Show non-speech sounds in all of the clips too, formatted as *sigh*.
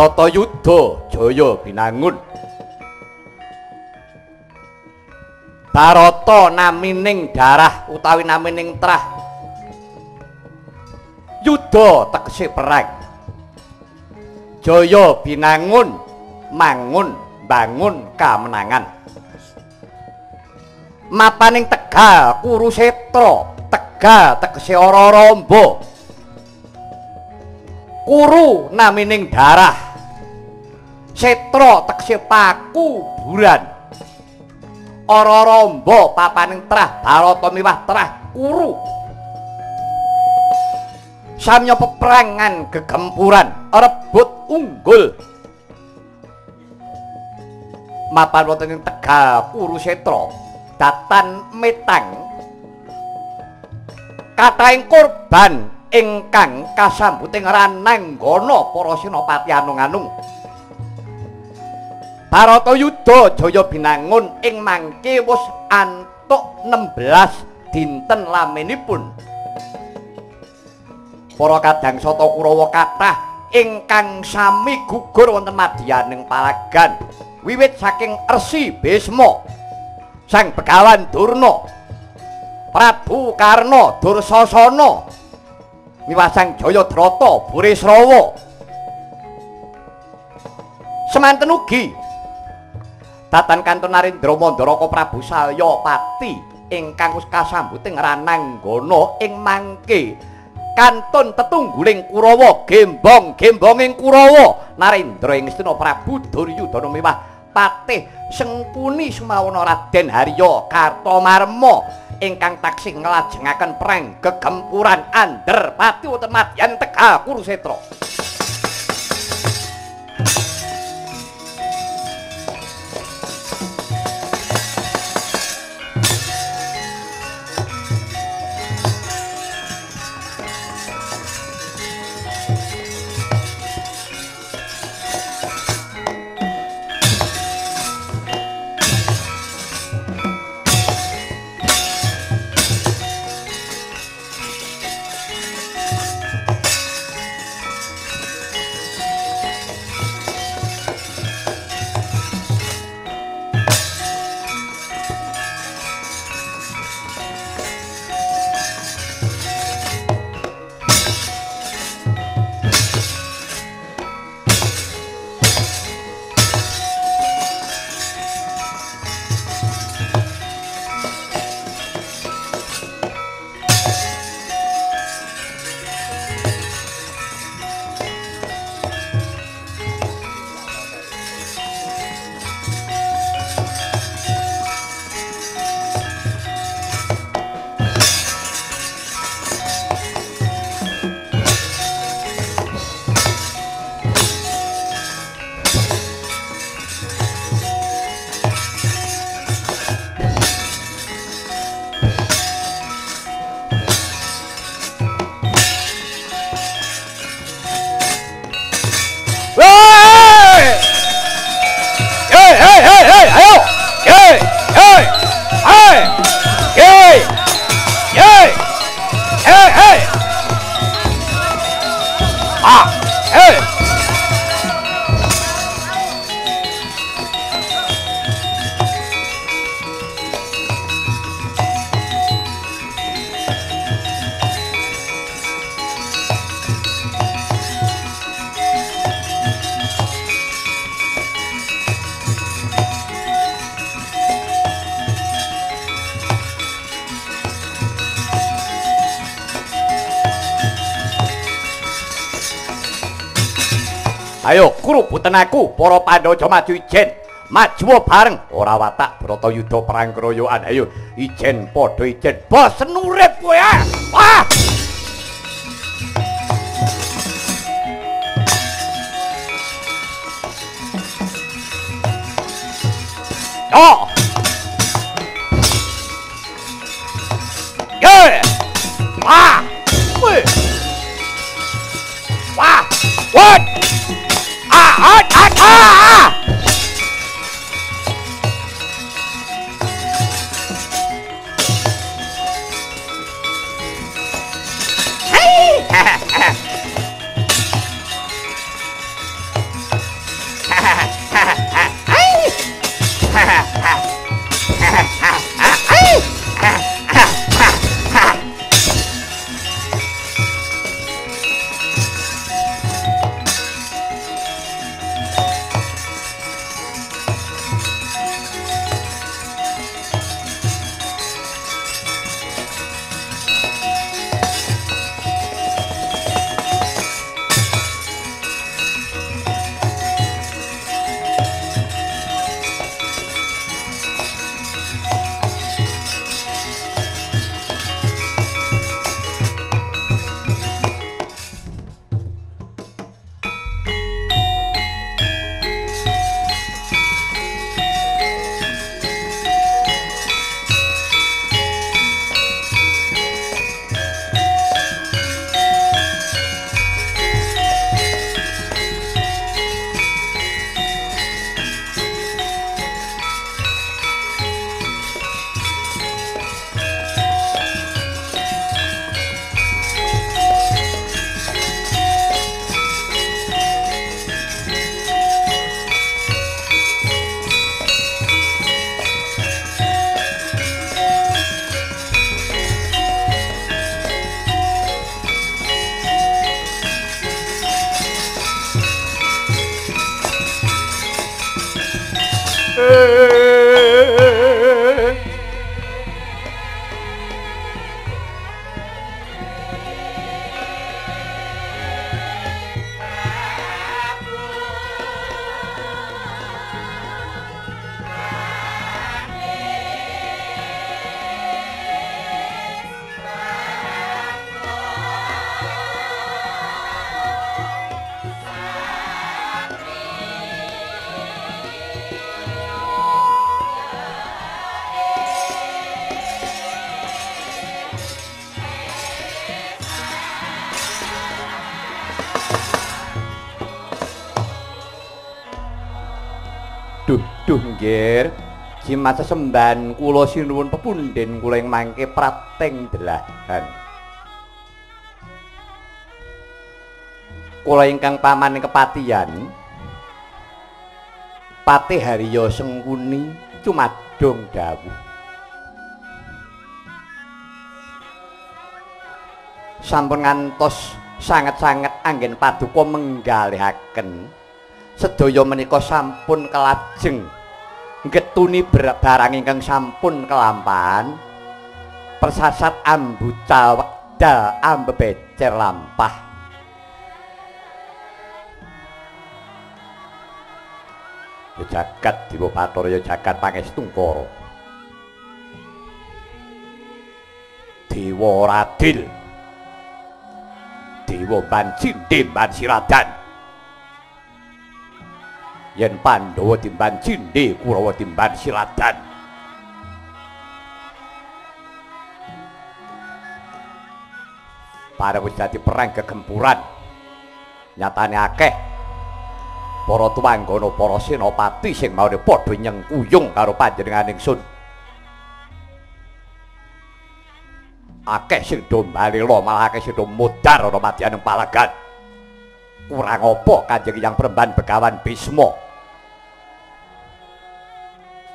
Bratayuda Jaya binangun. Barata namining darah utawi namining trah Yuda tegese perang. Jaya binangun mangun bangun kamenangan. Mapaning Tegal Kurusetra Tegal tegese ora rombo Kuru namining darah Setra tegese paku buran. Ora rombo papaning trah Barata miwah trah kuru. Samya peperangan gegempuran rebut unggul. Mapan wonten ing Tegal Kurusetra datan metang. Katahing korban ingkang kasambuting rananggana para senopati anung-anung Barata Yuda Jaya binangun ing mangke wis antuk 16 dinten lamenipun. Para kadang sata Kurawa kathah ingkang sami gugur wonten madyaning palagan wiwit saking Resi Bisma Sang Begawan Durna Prabu Karna Dursasana miwah Sang Jayadrata Burisrawa. Semanten ugi Tatan Kanton Narendra Mandaraka Prabu Salyapati ingkang wis kasambuting rananggana ing mangke. Kantun tetungguling Kurawa gembong gembonging Kurawa. Narendra ing Istina Prabu Duryudana miwah Patih Sengkuni Sumawana Raden Harya Kartomarma ingkang taksih nglajengaken perang gegempuran Anderpati wonten madyan Tegal Kurusetra para Pandhawa maju ijen. Maju bareng ora watak Bratayuda perang keroyokan. Ayo ijen padha ijen. Bosen duh nggir. Jimat sesembahan kula sinuwun pepundhen kula ing mangke prateng delahan. Kula ingkang paman kepatihan Patih Haryo Sengkuni cumadong dawuh. Sampun ngantos sanget-sanget anggen paduka menggalihaken sedaya menika sampun kelajeng getuni barang ingkang sampun kelampahan persasat ambucal wekdal ambebecer lampah. Ya jagat diwa patur ya jagat pangestungkara dewa radil. Dewa bancindhe bansiradan yen Pandhawa timban cindhe Kurawa timban siladan para wis dadi perang kegempuran. Nyatane akeh. Para tuwanggana para senopati sing mau padha nyengkuyung karo panjenengan ingsun. Akeh sing do mbalela malah akeh sing do mudar ana madyaning palagan kurang apa kanjeng yang perempuan begawan Bisma?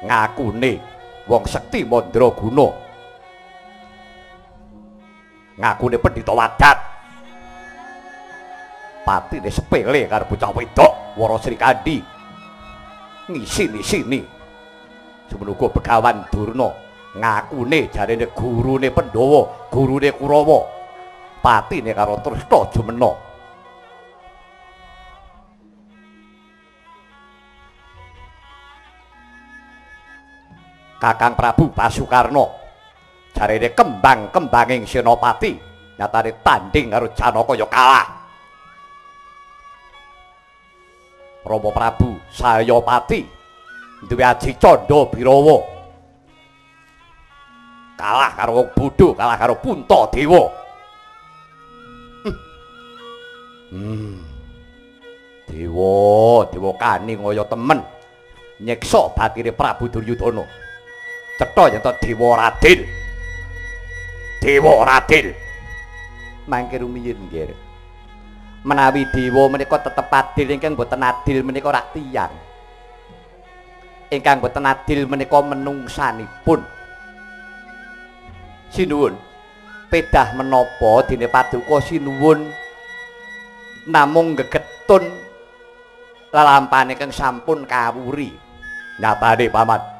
Ngakune wong sekti mandraguna. Ngakune pendhita wadat. Patine sepele karo bocah wedok Wara Sri Kandi. Ngisi-sini semenuga begawan Durna ngakune jarene gurune Pandhawa gurune Kurawa. Patine karo Trisna Jumena Kakang Prabu Basukarno jarene kembang-kembanging senopati nyatane tanding karo Janaka ya kalah. Rama Prabu Sayapati duwe aji candha Birawa. Kalah karo wong bodho kalah karo Punta Dewa. Hmm. Dewa Dewa kani ngaya temen. Nyeksa batire Prabu Duryudana cetha yen to Dewa Radil. Dewa Radil. Mangke rumiyin nggih. Menawi dewa menika tetep adil ingkang boten adil menika rak tiyang. Ingkang boten adil menika menungsanipun. Sinuwun. Pedah menapa dene paduka sinuwun namung gegetun lalampane kang sampun kawuri. Nyatane paman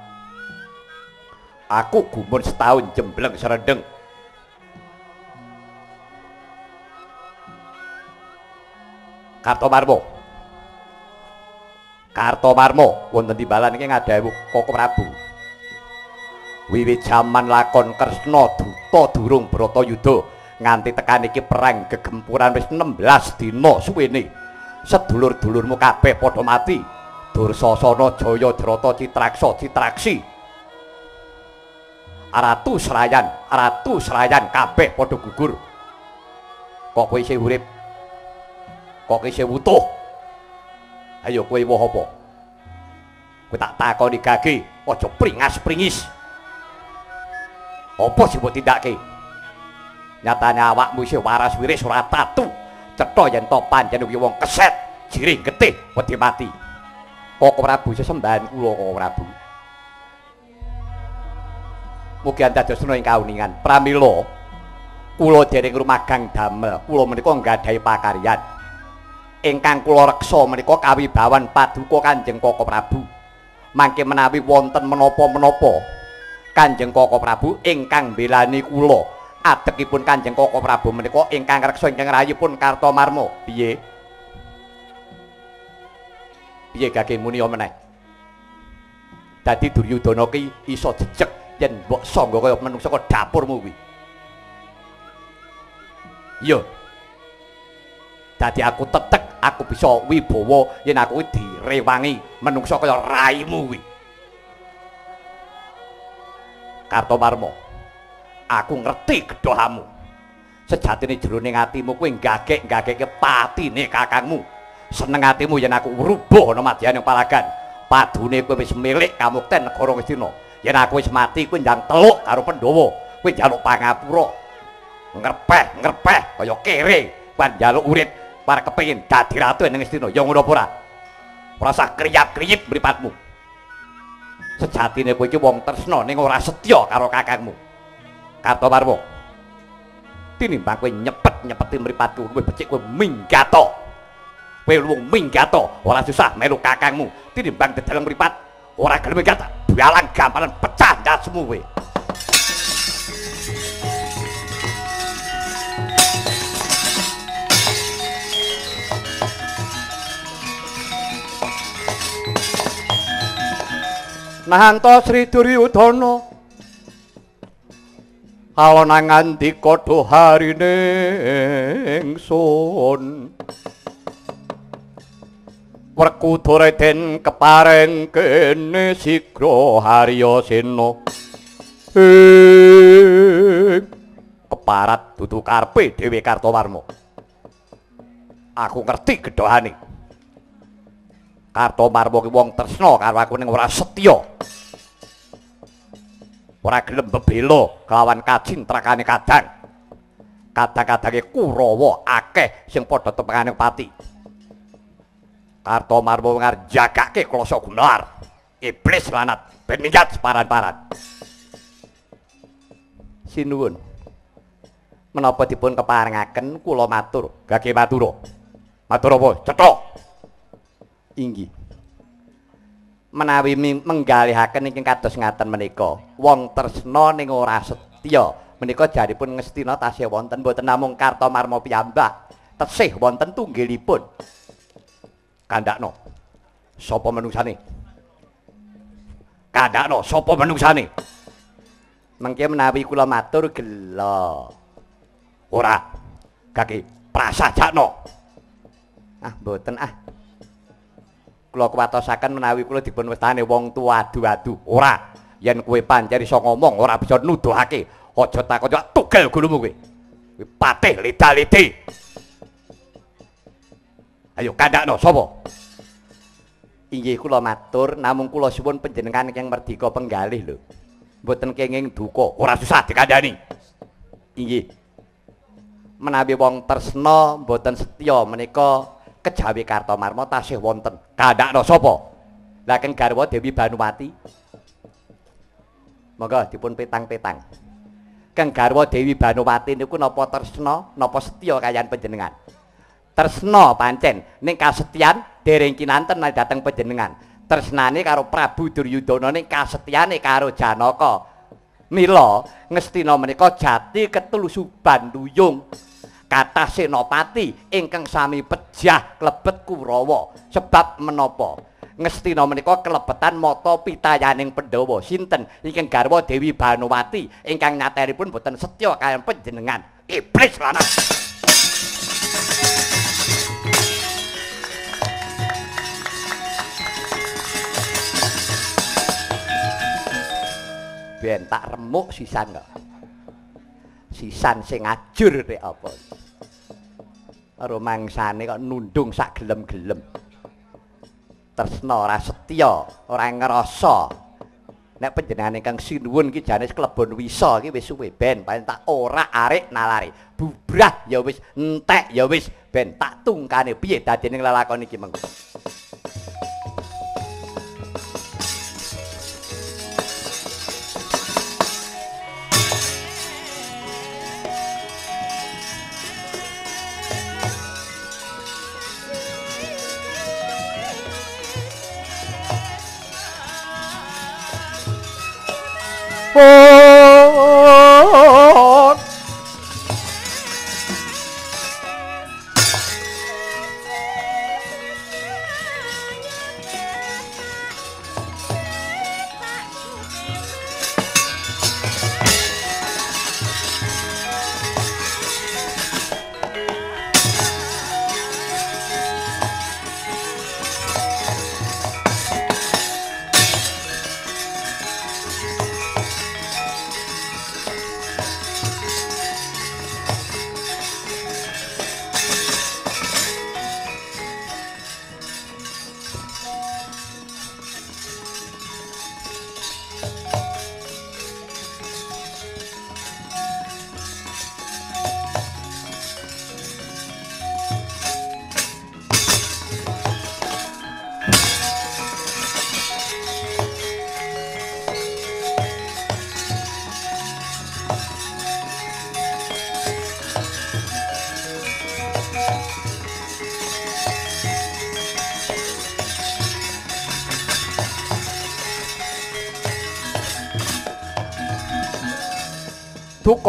aku gumun setahun jembleng serendeng Kartomarmo. Kartomarmo wonten timbalan iki ngadhewu Koko Prabu. Wiwit jaman lakon Kresna duta durung Bratayuda nganti tekan iki perang gegempuran wis 16 dina suwene. Sedulur-dulurmu kabeh padha mati. Dursasana Jaya Drata Citraksa Citraksi Ratu Serayan, Ratu Serayan kabeh padha gugur. Kok kowe isih urip? Kok isih utuh? Ayo kowe woh apa? Kowe tak takoni gage, aja pringas-pringis. Apa sing mbok tindake? Nyatane awakmu isih waras wiris ora tatu. Cetha yen to pancen wong keset, jiring getih wedi mati. Kok Prabu sesembahan kula kok Prabu. Mugi antadosna ing kauningan. Pramila kula dereng rumagang damel. Kula menika nggadahi pakaryan. Ingkang kula reksa menika kawibawan paduka Kanjeng Koko Prabu. Mangke menawi wonten menapa-menapa Kanjeng Koko Prabu ingkang belani kula. Adekipun Kanjeng Koko Prabu menika ingkang reksa ingkang rayipun Kartomarma. Piye? Piye gage muni meneh dadi Duryudana ki iso jejeg yen mbok sangga kaya menungsa kok dapurmu kuwi. Yo. Dadi aku tetek, aku bisa wibawa yen aku direwangi menungsa kaya raimu kuwi. Kartomarma. Aku ngerti gedhahamu. Sejatine jroning atimu kuwi gagek-gagekke patine kakangmu. Seneng atimu yen aku rubuh ana madyaning palagan. padune kowe wis milik kamukten negara Ngastina. Yen aku wis mati kowe ndang teluk karo Pandhawa, kowe njaluk pangapura. Ngrepeh, ngrepeh kaya kere, kowe njaluk urip para kepengin dadi ratu ning Ngastina. Ya ngono apa ora? Ora usah kriyap-kriyip mripatmu. Sejatine kowe iki wong tresna ning ora setya karo kakangmu. Kartomarma. Tinimbang kowe nyepet-nyepeti mripatku, kowe becik kowe minggato. kowe wong minggato ora susah melu kakangmu tinimbang dedalem mripat ora gelem minggat bialang gamparan pecah ndasmu kowe Nahanto Sri Duryudana Alonang andika doharine ingsun Werkudara den kepareng kene sigra Harya Sena. Keparat dudu karepe Dewi Kartowarma. Aku ngerti gedhohane. Kartowarma ki wong tresna karo aku ning ora setya. Ora gelem bebela kelawan kacintrakane kadang. Kadang-kadange Kurawa akeh sing padha tepengane pati. Karto Marmo ngar jagake kloso gunar. Iblis lanat ben minggat separan-paran. Sinuwun. Menapa dipun keparengaken kula matur, gage matura. Matur apa? Cetok. Inggih. Menawi menggalihaken ingkang kados ngaten menika, wong tresna ning ora setya, menika jaripun ngestina tasih wonten boten namung Karto Marmo piyambak, tesih wonten tunggilipun. Kandakno. Sapa manungsane kandakno sapa manungsane mengke menawi kula matur gelo. Ora. Kaki prasajakno. Ah mboten ah. Kula kuwatosaken menawi kula dipun wetane wong tuwa adu-adu. Ora. Yen kowe pancen iso ngomong ora bisa nuduhake. Aja takon tugel gulumu kowe. Patih lidaliti Ayo kandakno sapa? Inggih kula matur namung kula suwun panjenengan ingkang merdika penggalih lho. Mboten kenging duka, ora susah dikandani. Inggih. Menawi wong tresna mboten setya menika kejawi Kartomarma tasih wonten. Kandakno sapa? Lah keng garwa Dewi Banuwati. Monggo dipun petang-petang. Keng garwa Dewi Banuwati niku napa tresna, napa setya kaliyan panjenengan? Tresna pancen. Ning kasetyan dereng kinanten dhateng panjenengan. Tresnane karo Prabu Duryudana ning kasetyane karo Janaka. Mila ngestina menika jati ketulusu banduyung. Kathah senopati ingkang sami pejah klebet Kurawa. Sebab menapa? Ngestina menika kelebetan mata pitayaning Pandhawa. Sinten? Ingkang garwa Dewi Banuwati ingkang nyateripun boten setya kaliyan panjenengan. Iblis lanang ben tak remuk sisan kok. Sisan sing ajur rek apa. Karo mangsane kok nundung sak gelem-gelem. Tresna ora setya, ora ngrasa. Nek panjenengane Kang Sinuwun iki jane klebon wisa iki wis suwe ben paling tak ora arek nalari. Bubrah ya wis entek ya wis ben tak tungkane piye dadine lelakon iki mengko. Pun duka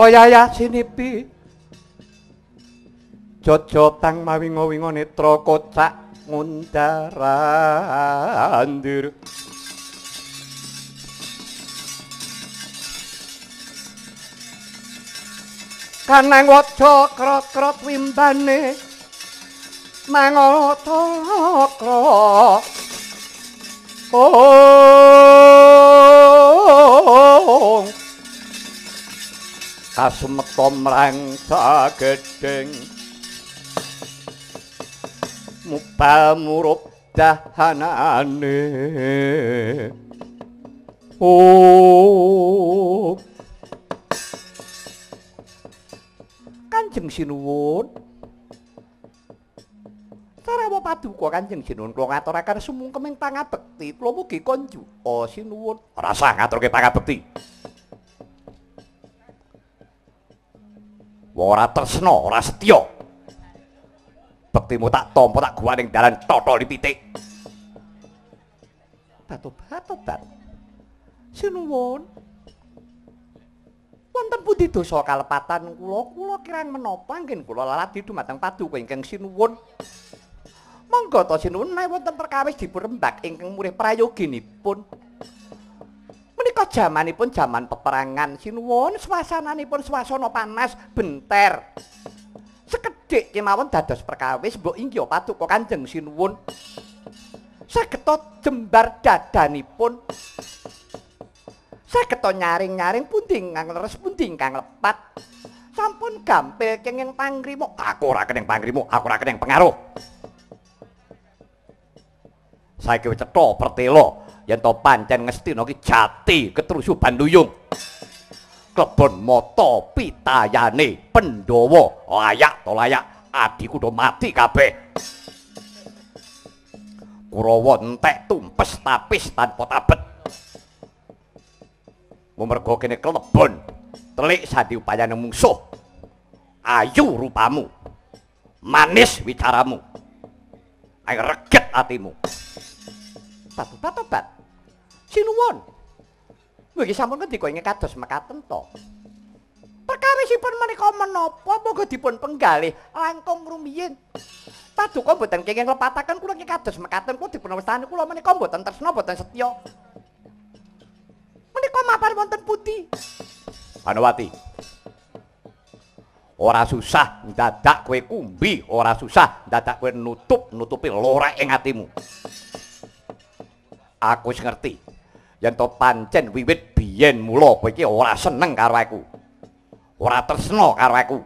yaya sinipi jojo tang mawingo-wingo netra kocak ngundarandir kanang waca krot-krot wimbane mangata kro oh kasumeta mrang sagedeng mupal murup dahanane oh Kanjeng Sinuwun. Sarawa paduka Kanjeng Sinuwun kula ngaturaken sumungkeming pangabekti kula mugi konju. Oh Sinuwun, rasa ngaturke pangabekti. Ora tresna, ora setya. Bektimu tak tampa tak guwaning dalan tata lipitik. Batobat, tobat. Sinuwun. wonten pundi dosa kalepatan kula kula kirang menapa anggen kula lalati dumateng paduka ingkang sinuwun monggo to sinuwun menawi wonten perkawis dipurembak ingkang murih prayoginipun menika jamanipun jaman peperangan sinuwun swasananipun swasana panas benter sekedhik kemawon dados perkawis mbok inggih paduka kanjeng sinuwun. Saged jembar dadanipun. Saged nyaring-nyaring pundi kang leres pundi kang lepat. Sampun gampil kenging pangrimu aku ora keneng pangrimu aku ora keneng pengaruh. Saiki cetha pertelo yen to pancen ngestina ki jati ketrusu banduyung klebon mata pitayane pendhawa layak to layak adiku do mati kabeh Kurawa entek tumpes tapis tanpa tabet Mumerga kene klebon. Telik sandi upayane mungsuh. Ayu rupamu. Manis wicaramu. Ayo reget atimu. Tobat tobat. Sinuwun. Mriki sampun ngendika ing kados mekaten to. Perkawisipun menika menapa moga dipun penggalih langkung rumiyin. Paduka mboten kenging lepataken kula kados mekaten kula dipun wastani kula menika mboten tresna mboten setya. menika mapan wonten pundi? Panawati. Ora susah dadak kowe kumbi, ora susah dadak kowe nutup-nutupi lorek ing atimu. Aku wis ngerti. Yen to pancen wiwit biyen mula kowe iki ora seneng karo aku. Ora tresna karo aku.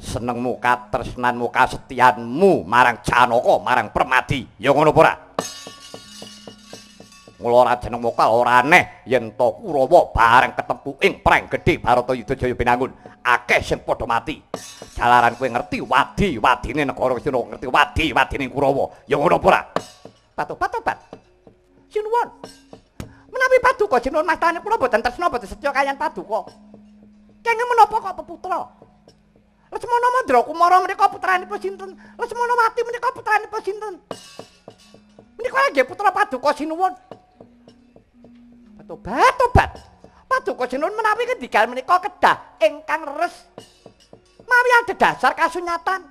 Senengmu katresnanmu kasetyanmu marang Janaka, marang Permadi. Ya ngono apa ora? Mula jeneng mokal ora aneh yen to Kurawa bareng ketempu ing preng gedhe Baratayuda Jaya Binangun akeh sing padha mati. Jalaran kowe ngerti wadi-wadine negara Sina ngerti wadi-wadine Kurawa. Ya ngono apa ora? Patobat-tobat. Sinuwun. Menawi paduka sinuwun mastane kula boten tresna boten setya kaliyan paduka. Kenging menapa kok peputra? Lesmana Mandra Kumara menika putranipun sinten? Lesmana mati menika putranipun sinten? Menika nggih putra paduka sinuwun. tobat tobat paduka jenun menawi kendikan menika kedah ingkang leres mawi ada dasar kasunyatan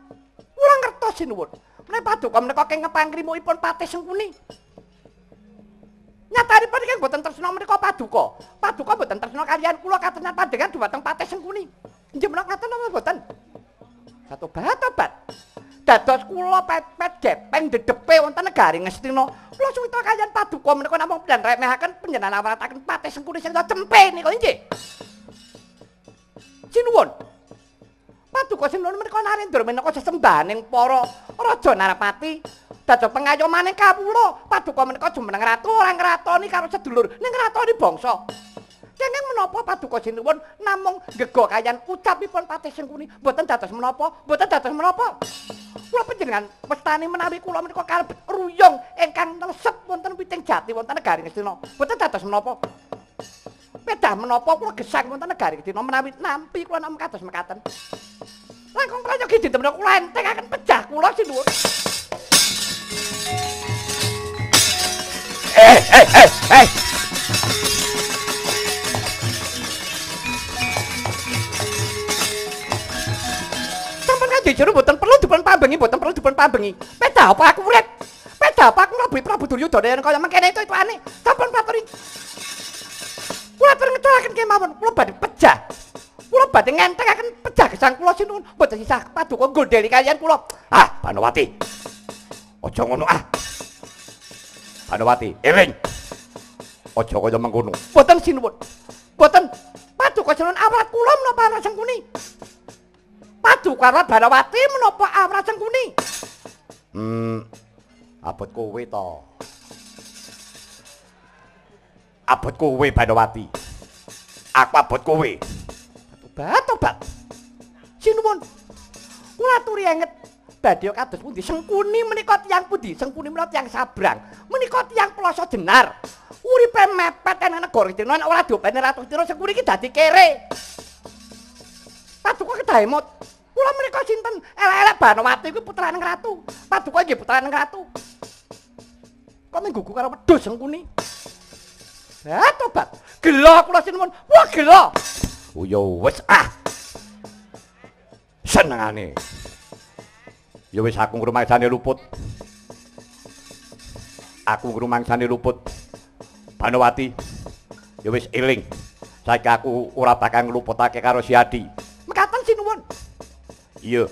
kula ngertos sinuwun menawi paduka menika kenging pangrimuipun patih sengkuni nyatanipun kenging boten tresna menika paduka paduka boten tresna kaliyan kula katenan panjenengan dhumateng patih sengkuni nggih menawa ngaten napa boten tobat tobat dados kula pepet gepeng dedepe wonten negari Ngastina. Kula suwita kaliyan paduka menika namung pian remehaken panjenengan awrataken patih sengkuni sing cempe nika nggih. Sinuwun. Paduka sinuwun menika narendra menika sesembahaning para raja Narapati. Dados pengayomaning kawula, paduka menika jumeneng ratu ora ngratoni karo sedulur, ning ngratoni bangsa. Kenging menapa paduka sinuwun namung gego kayan ucapipun patih sengkuni mboten dados menapa mboten dados menapa. Kula panjenengan mestani menawi kula menika kalebet ruyung ingkang nelesep wonten witing jati wonten negari Ngastina mboten dados menapa. Pedah menapa kula gesang wonten negari Ngastina menawi nampi kula namung kados mekaten. Langkung prayogi ditemen kula enteng akan pecah kula sinuwun Eh, eh, eh, eh. Jero perlu dipun pambengi, mboten perlu dipun pambengi. Peda apa aku murid? Peda apa aku mlebu Prabu Duryudana kau kaya mengkene itu itu aneh. Sampeyan paturi. Kula pun ngetulaken kemawon, kula badhe pejah. Kula badhe ngentekaken pejah gesang kula sinuwun, mboten sisah paduka nggondheli kalian kula. Ah, Panowati. Aja ngono ah. Banowati, eling. Aja kaya mengkono. Mboten sinuwun. Mboten paduka sinuwun awrat kula menapa awrat sengkuni. Paduka awrat Banowati menapa awrat sengkuni. Hmm. Abot kowe to. abot kowe Banowati. Aku abot kowe. Tobat, tobat. Sinuwun. Kula aturi enget badhe kados pundi sengkuni menika tiyang pundi? Sengkuni menika tiyang sabrang. Menika tiyang ploso jenar. Uripe mepet ana negara dina ora diopeni ratu dina sengkuni iki dadi kere. Paduka kedahe mut. Kula menika sinten? Elek-elek Banowati kuwi putraning ratu. Paduka nggih putraning ratu. Kok mingguku karo wedhus sengkuni? Ha tobat. Gelo kula sinuwun. Wah gelo. Oh ya wis ah. Senengane. Ya wis aku ngrumangsane luput. Aku ngrumangsane luput. Banowati. Ya wis eling. Saiki aku ora bakal ngluputake karo si Adi. Mekaten sinuwun. Iya.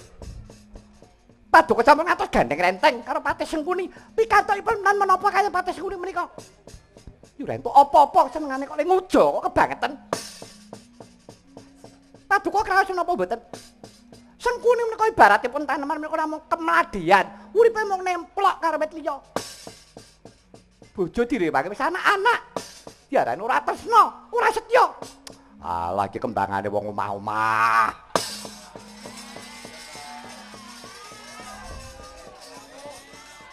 Paduka sampun ngatos gandeng renteng karo Patih Sengkuni. Pikantokipun nan menapa kaya Patih Sengkuni menika? Yura entuk apa-apa senengane kok ngujo kok kebangetan. Paduka kraos napa mboten? Sengkuni menika ibaratipun taneman menika namung kemladian, uripe mung nemplok karo wit liya. Bojo direwake wis anak-anak. Diarani ora tresna, ora setya. Alah iki kembangane wong omah-omah.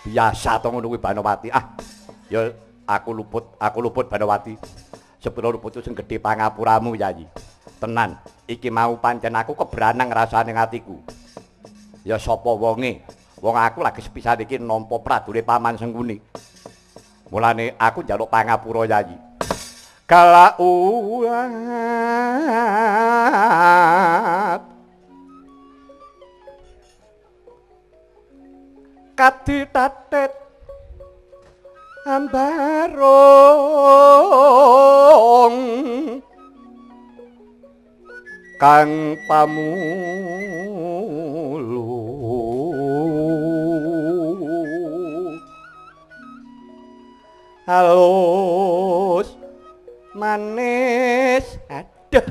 Biasa to ngono kuwi Banowati. Ah, ya aku luput, aku luput Banowati. Sepira luput sing gedhe pangapuramu, Yayi. Tenan, iki mau pancen aku keberanang rasane atiku. Ya sapa wonge? Wong aku lagi sepisan iki nampa pradure paman Sengkuni. Mulane aku njaluk pangapura, Yayi. Kala uat Kaditatet ambarong kang pamulu. Halus manis. Aduh.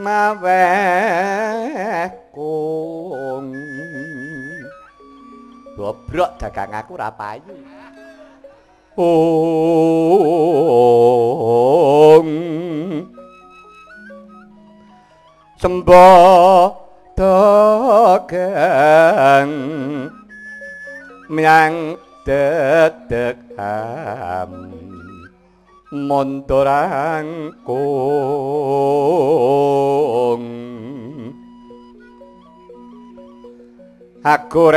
Maweh kong bobrok dagang aku ora payu. Om Sembah dagang miang dedekam montorang kong aku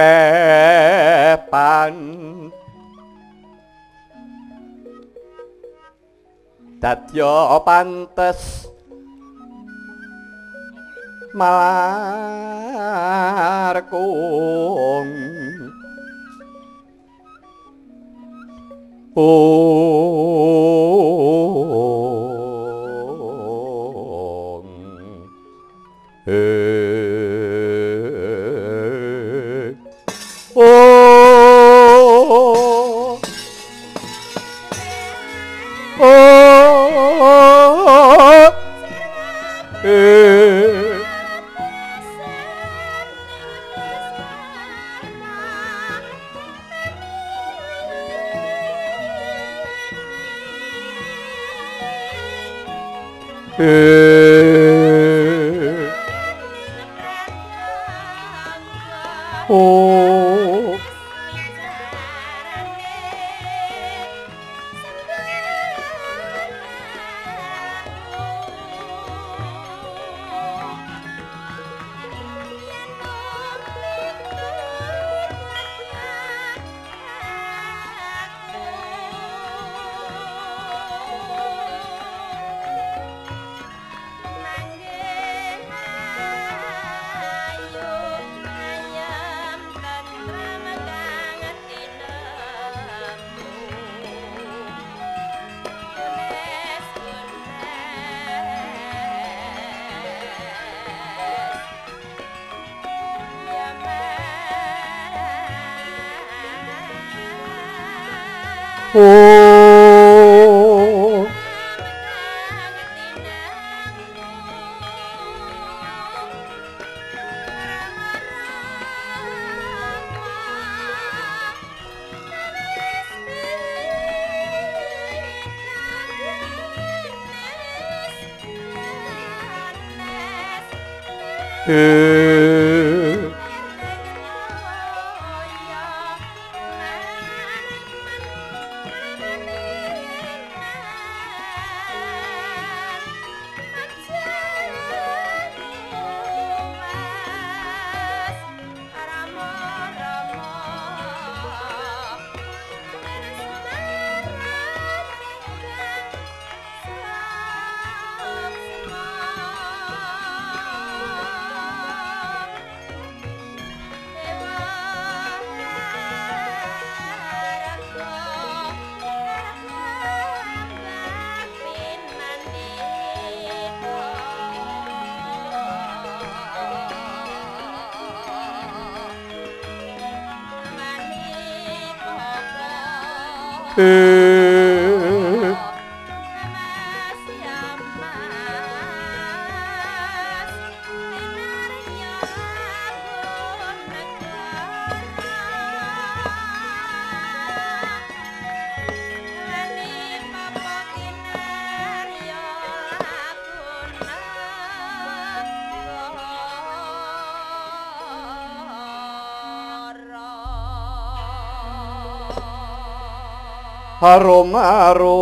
pantes malarkung ong eh. Hey. aromaro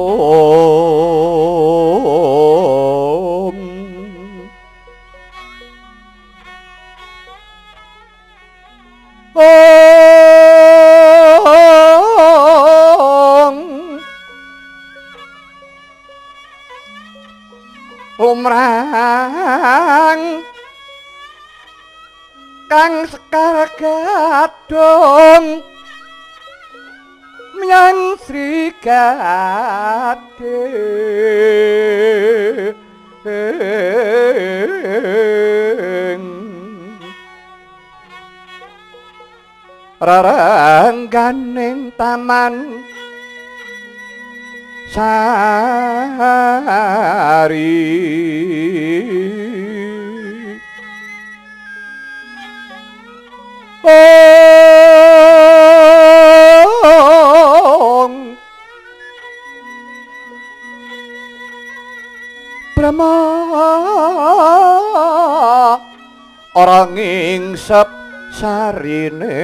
taman sari. Ong Brahma Orang ingsep sarine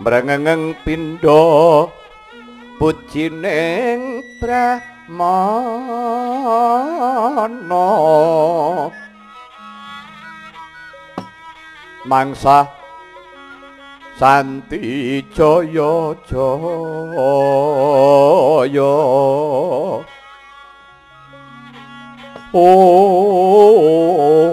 Brengengeng pindo Pujining Brahmana. Mangsa santi jaya jaya. Om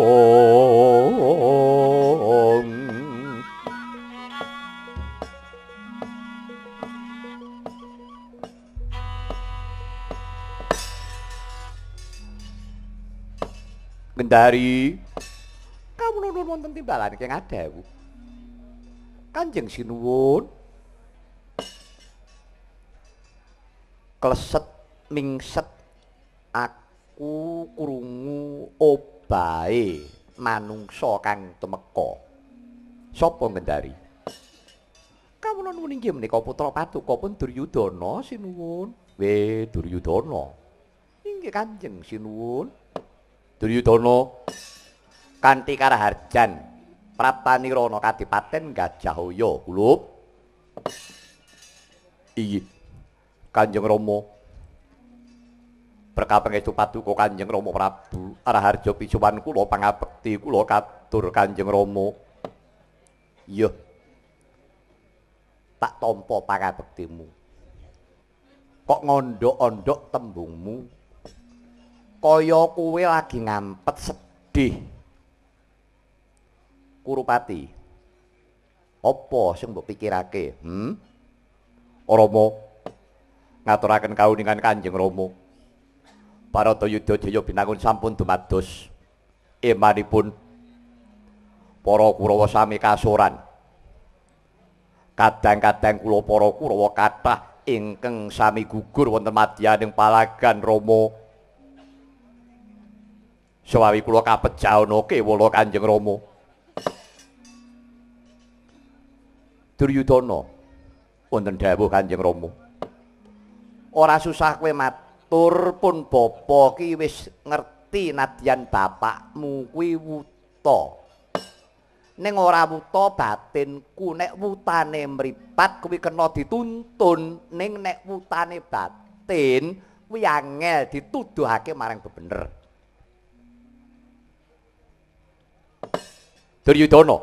Gendari kamu nuwun wonten timbalan keng adewu. Kanjeng Sinuwun. Kleset mingset aku krungu obahe manungsa kang temeka. Sapa ngendari? Kamu nuwun inggih menika putra Paduka pun Duryudana Sinuwun. We Duryudana. Inggih Kanjeng Sinuwun. Duryudana kanthi karaharjan Pratanirana Kadipaten Gajahaya. Kulup. Iki Kanjeng Rama. Berkah pangestu paduka Kanjeng Rama Prabu. Araharja pisuwan kula pangabekti kula katur Kanjeng Rama. Iya tak tampa pangabektimu. Kok ngondok-ondok tembungmu kaya kowe lagi ngampet sedih Kurupati. Apa sing mbok pikirake? Hm? Rama ngaturaken kauningan Kanjeng Rama. Barata Yudha Jaya binangun sampun dumados emanipun para Kurawa sami kasoran. kadang-kadang kula para Kurawa kathah ingkang sami gugur wonten madyaning palagan Rama. Sawawi kula kapejaona kewala Kanjeng Rama. Duryudana wonten dawuh Kanjeng Rama. Ora susah kowe matur pun bapa ki wis ngerti nadyan bapakmu kuwi wuta. ning ora wuta batinku nek wutane mripat kuwi kena dituntun ning nek wutane batin kuwi angel dituduhake marang bebener Duryudana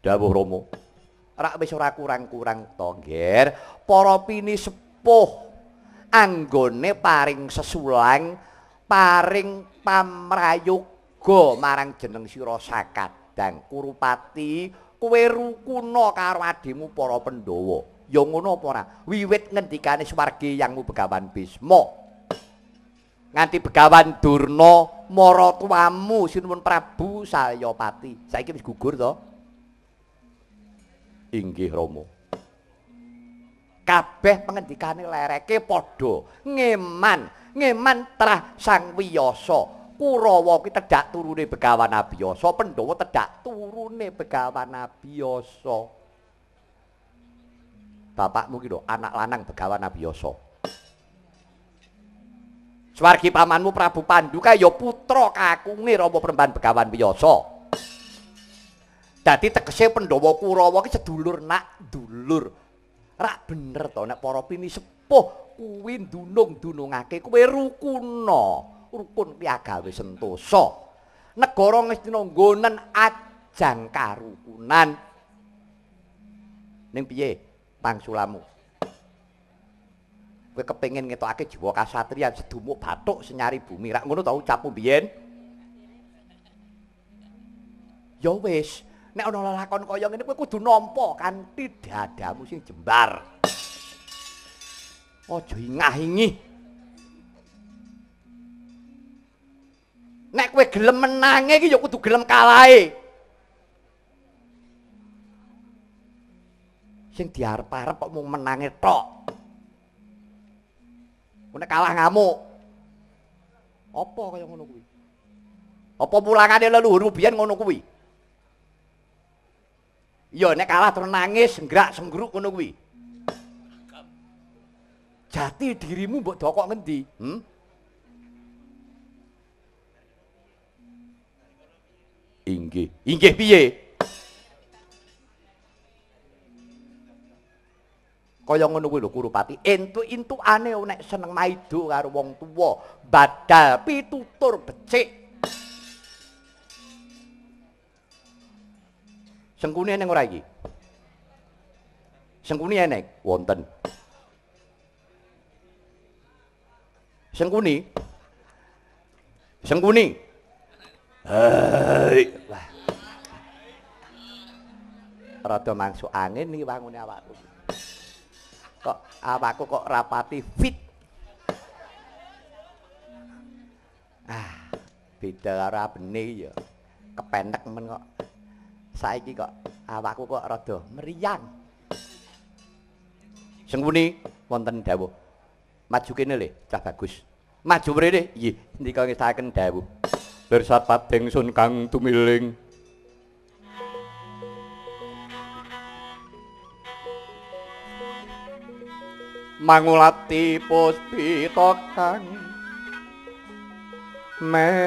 dawuh Rama rak wis ora kurang-kurang to ngger para pini sepuh anggone paring sesulang paring pamrayoga marang jeneng sira sakat Dang Kurupati kowe rukuna karo adimu para Pandhawa. Ya ngono apa ora? Wiwit ngendikane Swargi yangmu Begawan Bisma. Nganti Begawan Durna maratuwamu Sinuwun Prabu Sayapati. Saiki wis gugur to? Inggih Rama. Kabeh pengendikane lereke padha ngeman, ngeman trah Sang Wiyasa. Kurawa kuwi tedhak turune Begawan Abiyasa, Pandhawa tedhak turune Begawan Abiyasa. Bapakmu ki lho, anak lanang Begawan Abiyasa. Swargi pamanmu Prabu Panduka ya putra kakunge Rama Premban Begawan Biyasa. Dadi tegese Pandhawa Kurawa ki sedulur nak dulur. Rak bener to nek para pini sepuh kuwi dunung-dunungake kowe rukuna. rukun piagawe sentosa negara ngestina nggonen ajang karukunan ning piye pangsulamu kowe kepengin ngetokake jiwa kasatriyan sedumuk bathuk senyari bumi rak ngono ta ucapmu biyen ya wis nek ana lakon kaya ngene kowe kudu nampa kanthi dadamu sing jembar aja ingah-ingih Nek kowe gelem menange iki ya kudu gelem kalahe. Sing diarep-arep kok mung menange tok. Nek kalah ngamuk. Apa kaya ngono kuwi? Apa pulangane leluhur biyen ngono kuwi? Iya nek kalah terus nangis, nggrak senggruk ngono kuwi. Jati dirimu mbok dokok ngendi? Hm? Inggih. Inggih piye? Kaya ngono kuwi lho Kurupati, entuk-entukane nek seneng maido karo wong tuwa, badal pitutur becik. Sengkune ning ora iki? Sengkune enek wonten. Sengkuni. Sengkuni. Hei. Rada mangsu angin iki wangune awakku. Kok awakku kok rapati fit. Ah, beda karo abene ya. Kepenek men kok. Saiki kok awakku kok rada meriang. Sengkuni wonten dawuh. Maju kene le, cah bagus. Maju mrene. Nggih, ndika ngestaken dawuh. bersat pating sun kang tumiling mangulati puspita kang medem.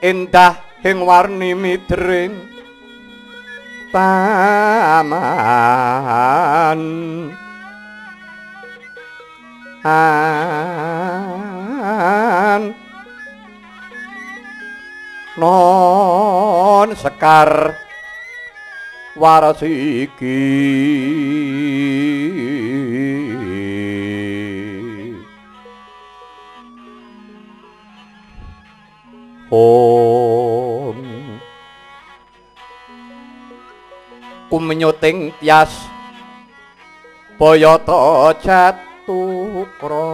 Endah ing warni midring paman an. Non sekar waras iki. Om kumnyuting tias boyoto jatuh kromo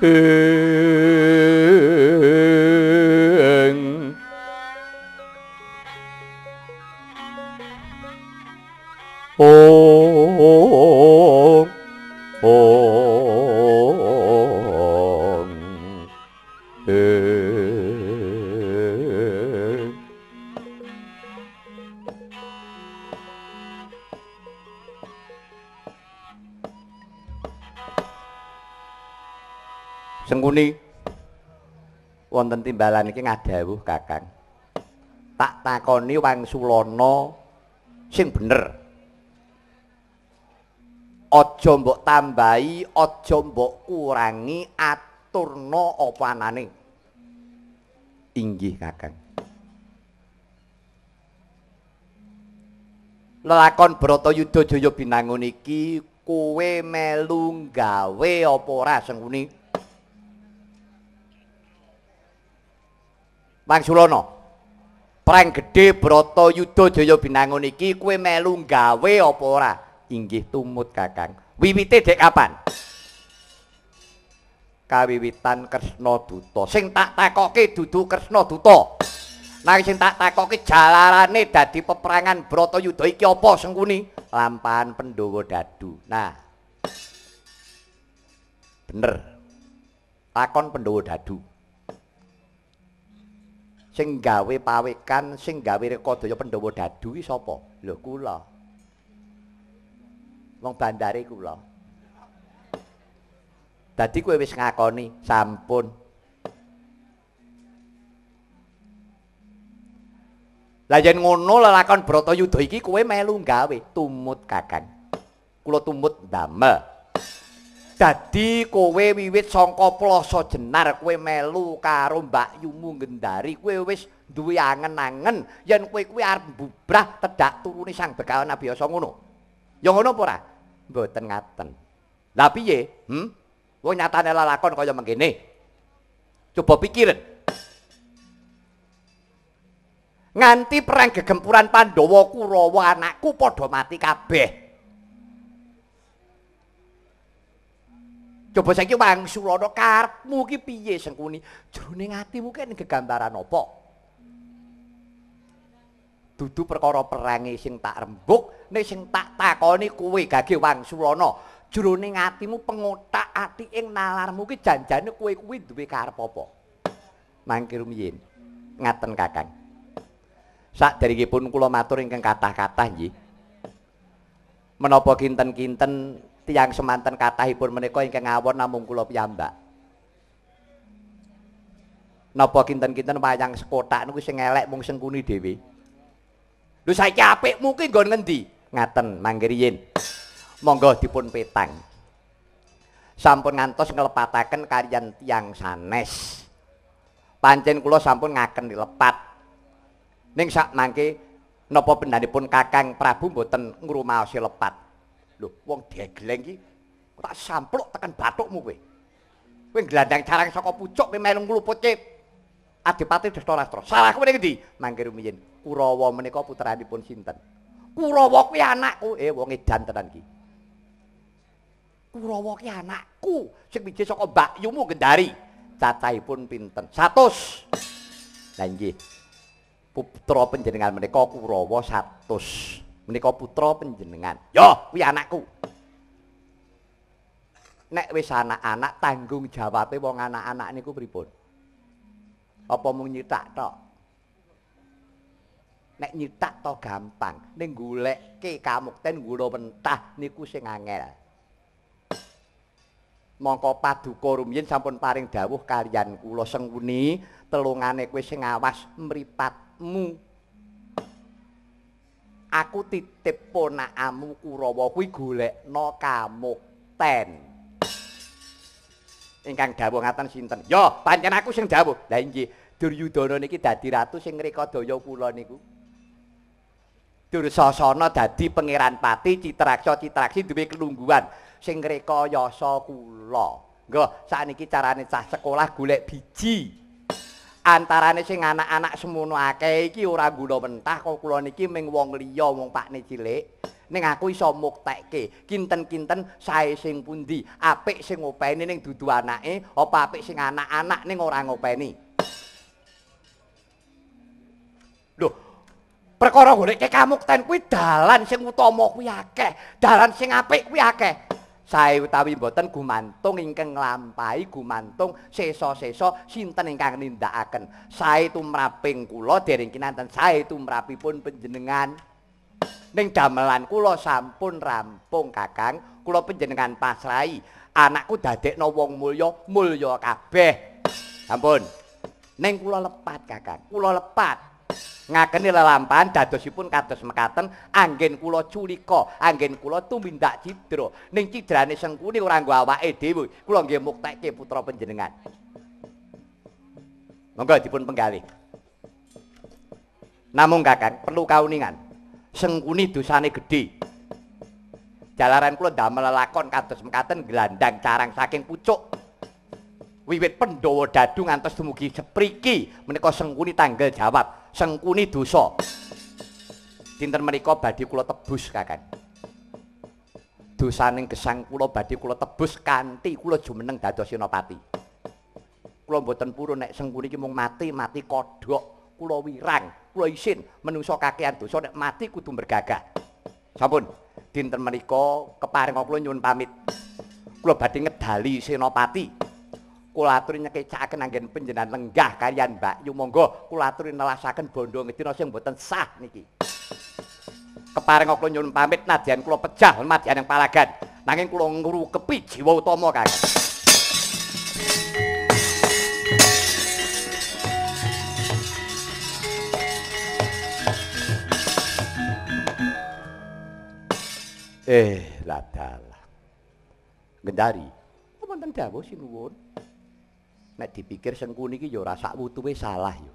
ing. Oh wonten timbalan iki ngadhawuh Kakang. Tak takoni Wangsulana sing bener. Aja mbok tambahi, aja mbok kurangi, aturna apa anane. Inggih Kakang. Lelakon Bratayuda Jaya binangun iki kowe melu gawe apa ora Sengkuni? Wangsulana. Perang gedhe Bratayuda Jaya binangun iki kowe melu gawe apa ora? Inggih tumut Kakang. Wiwite dek kapan? Kawiwitan Kresna Duta. Sing tak takoke dudu Kresna Duta. Nang sing tak takoke jalarane dadi peperangan Bratayuda iki apa Sengkuni? Lampahan Pandhawa Dadu. Nah. Bener. Takon Pandhawa Dadu. Sing gawe pawekan sing gawe rekodaya Pandhawa Dadu iki sapa? Lho kula. Wong bandare kula. Dadi kowe wis ngakoni, sampun. Lah yen ngono lelakon Bratayuda iki kowe melu gawe tumut Kakang. Kula tumut damel. Dadi kowe wiwit saka Plasa Jenar kowe melu karo Mbak Yumu Gendari kowe wis duwe angen-angen yen kowe kuwi arep bubrah tedhak turune Sang Begawan Abiyasa ngono. Ya ngono apa ora? Mboten ngaten. Lah piye? Hm? Wong nyatane lalakon kaya mengkene. Coba pikirin. Nganti perang gegempuran Pandhawa Kurawa anakku padha mati kabeh. Coba saiki Wangsulana karepmu ki piye Sengkuni? Jroning atimu ki gegambaran apa? Dudu perkara perange sing tak rembug, nek sing tak takoni kowe gage Wangsulana. Jroning atimu pengotak ati ing nalarmu ki janjane kowe kuwi duwe karep apa? Mangke rumiyin. Ngaten Kakang. Sakderengipun kula matur ingkang kathah-kathah nggih. Menapa kinten-kinten tiang semanten kathahipun menika ingkang ngawon namung kula piyambak. Napa kinten-kinten wayang sekotak niku sing elek mung sengkuni dhewe. Lho saiki apikmu ki nggon ngendi? Ngaten, mangke riyin. Monggo dipun petang. Sampun ngantos nglepataken kaliyan tiang sanes. Pancen kula sampun ngaken dilepat. Ning sak mangke napa pendhanipun Kakang Prabu mboten ngrumaosi lepat. Lho, wong degleng iki tak sampluk tekan bathukmu kowe. Kowe glandang carang saka pucuk kowe melu ngluputke Adipati Dastarastra. Salahku ning endi? Mangke rumiyin. Kurawa menika putranipun sinten? Kurawa kuwi anakku. Eh wong edan tenan iki. Kurawa ki anakku sing mijih saka Mbak Yumu Gendari. Cacahipun pinten? 100. Lah nggih. Putra panjenengan menika Kurawa 100. Menika putra panjenengan. Yo, kuwi anakku. Nek wis anak-anak tanggung jawabe wong anak-anak niku pripun? Apa mung nyitak tok? Nek nyitak to gampang, ning goleke kamukten gula mentah niku sing angel. Mongko paduka rumiyin sampun paring dawuh kaliyan kula sengkuni telungane kowe sing awas mripatmu aku titip ponakamu Kurawa kuwi golekno kamukten. Ingkang dawuh ngaten sinten? Yo, pancen aku sing dawuh. Lah inggih, Duryudana niki dadi ratu sing ngrekodaya kula niku. Dursasana dadi pangeran pati, Citraksa Citraksi duwe kelungguhan sing ngrekayasa kula. Nggih, sakniki carane cah sekolah golek biji. Antarane sing anak-anak semono akeh iki ora guna mentah kok kula niki ming wong liya wong pakne cilik. Ning aku iso muktekke kinten-kinten sae sing pundi, apik sing ngopeni ning dudu anake, apa apik sing anak-anak ning ora ngopeni. Lho, perkara goleke kamukten kuwi dalan sing utama kuwi akeh, dalan sing apik kuwi akeh. Sae utawi boten gumantung ingkang nglampahi gumantung sesa-sesa sinten ingkang nindakaken. Sae tumraping kula dereng kinanten sae tumrapipun panjenengan. Ning damelan kula sampun rampung kakang. Kula panjenengan pasrai anakku dadekno wong mulya mulya kabeh. Ampun ning kula lepat kakang. Kula lepat ngakeni lelampahan dadosipun kados mekaten anggen kula culika anggen kula tumindak cidra ning cidrane sengkuni ora nggo awake dhewe kula nggih muktekke putra panjenengan. Monggo dipun penggalih namung kakang perlu kauningan. Sengkuni dosane gedhe. Jalaran kula damel lakon kados mekaten gelandang carang saking pucuk. Wiwit Pandhawa dadu ngantos dumugi sepriki menika sengkuni tanggal jawab sengkuni dosa. Dinten menika badhe kula tebus kakang. Dosaning gesang kula badhe kula tebus kanthi kula jumeneng dados senopati. Kula mboten purun nek sengkuni iki mung mati, mati kodhok, kula wirang, kula isin menungso kakean dosa nek mati kudu bergagah. Sampun, dinten menika keparing kula nyuwun pamit. Kula badhe ngedali senopati. Kula aturi nyekekaken anggen panjenengan lenggah kalian Mbak Yu monggo kula aturi nelasaken bondo ngedina sing mboten sah niki kepareng kula nyuwun pamit nadyan kula pejah madyan yang palagan nanging kula ngrukepi jiwa utama kang Eh, ladalah. Gendari. Apa wonten dawuh sinuwun? Nek dipikir sengkuni iki ya ora sak wutuhe salah ya.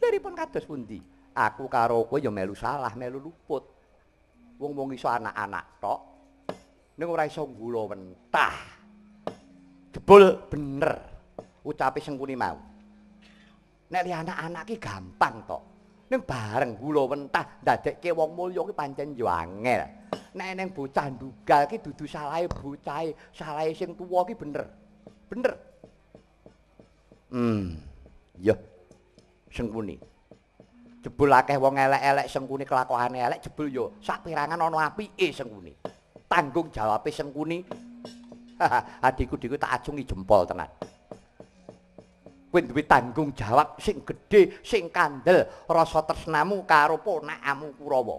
Laripun kados pundi? Aku karo kowe ya melu salah, melu luput. Wong-wong iso anak-anak tok. Ning ora iso gula mentah. Jebul bener ucape sengkuni mau. Nek li anak-anak ki gampang tok. Ning bareng gula mentah ndadekke wong mulya ki pancen yo angel. Nek ning bocah ndugal ki dudu salahe bocahe, salahe sing tuwa ki bener. Bener. Hmm. Ya. Sengkuni. Jebul akeh wong elek-elek sengkuni kelakuane elek jebul yo sak pirangan ana apike sengkuni. Tanggung jawabe sengkuni. *laughs* Adikku-diku tak acungi jempol tenan. Kowe duwe tanggung jawab sing gedhe, sing kandel rasa tresnamu karo ponakamu Kurawa.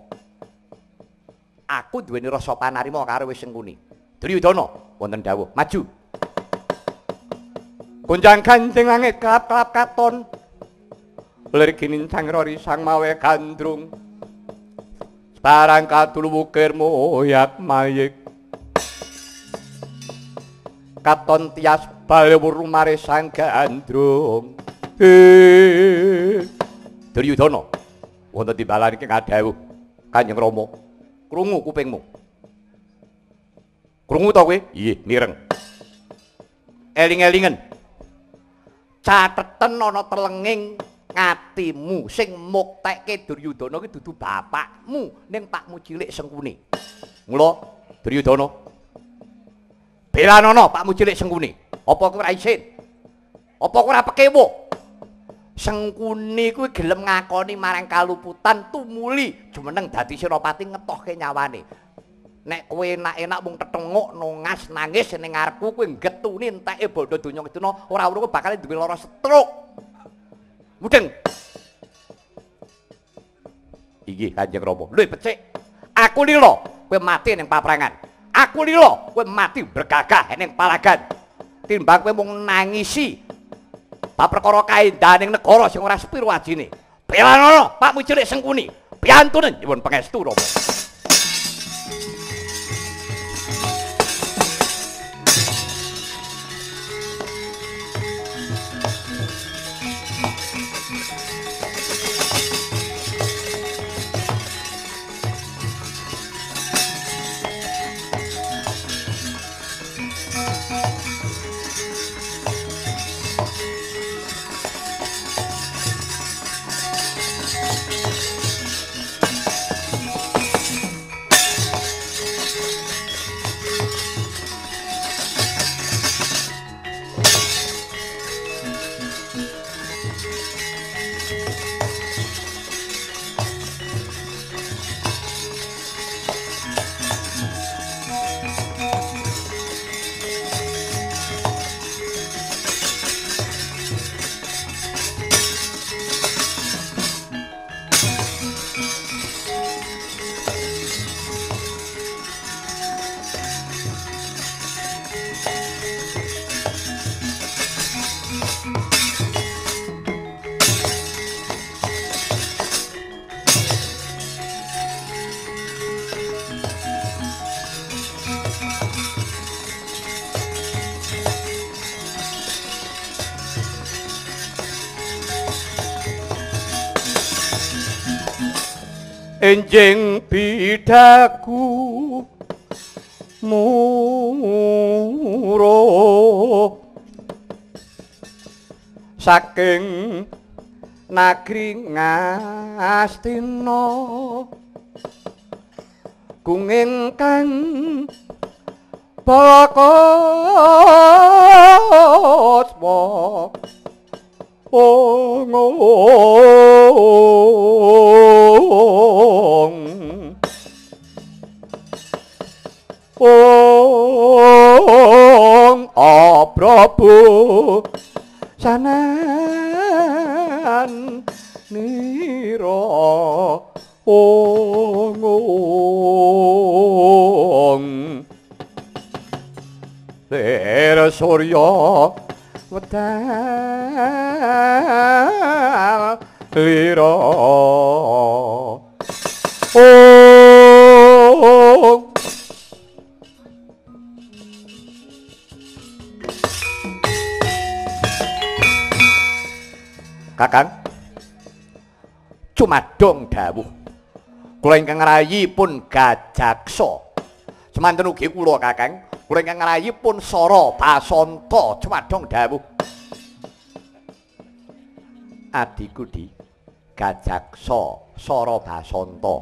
Aku duweni rasa panarima karo wis sengkuni. Duryudana wonten dawuh, maju. Gunjang kanjeng langit kelap-kelap katon. Lir kinin sang rori sang mawe gandrung. Sebarang katul wukir moyak mayik. Katon tias bale wurumare sang gandrung. Duryudana. Wonten timbalan iki ngadhawuh Kanjeng Rama. Krungu kupingmu. Krungu to kowe? Iye, nireng. Eling-elingen. Cateten ana telenging ngatimu sing muktekke Duryudana ki dudu bapakmu ning pakmu cilik sengkuni. Mula Duryudana Belanana pakmu cilik sengkuni. Apa kowe ora isin? Apa kowe ora pekewo? Sengkuni kuwi gelem ngakoni marang kaluputan tumuli jumeneng dadi senopati ngetohke nyawane. Nek kowe enak-enak mung tetenguk nungas nangis ning ngarepku kowe getuni enteke bodho donya keduna ora urung bakal duwe lara stroke. Mudeng. Iki kanjeng rama. Lho becik aku lilo kowe mati ning paprangan. Aku lilo kowe mati bergagah ning palagan. Timbang kowe mung nangisi bab perkara kaendaning negara sing ora sepiro ajine. Belanono pak mucilik sengkuni. Piantunen nyuwun pangestu rama enjing bidaku muro saking nagri ngastina kunging kang bakoswa ongong ong aprabu sanan nira ong ong ler surya wedal lira ong Kakang. Cumadong dawuh. Kula ingkang rayi pun gajaksa Semanten ugi kula Kakang Kula ingkang rayi pun Sara Basanta Cumadong dawuh. Adiku di gajaksa Sara Basanta.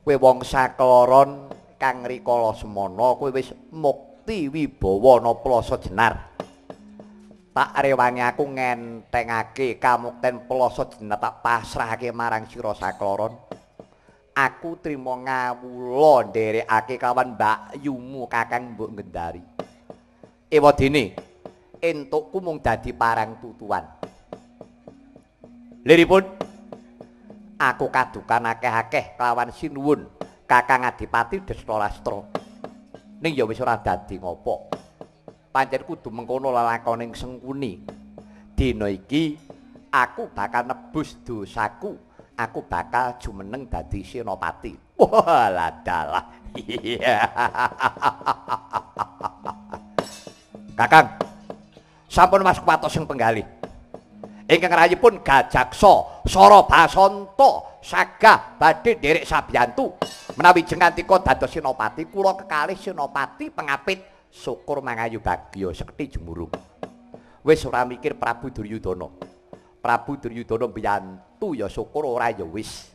Kowe wong sakloron kang rikala semana kowe wis mukti wibawa plasa jenar. Tak rewangi aku ngentengake kamukten plasa jeneng tak pasrahake marang sira sakloron aku trima ngawula nderekake kawan Mbak Yumu Kakang Mbok Gendari ewadene entukku mung dadi parang tutuan liripun aku kadukan akeh-akeh kelawan sinuwun Kakang Adipati Destarastra ning ya wis ora dadi ngopo pancen kudu mengkono lelakoning sengkuni. Dina iki aku bakal nebus dosaku. Aku bakal jumeneng dadi senopati. Walah dalah. Kakang, sampun Mas Kuwatos sing penggalih. Ingkang rayipun Gajaksa, Sara Basanta, sagah badhe nderek sabiyantu menawi jengantika dados senopati kula kekalih senopati pengapit syukur mangayu bagya sekti jemurung wis ora mikir Prabu Duryudana Prabu Duryudana mbiyantu ya syukur ora ya wis.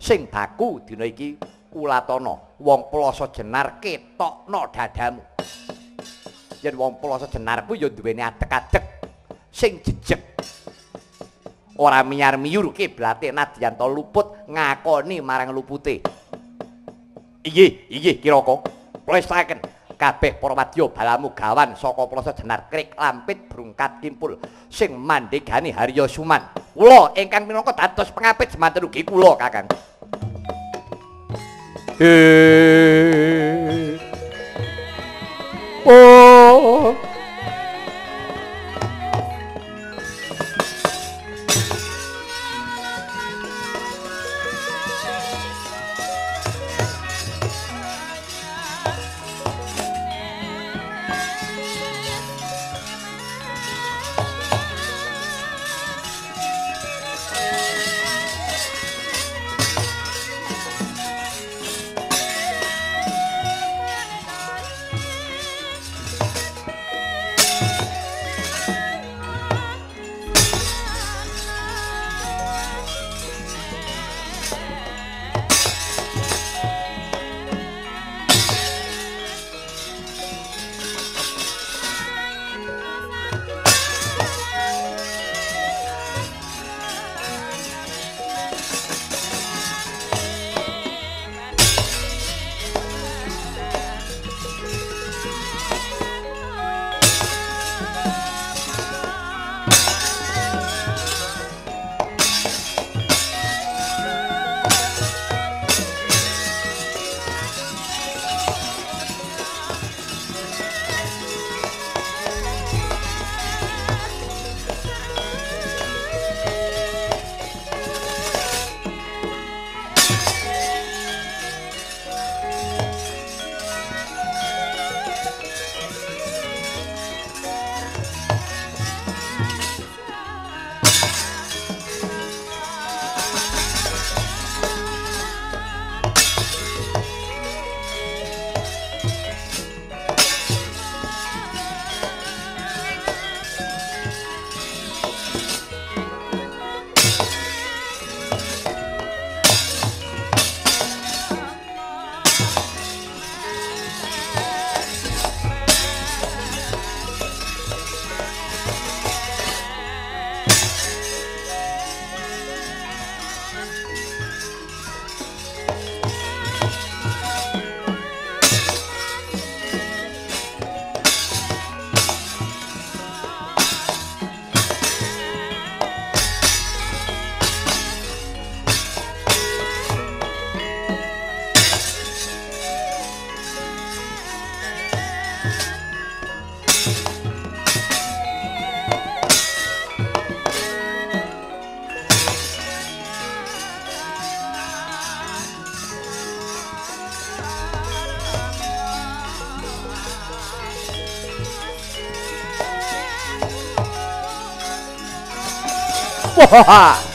Sing baku dina iki ulatana wong plasa jenar ketokno dadamu. Yen wong plasa jenar ku ya duweni adek-adek sing jejeg. Ora miyar-miyur kiblate nadyan to luput ngakoni marang lupute. Iye iye kiraka plestaken kabeh para wadya balamu gawan saka plasa jenar krik lampit brungkat kimpul sing mandhegani Harya Suman. Kula ingkang minangka dados pengapit semanten ugi kula Kakang. Oh Wah! Eh!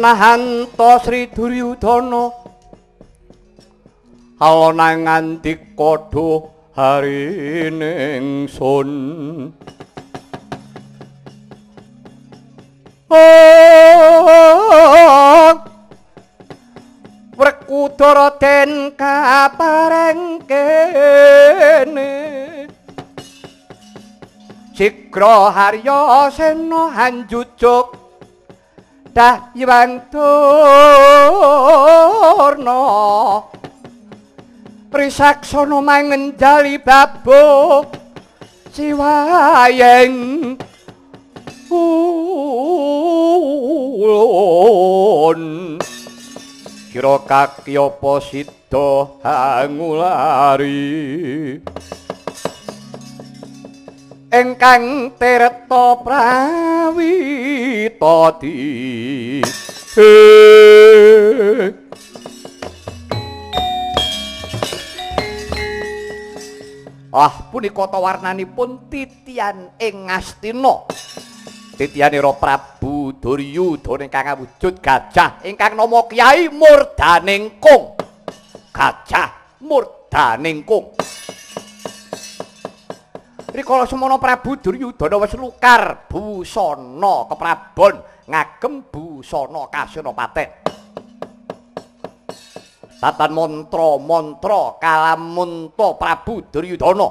Nahanto Sri Duryudana. Alana ngandika do harining sun. Oh Werkudara den kapareng kene. Sigra Harya Sena hanjujuk dah iwang turna Prisaksana mangenjali babuk. Siwayeng ulun. Kira kaki apa sida hangulari ingkang tirta prawita di Ah punika ta warnanipun titian ing Astina. Titianira Prabu Duryudana ingkang wujud gajah ingkang nama Kyai Murdaningkung. Gajah Murdaningkung. Rikala semana Prabu Duryudana wis lukar busana keprabon ngagem busana Kasenopaten. Tatan mantra-mantra kalamunta Prabu Duryudana.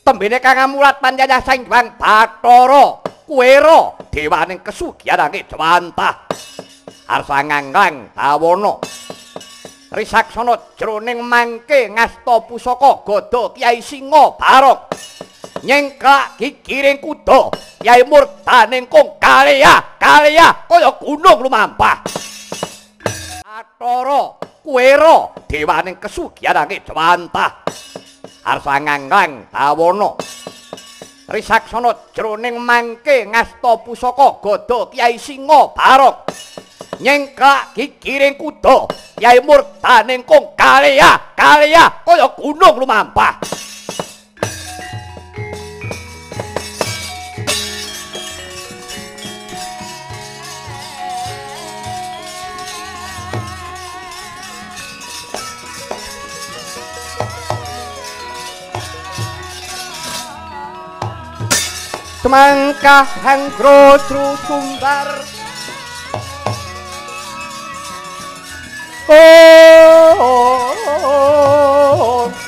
Tembene kang amulat panjajah Sang Hyang Bathara, Kuwera, dewaning kesugihan angge Dewantah. Arsa nganglang dawana. Risaksana jroning mangke ngasta pusaka Gada Kyai Singa Barok. Nyengklak gigiring kuda, Kyai Murdaning kong kaliya, kaliya kaya gunung lumampah. Bathara, Kuwera, dewaning kesugihan angge Dewantah. Arsa nganglang dawana. Risaksana jroning mangke ngasta pusaka Gada Kyai Singa Barok. nyengkak kikiring kuda. Yai murta nengkong kalya kalya kaya gunung lumampah. Semangka hangro tru sumbar. Oh, oh, oh. lah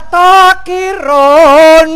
to kirun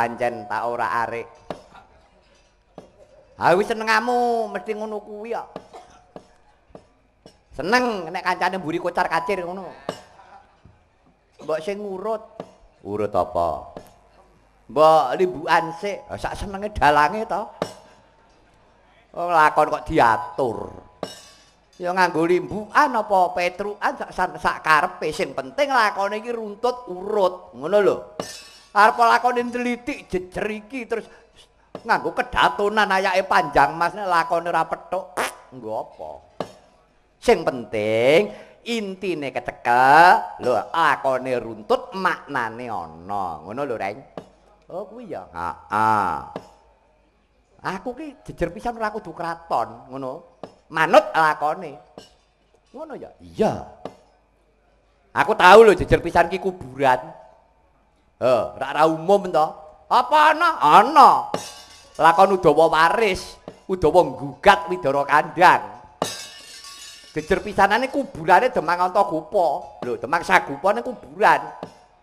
pancen tak ora arek. Ha wis senengamu mesti ngono kuwi kok. Seneng nek kancane mburi kocar kacir ngono. Mbok sing ngurut. Urut apa? Mbok limbukan sik, sak senenge dalange to. Oh, lakon kok diatur. Ya nganggo limbukan apa petrukan sak, sak karepe sing penting lakone iki runtut urut, ngono lho. Arep lakone ndeliti jejer iki terus nganggo kedatonan ayake panjang Mas lakone ora petuk, nggo apa? Sing penting intine kecekel, lho lakone runtut maknane ana, ngono lho Reng. Oh kuwi ya. Heeh. Aku ki jejer pisan ora kudu kraton, ngono. Manut lakone. Ngono ya? Iya. Aku tahu lho jejer pisan ki kuburan. Ora ora umum to. Apa ana? Ana. Lakon Udawa waris, Udawa nggugat Widara Kandang. Jejer pisanane kuburane Demang Antagopa. Lho, Demang Sagopa ning kuburan.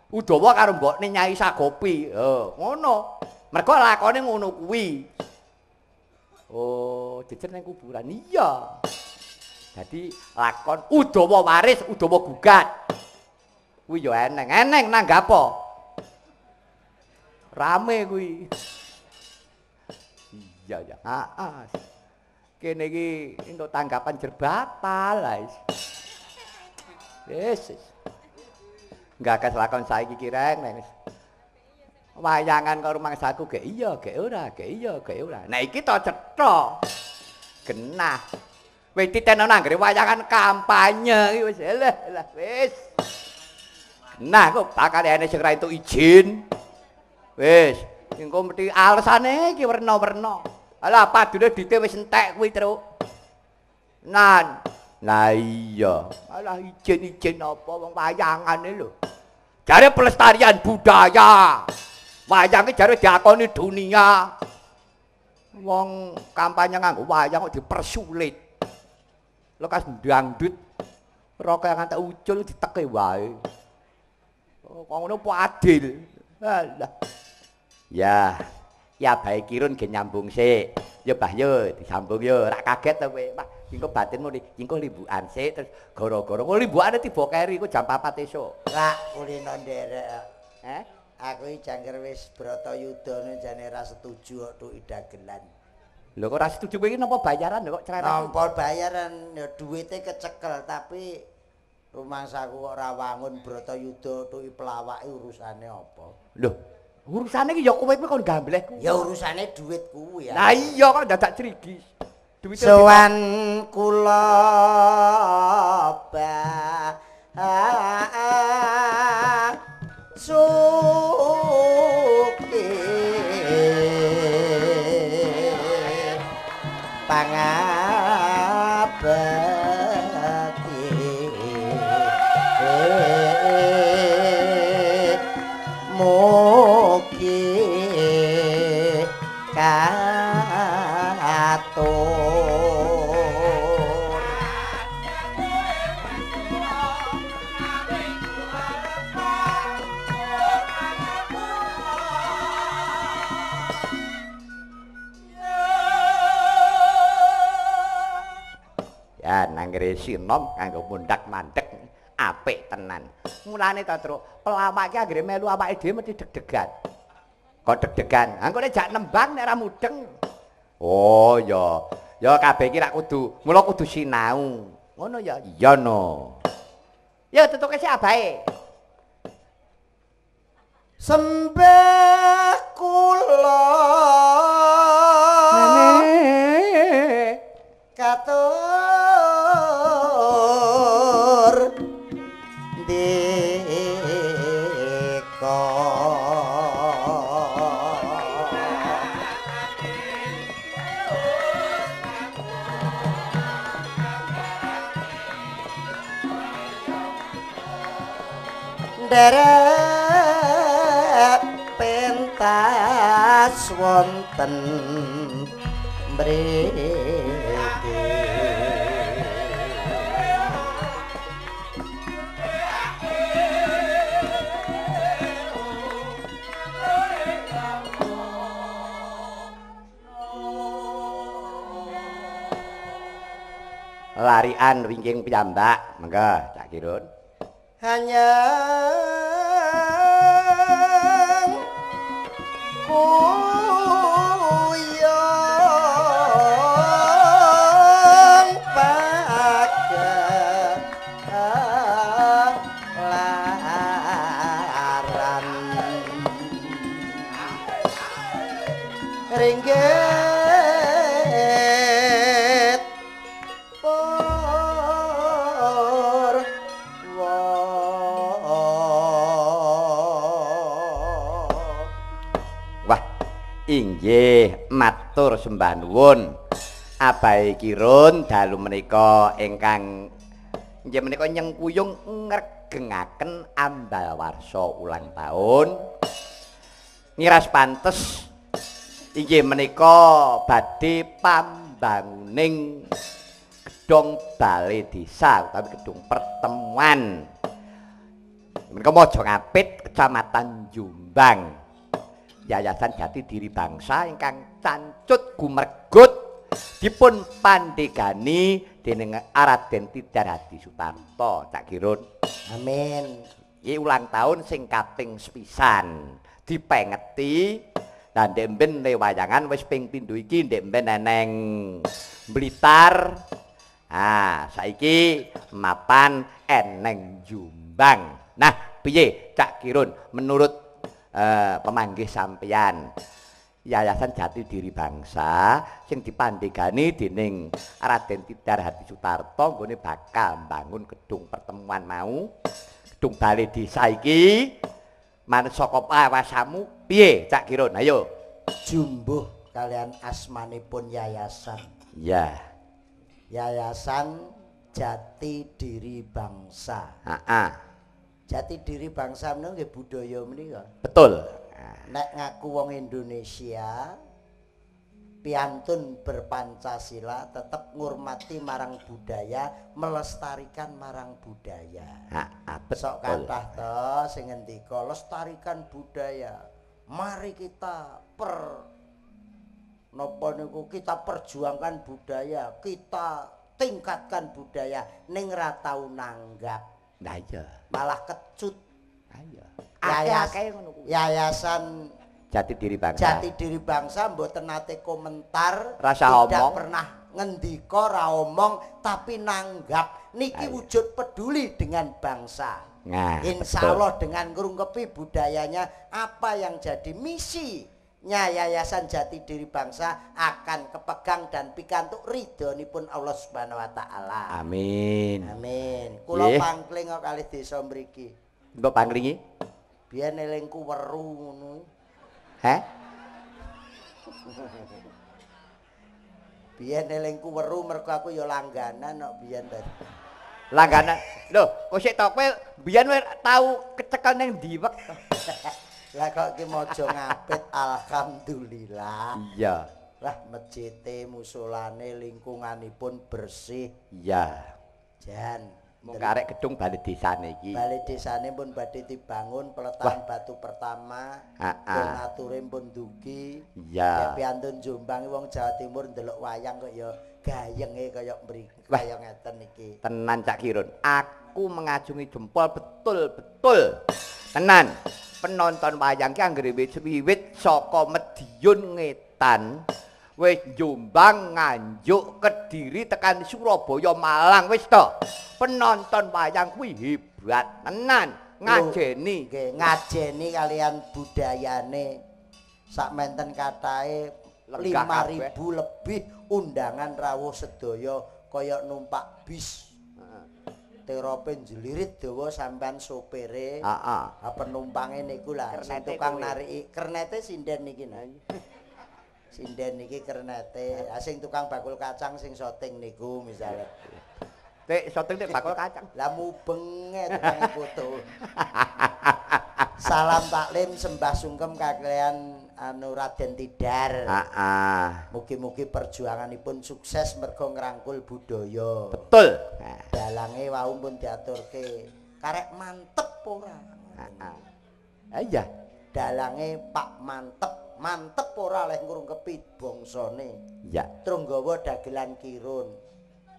Udawa karo mbokne Nyai Sagopi. Heh, ngono. Mergo lakone ngono kuwi. Oh, jejer ning kuburan. Iya. Jadi lakon Udawa waris, Udawa gugat. Kuwi yo eneng, eneng nanggapo. Rame kuwi. Iya ya. Heeh. Kene iki entuk tanggapan jerbatal guys. Wis. Enggak kas lakon saiki ki reng wis. Wayangan karo mangsaku gek iya, gek ora, gek iya, gek ora. Nah iki to cetha. Genah. Wis titeno nanggere wayangan kampanye iki wis lah wis. Nah kok bakal ene sing ra entuk izin. Wis, engko mesti alesane iki werna-werna. Alah padune dite wis entek kuwi, Truk. Nan. Lah iya. Alah izin-izin apa wong wayangane lho. Jare pelestarian budaya. Wayang iki jare diakoni dunia. Wong kampanye nganggo wayang kok dipersulit. Lekas dangdut. Rok yang ngantek ucul diteke wae. Kok ngono adil? Alah. Ya, ya baik kirun ge nyambung sik. Ya Bah yo disambung yo, ora kaget to kowe. Pak, engko batinmu ni, engko limbukan sik terus gara-gara engko limbukane tiba keri iku jam 4 esuk. Rak kulino nderek. Eh? Aku iki jangger wis Bratayuda jane ra setuju kok tuki dagelan. Lho kok ora setuju kowe iki napa bayaran lho kok cerewet? Nampa bayaran ya duwite kecekel tapi rumangsaku kok ra wangun Bratayuda tuki pelawake urusane apa? Lho, urusane iki ya kowe kuwi kon gambleh. Ya urusane duit kuwi ya. Lah iya kok dadak crigis. Duwite Sowan kula ba suki sinom kanggo mundak mandek apik tenan. Mulane to, Truk, pelawak ki anggere melu awake dhewe mesti deg-degan. Kok deg-degan? Angko nek jak nembang nek ora mudeng. Oh, ya. Ya kabeh iki rak kudu, mula kudu sinau. Ngono ya. Iya no. Ya tutuke sik abahe. Sembah kula nderek pentas wonten mriki Larian wingking piyambak. Mengga, Cak Kirun. Hanya kuyang matur sembah nuwun. Abahe Kirun dalu menika ingkang inggih menika nyengkuyung ngregengaken ambal warsa ulang tahun. Ngiras pantes inggih menika badhe pambanguning gedung balai desa utawi gedung pertemuan. Menika Mojongapit, Kecamatan Jombang. Yayasan Jati Diri Bangsa ingkang cancut gumregut dipun pandegani dening Raden Tidaradi Sutarto Cak Kirun. amin Iki ulang tahun sing kaping sepisan dipengeti dan demben lewayangan wis ping pindho iki demben eneng Blitar. Ah, saiki mapan eneng Jombang. Nah, piye Cak Kirun menurut eh, pemanggih sampeyan Yayasan Jati Diri Bangsa sing dipandegani dening Raden Tidar Hadi Sutarto nggone bakal mbangun gedung pertemuan mau. Gedung balai desa iki manut saka pawasamu piye Cak Kirun? Ayo. jumbuh kalian asmanipun yayasan Ya. yayasan jati diri bangsa Heeh. jati diri bangsa menika nggih budaya menika Betul. Nek ngaku wong Indonesia piantun berpancasila tetap ngurmati marang budaya melestarikan marang budaya. Besok kathah to sing ngendika lestarikan budaya mari kita per napa niku? Kita perjuangkan budaya kita tingkatkan budaya. Ning ra tau nanggap. Nah iya. malah kecut. Ayo. Yayas- yayasan Jati Diri Bangsa. jati diri bangsa mboten nate komentar Rasa tidak omong. pernah ngendika ra omong tapi nanggap niki Ayo. wujud peduli dengan bangsa Nah, Insya betul. Allah dengan ngrungkepi budayanya apa yang jadi misinya Yayasan Jati Diri Bangsa akan kepegang dan pikantuk ridhonipun Allah Subhanahu wa taala. Amin. Amin. Kula pangkling kok kalih desa mriki. Mbok pangringi? Biyen elingku weru ngono. Heh? Biyen elingku weru mergo aku ya langganan kok biyen tadi. Langganan. Lho, kok sik tok kowe biyen kowe tau kecekel ning ndiwek. Lah kok ki mojo ngapit alhamdulillah. Iya. Lah masjite musolane lingkunganipun bersih Iya. jan. Mung karek gedung balai desane iki. Balai desane pun badhe dibangun peletakan batu pertama. Heeh. Donature pun dugi. Iya. Ya piantun Jombang wong Jawa Timur ndelok wayang kok ya gayenge kaya mriku. Wah. kaya ngeten iki. Tenan Cak Kirun, aku mengajungi jempol betul-betul. Tenan. Penonton wayang ki anggere wiwit saka Medion ngetan wis Jombang, Nganjuk, Kediri tekan Surabaya, Malang wis to. Penonton wayang kuwi hebat tenan. Ngajeni Nggih, ngajeni kalian budayane sak menten katahe Lenggah 5000 lebih undangan rawuh sedaya kaya numpak bis. Terope njlirit dawa sampean sopere. Heeh. Penumpange niku lah sing tukang nariki kernete sinden niki nah. Sinden niki kernete. Ha sing tukang bakul kacang sing syuting niku misalnya. Tek syuting tek bakul kacang. Lah mubenge tukang foto. Salam taklim sembah sungkem kalian anu Raden Tidar. Heeh. Mugi-mugi perjuanganipun sukses mergo ngrangkul budaya. Betul. Dalange wau pun diaturke. Karek mantep ora? Heeh. Ah, Iya. Dalange Pak mantep, mantep ora leh ngrungkepi bangsane. Iya. Trunggawa dagelan kirun.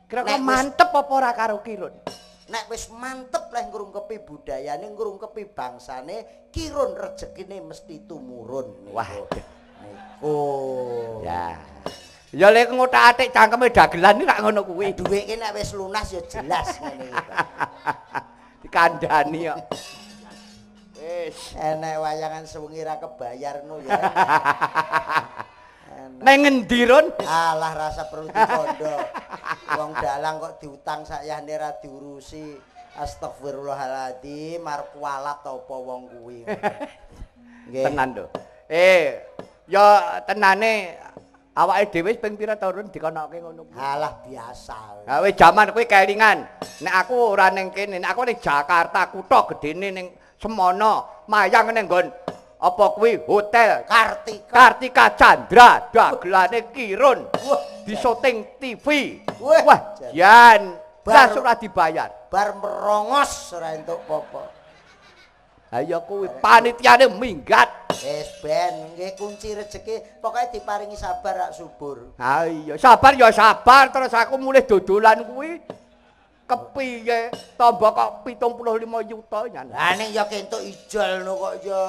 Kira-kira mantep apa ora karo Kirun? Nek wis mantep leh ngrungkepi budayane, ngrungkepi bangsane, kirun rezekine mesti tumurun. Wah. Niku. Ya. Ya lek ngotak-atik cangkeme dagelan iki rak ngono kuwi. Duwe ki nek wis lunas ya jelas ngene iki. *laughs* Dikandani kok. Wis. Enek wayangan sewengi ra kebayar no ya. *laughs* Neng ngendi Run? Alah rasa perlu dikondo. Wong dalang kok diutang sayane ra diurusi. Astagfirullahaladzim, arep kualat apa wong kuwi. Nggih. Tenan lho. Eh, ya tenane awake dhewe ping pira ta Run dikonoke ngono kuwi. Alah biasa. Ha wis jaman kuwi kelingan. Nek aku ora ning kene, nek aku ning Jakarta kutha gedene ning Semono, mayang ning nggon apa kuwi hotel Kartika. Kartika Chandra dagelane Kirun Wah, di syuting TV. Wah, Wah, jan. Bar- blas ora dibayar. bar merongos ora entuk apa. Ha ya kuwi panitiane minggat. Wis ben nggih kunci rezeki pokoke diparingi sabar rak subur. Ha iya, sabar ya sabar terus aku mulih dodolan kuwi. Kepiye tambah kok 75 juta nyan. Lah ning ya kentuk ijol no kok ya.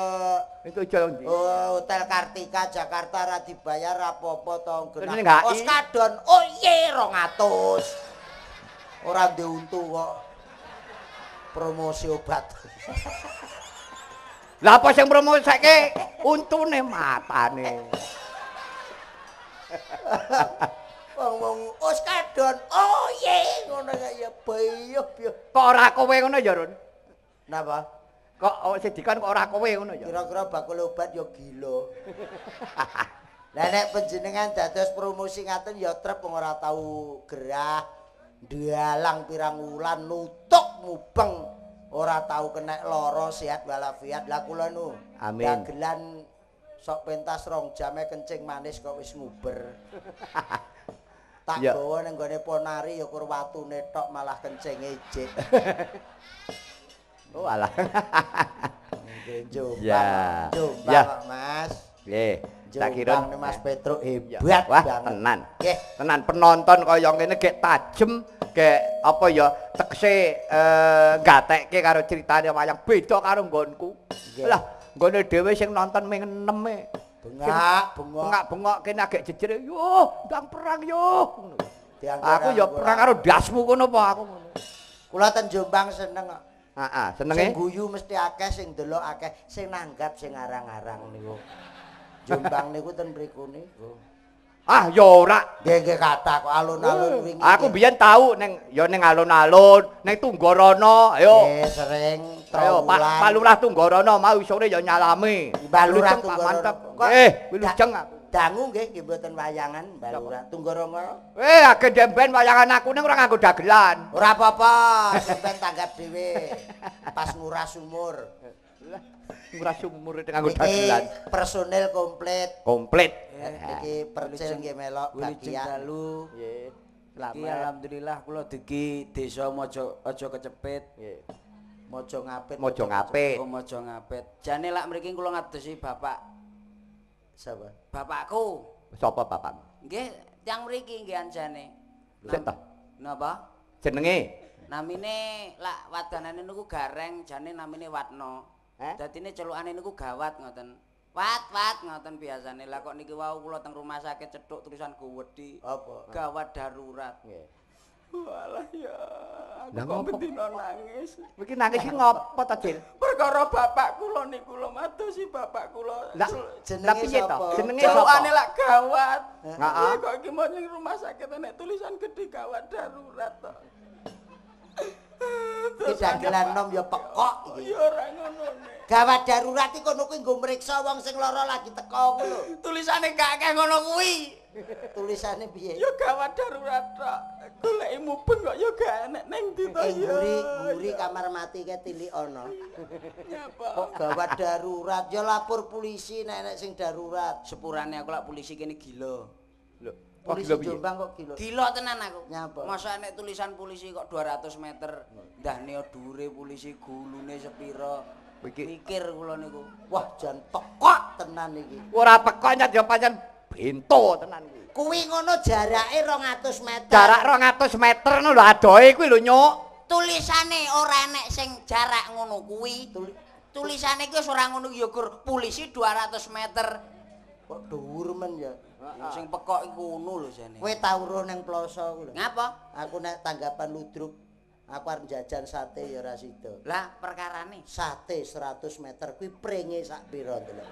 Iku jalan ndi? Oh, Hotel Kartika Jakarta ra dibayar apa-apa to genah. Ini nggak i- Os kadon. Oh iya 200. Ora ndek untu kok. Promosi obat. *laughs* Lah apa sing promoseke untune matane. *laughs* Wong-wong os kadon. Oh iya ngono ya bayuh piye. Kok ora kowe ngono ya, Run? Napa? Kok oh, sing dikon kok ora kowe ngono ya? Kira-kira bakul obat ya gila. *laughs* Lah nek panjenengan dados promosi ngaten ya trep wong ora tau gerah, dalang pirang wulan nutuk mubeng, ora tau kena lara sehat walafiat. Lah kula nu Amin. dagelan sok pentas rong jame kencing manis kok wis nguber. *laughs* tak gawa ning gone ponari ya kur watune tok malah kencing ejek. *laughs* Oh alah. Jombang. Jombang Ya. kok, Mas. Nggih, tak kira Mas Petro Ya. hebat Wah, banget. tenan. Nggih. Tenan penonton kaya ngene gek tajem, gek apa ya tekse eh gatekke karo critane wayang beda karo nggonku. Lah, nggone dhewe sing nonton ming enem e. Bengak, bengok. Kene agek jejer, yo, ndang perang yo. Aku anggur. perang karo dasmu kono apa aku ngono. Kula ten Jombang seneng kok. Heeh, Sing senenge. guyu mesti akeh, sing delok akeh, sing nanggap sing arang-arang niku. Jombang niku ten mriku niku. Ah, ya ora. Nggih kathah kok alun-alun wingi. Aku biyen tahu ning ya ning alun-alun, ning Tunggorono, ayo. Nggih, sering Ayo Pak. Pak Lurah Tunggorono mau sore ya nyalami. Mbah Lurah Tunggorono. Eh, wilujeng. Dangu nggih nggih mboten wayangan Mbah Siapa? Lurah Tunggorono. Eh, agek demben wayangan aku ning ora nganggo dagelan. Ora apa-apa, sampean tanggap dhewe. Pas ngurah sumur. Lah, *laughs* ora sumur nganggo Niki dagelan. personil komplit. Komplit. Eh, Niki percil nggih melok bagian. dalu. Nggih. Iki alhamdulillah kula dugi desa Mojo aja kecepit. Nggih. Mojo ngapit. Mojo ngapit. Oh Mojo ngapit. Jane lak mriki kula ngadosi bapak Sapa? bapakku. Sapa bapakmu? Nggih, tiyang mriki nggih anjane. Sik ta. Napa? Jenenge? Namine lak wadanane niku Gareng, jane namine Watno. Eh? Dadine celukane niku Gawat ngoten. Wat wat ngoten biasane. Lah kok niki wau kula teng rumah sakit cethuk tulisan Gowedi. Apa? Gawat darurat. Nggih. Walah ya, aku Lah kok ngopo? bendina nangis. Iki nangis iki ngopo to, Dil? Perkara bapak kula niku lho madosi bapak kula. Lah Jenenge sapa? Jenenge sapa? lak gawat. Heeh. Kok iki mau ning rumah sakit enek tulisan gede gawat darurat to. *laughs* Dagelan nom ya pekok. Ya ora ngono nek. Gawat darurat iki kono kuwi nggo mriksa wong sing lara lagi teko kuwi lho. Tulisane gak kayak ngono kuwi. Tulisane piye? Ya gawat darurat tok. Goleki mubeng kok ya gak enek ning ndi to Eh ya. nguri, kamar mati ke tilik ana. Nyapa? Kok gawat darurat? Ya lapor polisi nek nek sing darurat. Sepurane aku lak polisi kene gila. Lho, kok Polisi? Jombang kok gila. Gila tenan aku. Nyapa? Masa enek tulisan polisi kok 200 meter. Ndahne dhuwure polisi gulune sepira. Iki- Mikir kula niku. Wah, jan pekok tenan iki. Ora pekok nyat ya pancen bento tenan iki. Kuwi ngono jarake 200 meter. Jarak 200 meter ngono lho adohe kuwi lho, Nyuk. Tulisane ora enek sing jarak ngono kuwi. Tuli- Tulisane iki wis ora ngono ya Gur. Polisi 200 meter. Kok dhuwur men ya. Sing pekok iku ngono lho jane. Kowe tau ro ning ploso kuwi lho. Ngapa? Aku nek tanggapan ludruk aku arep jajan sate ya ora sida. Lah perkarane. Sate 100 meter kuwi pringe sak pira delok.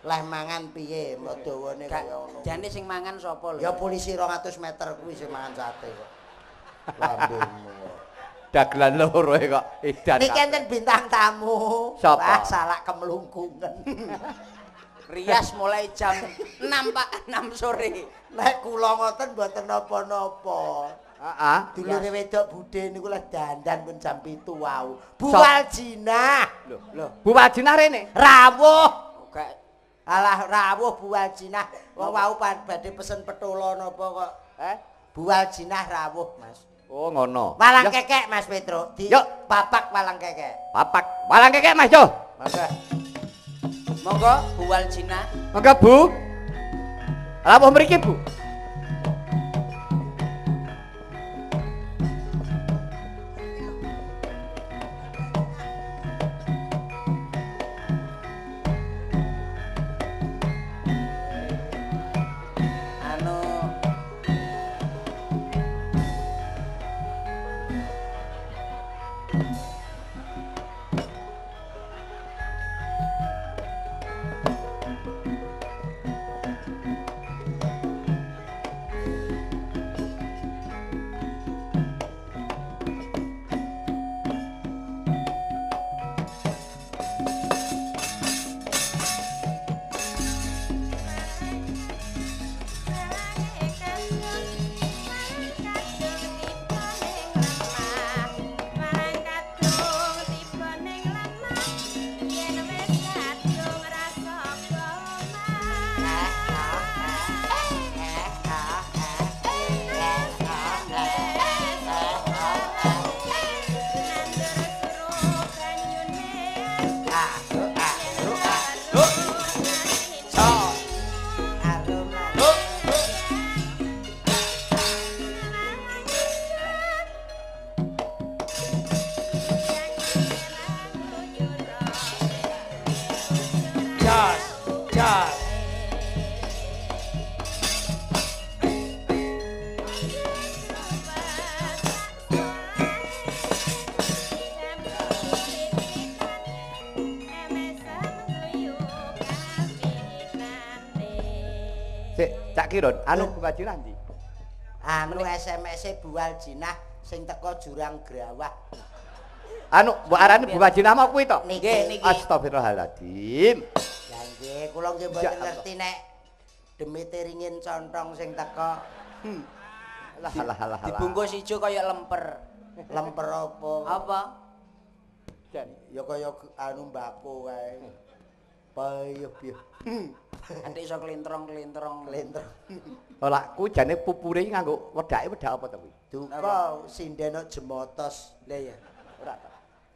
Leh mangan piye mbok dawane kaya ngono. jane sing mangan sapa lho? Ya polisi 200 meter kuwi sing mangan sate kok. *laughs* Lambemu. Dagelan loro e kok edan. Niki enten bintang tamu. Sapa? Wah, salah kemlungkungan. *laughs* Rias mulai jam 6 Pak, 6 sore. Nek kula ngoten mboten napa-napa. Heeh. Dulure wedok budhe niku lah dandan pun jam 7 wau. Buwal jinah. Lho, lho. Bu Wajinah rene. Rawuh. Alah rawuh buwal jinah. Wong wau badhe pesen petula napa kok. Eh? Buwal jinah rawuh, Mas. Oh, ngono. Walang Ya, kekek Mas Petro. Di Yuk. papak walang kekek. Papak. Walang kekek, Mas, yo. Mangga. monggo bual Cina. Mangga, Bu. Rawuh mriki, Bu. Kirun, anu Bu Wajinah ndi? Anu SMS e buwal jinah sing teko jurang grawah. Anu, mbok arani Bu Wajinah mau kuwi to? Niki niki. Astagfirullahaladzim. Ya nggih, kula nggih mboten ngerti nek demite ringin contong sing teko Alah, alah, alah, alah. dibungkus ijo kaya lemper. lemper apa? Apa? Ya kaya anu mbako kae. Payuh piye. Adik iso klintrong-klintrong. Lenter. *laughs* Olah ku jane pupure nganggo wedake wedak apa to kuwi? Duka sindeno jemotos. Lah ya. Ora to.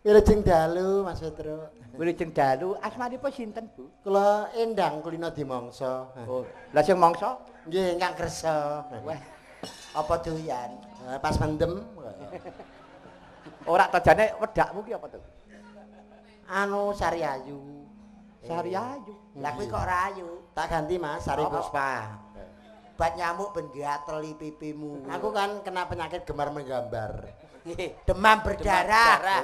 Wilujeng dalu Mas Petro. Wilujeng dalu asmanipun sinten, Bu? Kula Endang kulino dimangsa. Oh, lah sing mangsa? Nggih, ingkang kersa. Wah, Apa doyan? Eh, Pas mendem. Ora tojane wedakmu ki apa tuh? Anu Sari Ayu. Sari ayu. Lah kuwi kok rayu. Tak ganti Mas, Sari? Puspa. Bat nyamuk ben gateli pipimu. Aku kan kena penyakit gemar menggambar. demam berdarah. berdarah.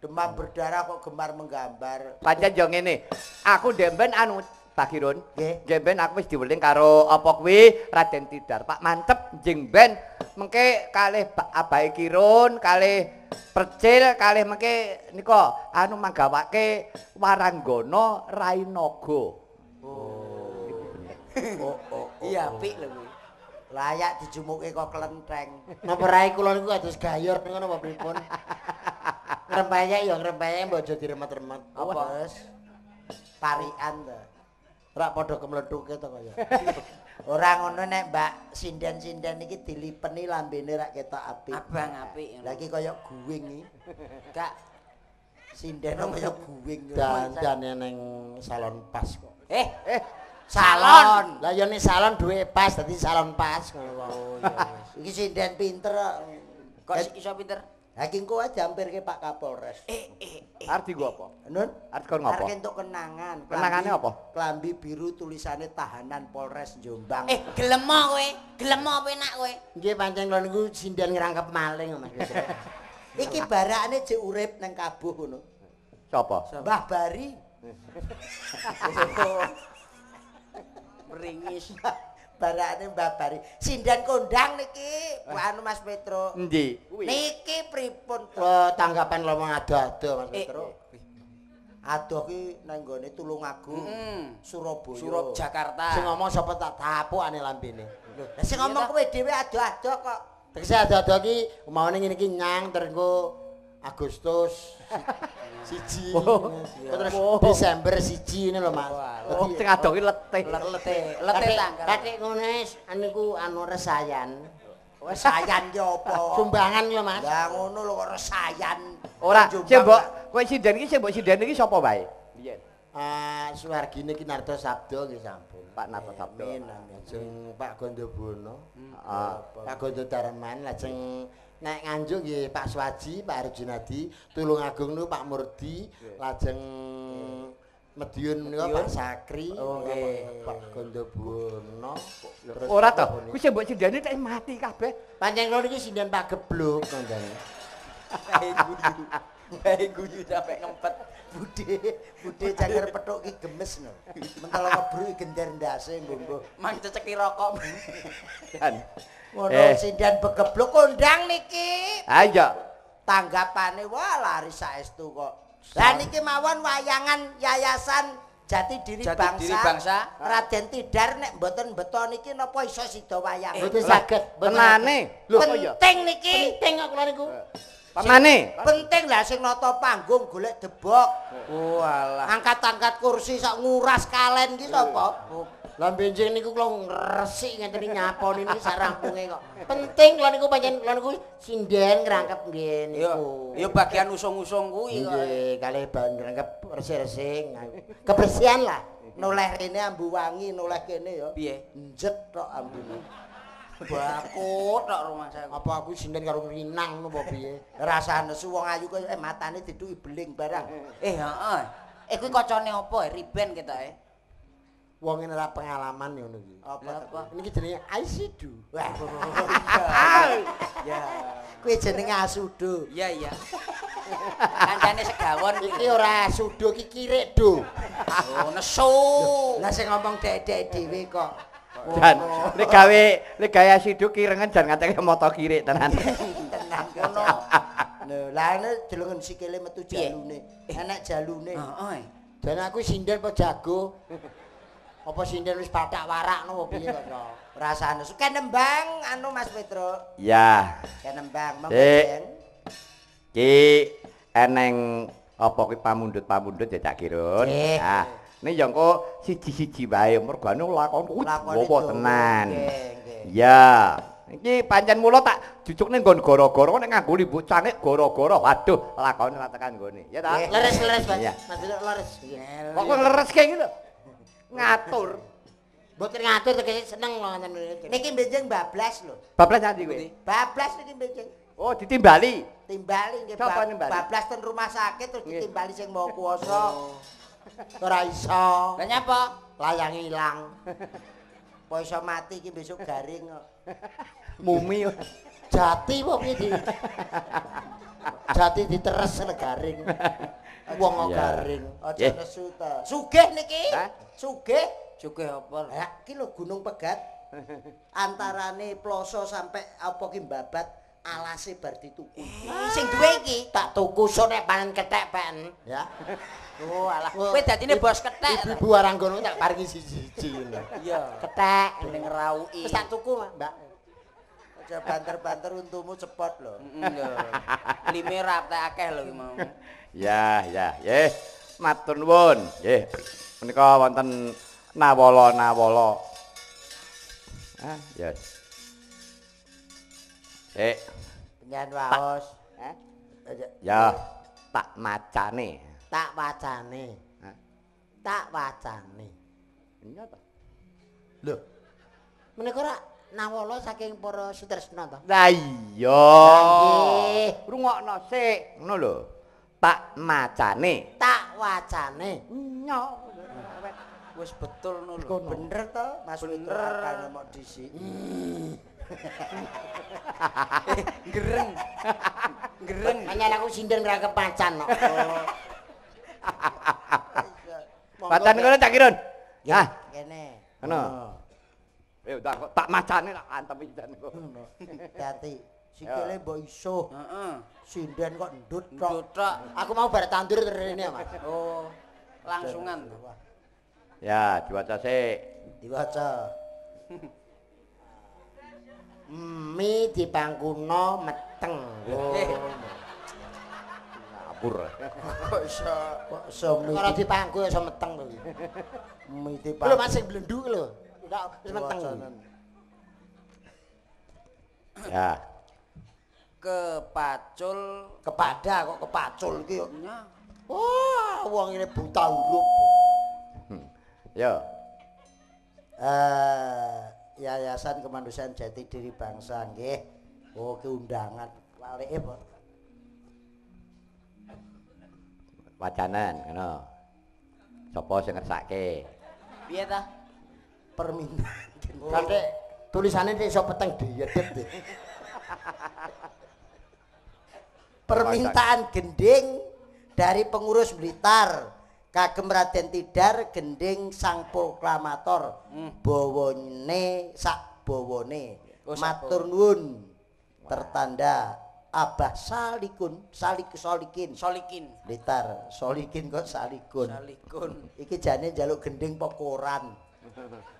Demam berdarah kok gemar menggambar. Pancen yo ngene. Aku demben anu Pak Kirun. Nggih. Demben aku wis diweling karo apa kuwi Raden Tidar. Pak mantep jeng ben mengke kalih Pak Abahe Kirun, kalih Percil, kalih mengke nika anu manggawake Waranggana Rainaga. Oh, oh, Iya, apik lho kuwi. Layak dijumuke kok klentheng. Napa rai kula niku adus gayor ngono apa pripun? Ngrempeyek ya ngrempeyek mbok aja diremet-remet. Apa? Parian to. Ora padha kemletuke to kaya. *laughs* Ora ngono nek Mbak sinden-sinden iki dilipeni lambene rak ketok apik. Abang apik ngono. Lagi kaya guwing iki. Gak Sinden kaya guwing. Dandane ning salon pas kok. eh Eh, Salon. Lah ya ning salon duwe pas dadi salon pas ngono wae. *laughs* Iki sinden pinter kok. Kok iso pinter? Hakim kowe jampirke Pak Kapolres. Eh eh eh. arti gua apa? Nun, Arti kon ngopo? arek entuk kenangan. Kenangane apa? Klambi biru tulisane tahanan Polres Jombang. Eh gelemo kowe, gelemo penak kowe. Nggih pancen kula niku sinden ngrangkep maling Mas. *laughs* Iki barakane jek urip nang kabuh ngono. Sapa? Mbah Bari. *laughs* *laughs* Meringis. Barakane Mbah Bari. Sinden kondang niki, Bu anu Mas Petro. Endi? Niki pripun? Kula tanggapan lomong ado-ado Mas Eh, Pedro. Adoh ki nang gone Tulungagung, Mm. Surabaya. Surab Jakarta. Sing ngomong sapa tak tapukane lambene. Lah sing ngomong kowe dhewe adoh-adoh kok. Tegese ado-ado ki umpamane ngene iki nyang terus Agustus *laughs* siji terus Desember siji ini lho Mas. Oh, sing ki letih. Letih, letih tanggal. Katik ngono wis aniku anu resayan. Wes sayan ki apa? *laughs* Sumbangan lho Mas. Lah ngono lho kok resayan. Ora, sing mbok kowe sinden iki sing mbok sinden iki sapa wae? Biyen. Ah, suwargine ki Narto Sabdo nggih sampun. Pak Nato Sabdo. Amin, amin. Lajeng Pak Gondobono, Ah. Pak Gondo Darman, lajeng nek nganjuk nggih Pak Swaji, Pak Arjunadi, Tulungagung niku Pak Murdi, lajeng Medion menika Pak Sakri, Oh, nggih. Pak Gondobono. Ora to, kuwi sing mbok sindene tek mati kabeh. Pancen kula niki sinden Pak Gebluk ngoten. Bae guyu. Sampe ngempet. Bude, bude canger petuk ki gemes no. Mentolo ngebru gender ndase nggo. Mang ceceki rokok. Dan Ngono Eh. sinden begeblok kondang niki. ayo. Tanggapane wah laris saestu kok. Lah niki mawon wayangan yayasan Jati Diri Jati Bangsa. Diri Bangsa. Raden Tidar nek mboten beto niki napa iso sida wayang. Mboten Lah, saged. Tenane. Lho kok ya? Penting niki. Penting kok kula niku. Pamane. Penting lah sing nata panggung golek debok. Walah. Angkat-angkat kursi sak nguras kalen ki sapa? Lah benjing niku kula ngresik ngenten iki nyaponi niki sarampunge kok. Penting kula niku pancen kula niku sinden ngrangkep nggih niku. yo bagian usung-usung kuwi kok. Nggih, kalih ban ngrangkep resik-resik. Kebersihan lah. Noleh rene ambu wangi, noleh kene ya. Piye? Njet tok ambune. Bakut tok rumah saya. Apa aku sinden karo rinang ngono apa piye? Rasane su wong ayu kok eh matane diduki beling barang. Eh, heeh. Eh kuwi kocone apa? Riben ketoke. Wong ngene ora pengalaman ngono iki. Apa? Niki jenenge Aisidu. Wah. *laughs* Ya. Kuwi jenenge asudo. Iya, iya. Kancane segawon Iki ora sudo iki kirik do. Oh, nesu. Lah sing ngomong dek-dek dhewe kok. Dan nek gawe nek gawe asidu kirengen jan ngate moto kirik tenan. *laughs* tenang kono. Lho, lah ini delongen sikile metu jalune. Enak jalune. Heeh. Dan aku sinden apa jago? Apa sinden wis batak warak no piye kok. Bro? Rasane suka nembang anu Mas Petro. Ya, Kenembang monggo. Dek. Jeng. ki eneng apa kuwi pamundhut-pamundhut ya Cak Kirun. Nggih. Ah, nek yo engko siji-siji wae mergo anu lakon kuwi apa tenan. Ya, iki pancen mula tak jujukne nggon gara-gara nek nganggo limbuk cangik gara-gara. Waduh, lakone ora tekan nggone. Ya ta? Leres-leres Mas. Biro leres. Kok kok leres kayak gitu? Ngatur. Mboten ngatur tegese seneng ngoten. Niki benjing bablas lho. Bablas nanti kowe. Bablas niki benjing. Oh, ditimbali. Timbali nggih nimbali? bablas ten rumah sakit terus ditimbali sing mau kuwasa. Ora iso. Lah nyapa? Layang ilang. Apa iso mati iki besok garing kok. Mumi. Jati kok iki di. Jati diteres negaring. Wong garing. Aja nesu ta. Sugih niki. Sugih. Sugih apa? Ya, iki lho Gunung Pegat. *laughs* Antarane Ploso sampai apa ki babat alase bar dituku. Sing duwe iki. Tak tuku so nek panen kethek pen, ya. *laughs* Oh, alah. Kowe dadine bos kethek. ta? Ibu arang kono tak paringi siji-siji. Iya. Kethek. Ning ngrauki. Wis tak tuku, Mbak. Aja banter-banter untumu cepot lho. Heeh lho. Lime raptek akeh lho iki mau. Ya, ya, nggih. Matur nuwun. Nggih. Menika wonten nawala-nawala. Ah, ya. Sik. Penyan waos. Eh, Aja Ya, tak macane. tak wacane. Tak wacane. Iya ta? Lho. Menika ora nawala saking para Sutresna to? Lah iya. Nggih. Rungokno sik, ngono lho. Tak macane. Tak wacane. Nyok. Wis betul ngono lho. Bener to Mas Bener. akan mau dhisik. *laughs* Gereng. Gereng. Hanya aku sinden ra kepacan kok. Pacan kono tak kirun. Ya, Kene. ngono. Eh, tak tak macane tak antem pisan kok. Hati. Sikile mbok iso. Heeh. Sinden kok ndut tok. Dotok. Aku mau bar tandur rene, Mas. Oh, langsungan. Ya, diwaca sik. Diwaca. Mi dipangkuno meteng. Eh. Ngapur. Kok iso kok iso Ora miti dipangku iso meteng lho iki. miti Lho Mas sing blendu lho. Enggak wis meteng. Ya. Kepacul Kepada kok kepacul iki kok. nya. Wah, wong ini buta huruf. Yo. Eh Yayasan Kemanusiaan Jati Diri Bangsa nggih. Oh, ki undangan. Walike, Pak. Wacanan ngono. Sapa sing ngersake? Piye ta? Permintaan. *laughs* Kate tulisane nek iso peteng diedit. Permintaan gending dari pengurus Blitar. Kagem Raden Tidar gending sang proklamator. Bawone sak bawone Oh, matur nuwun. Tertanda Abah Salikun Salik Solikin. Solikin. Blitar Solikin kok Salikun? Salikun. iki jane njaluk gending pokoran *laughs*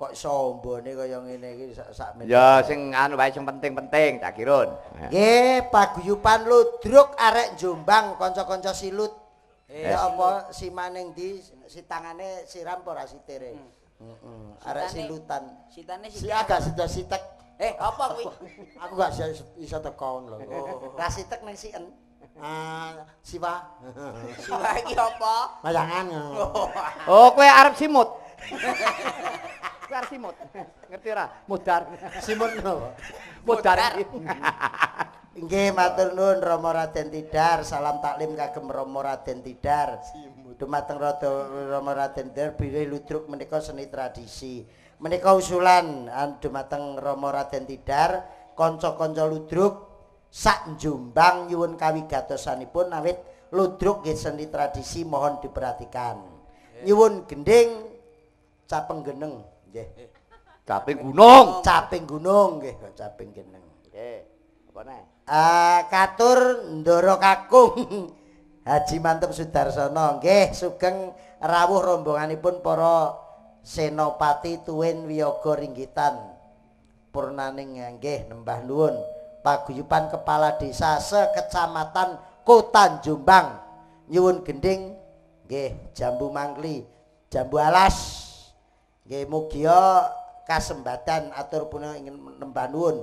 kok sombone kaya ngene iki sak sak menit. Ya sing anu wae sing penting-penting tak kirun. Nggih, paguyuban ludruk arek Jombang kanca-kanca silut. Eh, ya apa si maning di si tangane siram apa ora sitere. Heeh. Arek Sitane- silutan. Sitane Si si. agak sida sitek. Eh, apa kuwi? *laughs* Aku gak iso tekon lho. Oh, ra sitek ning sien. Ah, siwa. *laughs* Siwa iki apa? Mayangan. Oh, kowe arep simut. *laughs* arep simut. Ngerti ora? Mudar. Simon lho. Mudar. Nggih, matur nuwun Rama Raden Tidar, salam taklim kagem Rama Raden Tidar. Dumateng Rada Rama Raden Tidar bilih ludruk menika seni tradisi. Menika usulan an dumateng Rama Raden Tidar, kanca-kanca ludruk sak Jombang nyuwun kawigatosanipun awit ludruk nggih seni tradisi mohon diperhatikan. Nyuwun gending capeng geneng nggih. Caping gunung. Caping gunung nggih, kok caping geneng. Nggih. Apa neh? Ah, katur Ndoro Kakung *laughs* Haji Mantep Sudarsono nggih sugeng rawuh rombonganipun para senopati tuwin wiyaga ringgitan purnaning nggih nembah nuwun paguyuban kepala desa sekecamatan Kota Jombang nyuwun gending nggih jambu mangkli jambu alas nggih mugia kasembadan atur punika ingin nembah nuwun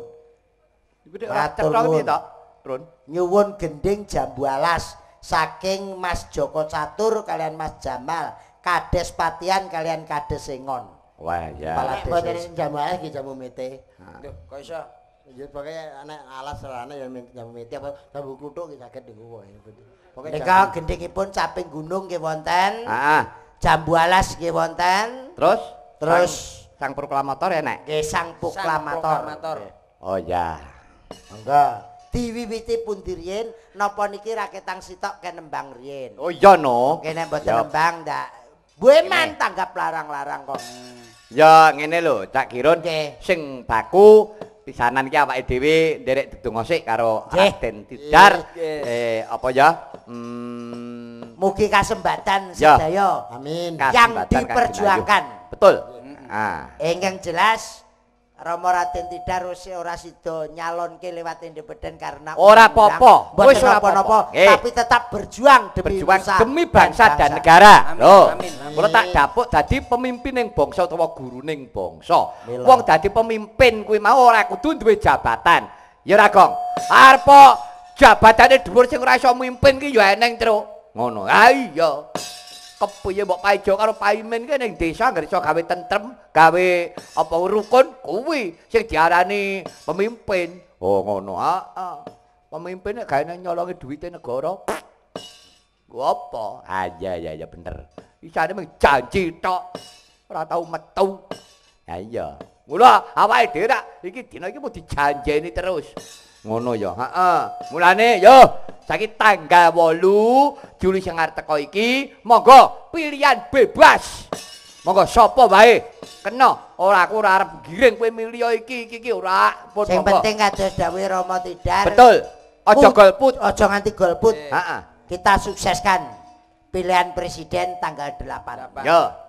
Matur ceklok piye nuwun. nyuwun gending jambu alas saking Mas Joko Catur kalian Mas Jamal kades patian kalian kades sengon Wah, ya. Nek desa mboten jamu ae iki jamu mete. Lho, kok iso? Ya pokoke anak alas serana ya jamu mete apa jamu kluthuk iki saged niku wae. Pokoke Nika gendhingipun caping gunung nggih wonten. Heeh. Jambu alas nggih wonten. Terus Terus sang, sang proklamator ya, Nek. nggih sang proklamator. proklamator. Oh ya. Monggo. Diwiwiti pundi riyin napa niki raketang sitok kenembang riyin. Oh iya no. Kene mboten nembang ndak. Bueman tanggap larang-larang kok. Ya ngene lho, Cak Kirun. Nggih. Sing baku pisanan iki awake dhewe nderek dedonga sik karo. Raden Tidar. Eh apa ya? Hmm, Mugi kasembatan Ya. sedaya Amin. Kas- yang Kasembatan Kanjeng diperjuangkan. Betul. Ah. Ingkang jelas Rama Raden Tidar wis ora sida nyalonke lewat independen karena Ora apa-apa, wis ora apa-apa, apa-apa. Nggih. tapi tetap berjuang demi berjuang nusa demi bangsa dan bangsa. negara. Amin. kula tak dapuk dadi pemimpin ning bangsa utawa guru ning bangsa. Wong dadi pemimpin kuwi mau ora kudu duwe jabatan. Ya ora, Gong. Arep jabatane dhuwur sing ora iso mimpin ki ya eneng truk. Ngono. Ha iya. Kepiye mbok paijo karo paimin ki ning desa anggere iso gawe tentrem, gawe apa rukun kuwi sing diarani pemimpin. Oh, ngono. Heeh. Nek gawe nyolongi duwite negara. Gua apa? Ah iya iya bener. Isane mung janji tok. Ora tau metu. Ha iya. Mula awake dhewe iki dina iki mau dijanjeni terus. Ngono ya. Heeh. Mulane yo saiki tanggal 8 Juli sing arep teko iki, monggo pilihan bebas. Monggo sapa wae kena. Ora aku ora arep giring kowe milih iki iki iki ora. Pun Sing penting kados dawuh Rama Tidar. Betul. Aja Put- golput. Aja nganti golput. Heeh. Kita sukseskan pilihan presiden tanggal 8. Ya.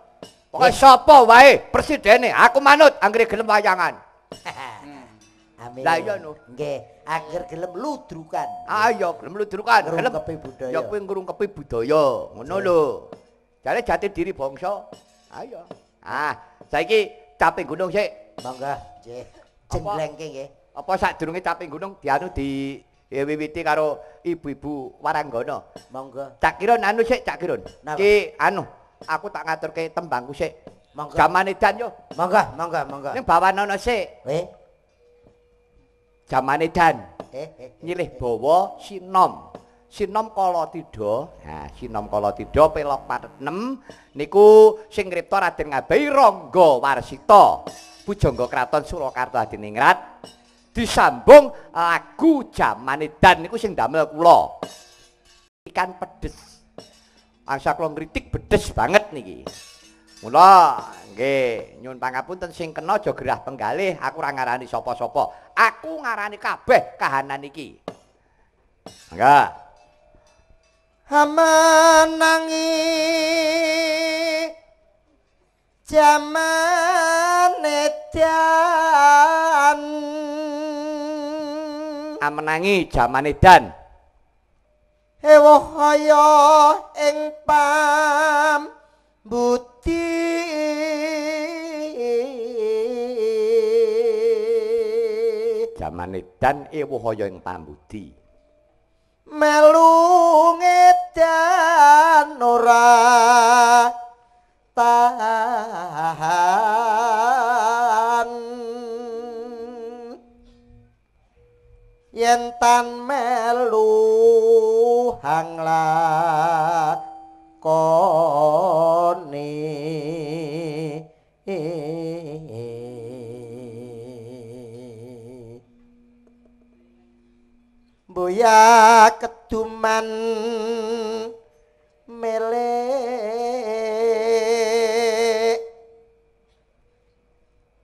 Pokoke sapa wae presidene, aku manut anggere gelem wayangan. *laughs* Amin. Lah iya, no. Nggih, agar gelem ludrukan. Ayo gelem ludrukan, gelem Ngrungkepi budaya. Ya kuwi ngrungkepi budaya, ngono lho. Jare jati diri bangsa. Ayo. Ah, saiki caping gunung sik. Monggo, nggih. Jenglengke nggih. Apa sadurunge caping gunung dianu di ya, wiwiti karo ibu-ibu waranggana. Monggo. Cak Kirun anu sik, Cak Kirun. Napa? Ki anu, aku tak ngaturke tembangku sik. Monggo. Jamane dan yo. Monggo, monggo, monggo. Ning bawana sik. Weh, Jamane dan. nyilih bawa sinom. Sinom kala tida. Nah, sinom kala tida pelok patet 6 niku sing ngripta Raden Ngabai Rangga Warsita. Pujangga Kraton Surakarta Adiningrat disambung lagu jamane dan niku sing damel kula. Ikan pedes. Angsa kula ngritik bedes banget niki. Mula nggih nyun pangapunten sing kena aja gerah penggalih, aku ora ngarani sapa-sapa. Aku ngarani kabeh kahanan iki. Mangga. Hamanangi jaman edan Amenangi jamane dan. Ewohaya ing pam Jamane dan ewuhaya ing pambudi. melu ngedan ora tahan yen tan melu hangla koni Boya keduman melek.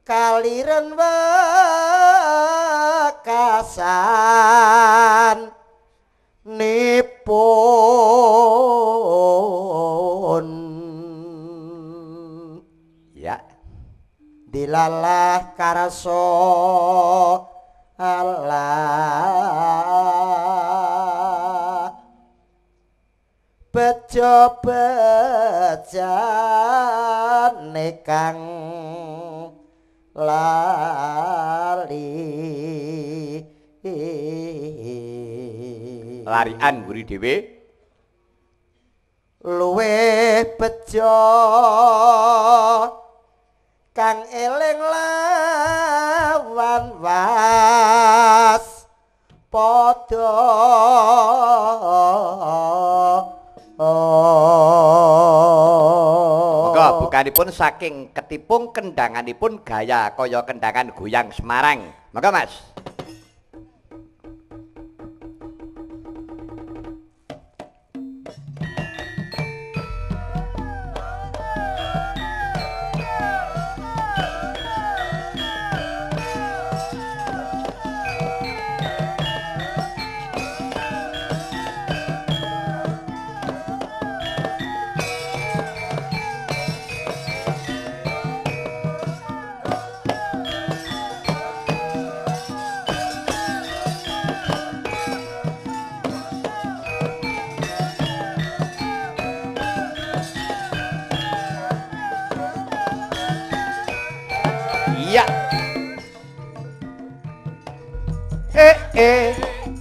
Kaliren wekasan. Nipun dilalah karso Allah bejo bejane kang lali. Larian mburi dhewe. luwe bejo kang eling lawan was padha Monggo bukanipun saking ketipung kendanganipun gaya kaya kendangan goyang Semarang. Monggo Mas.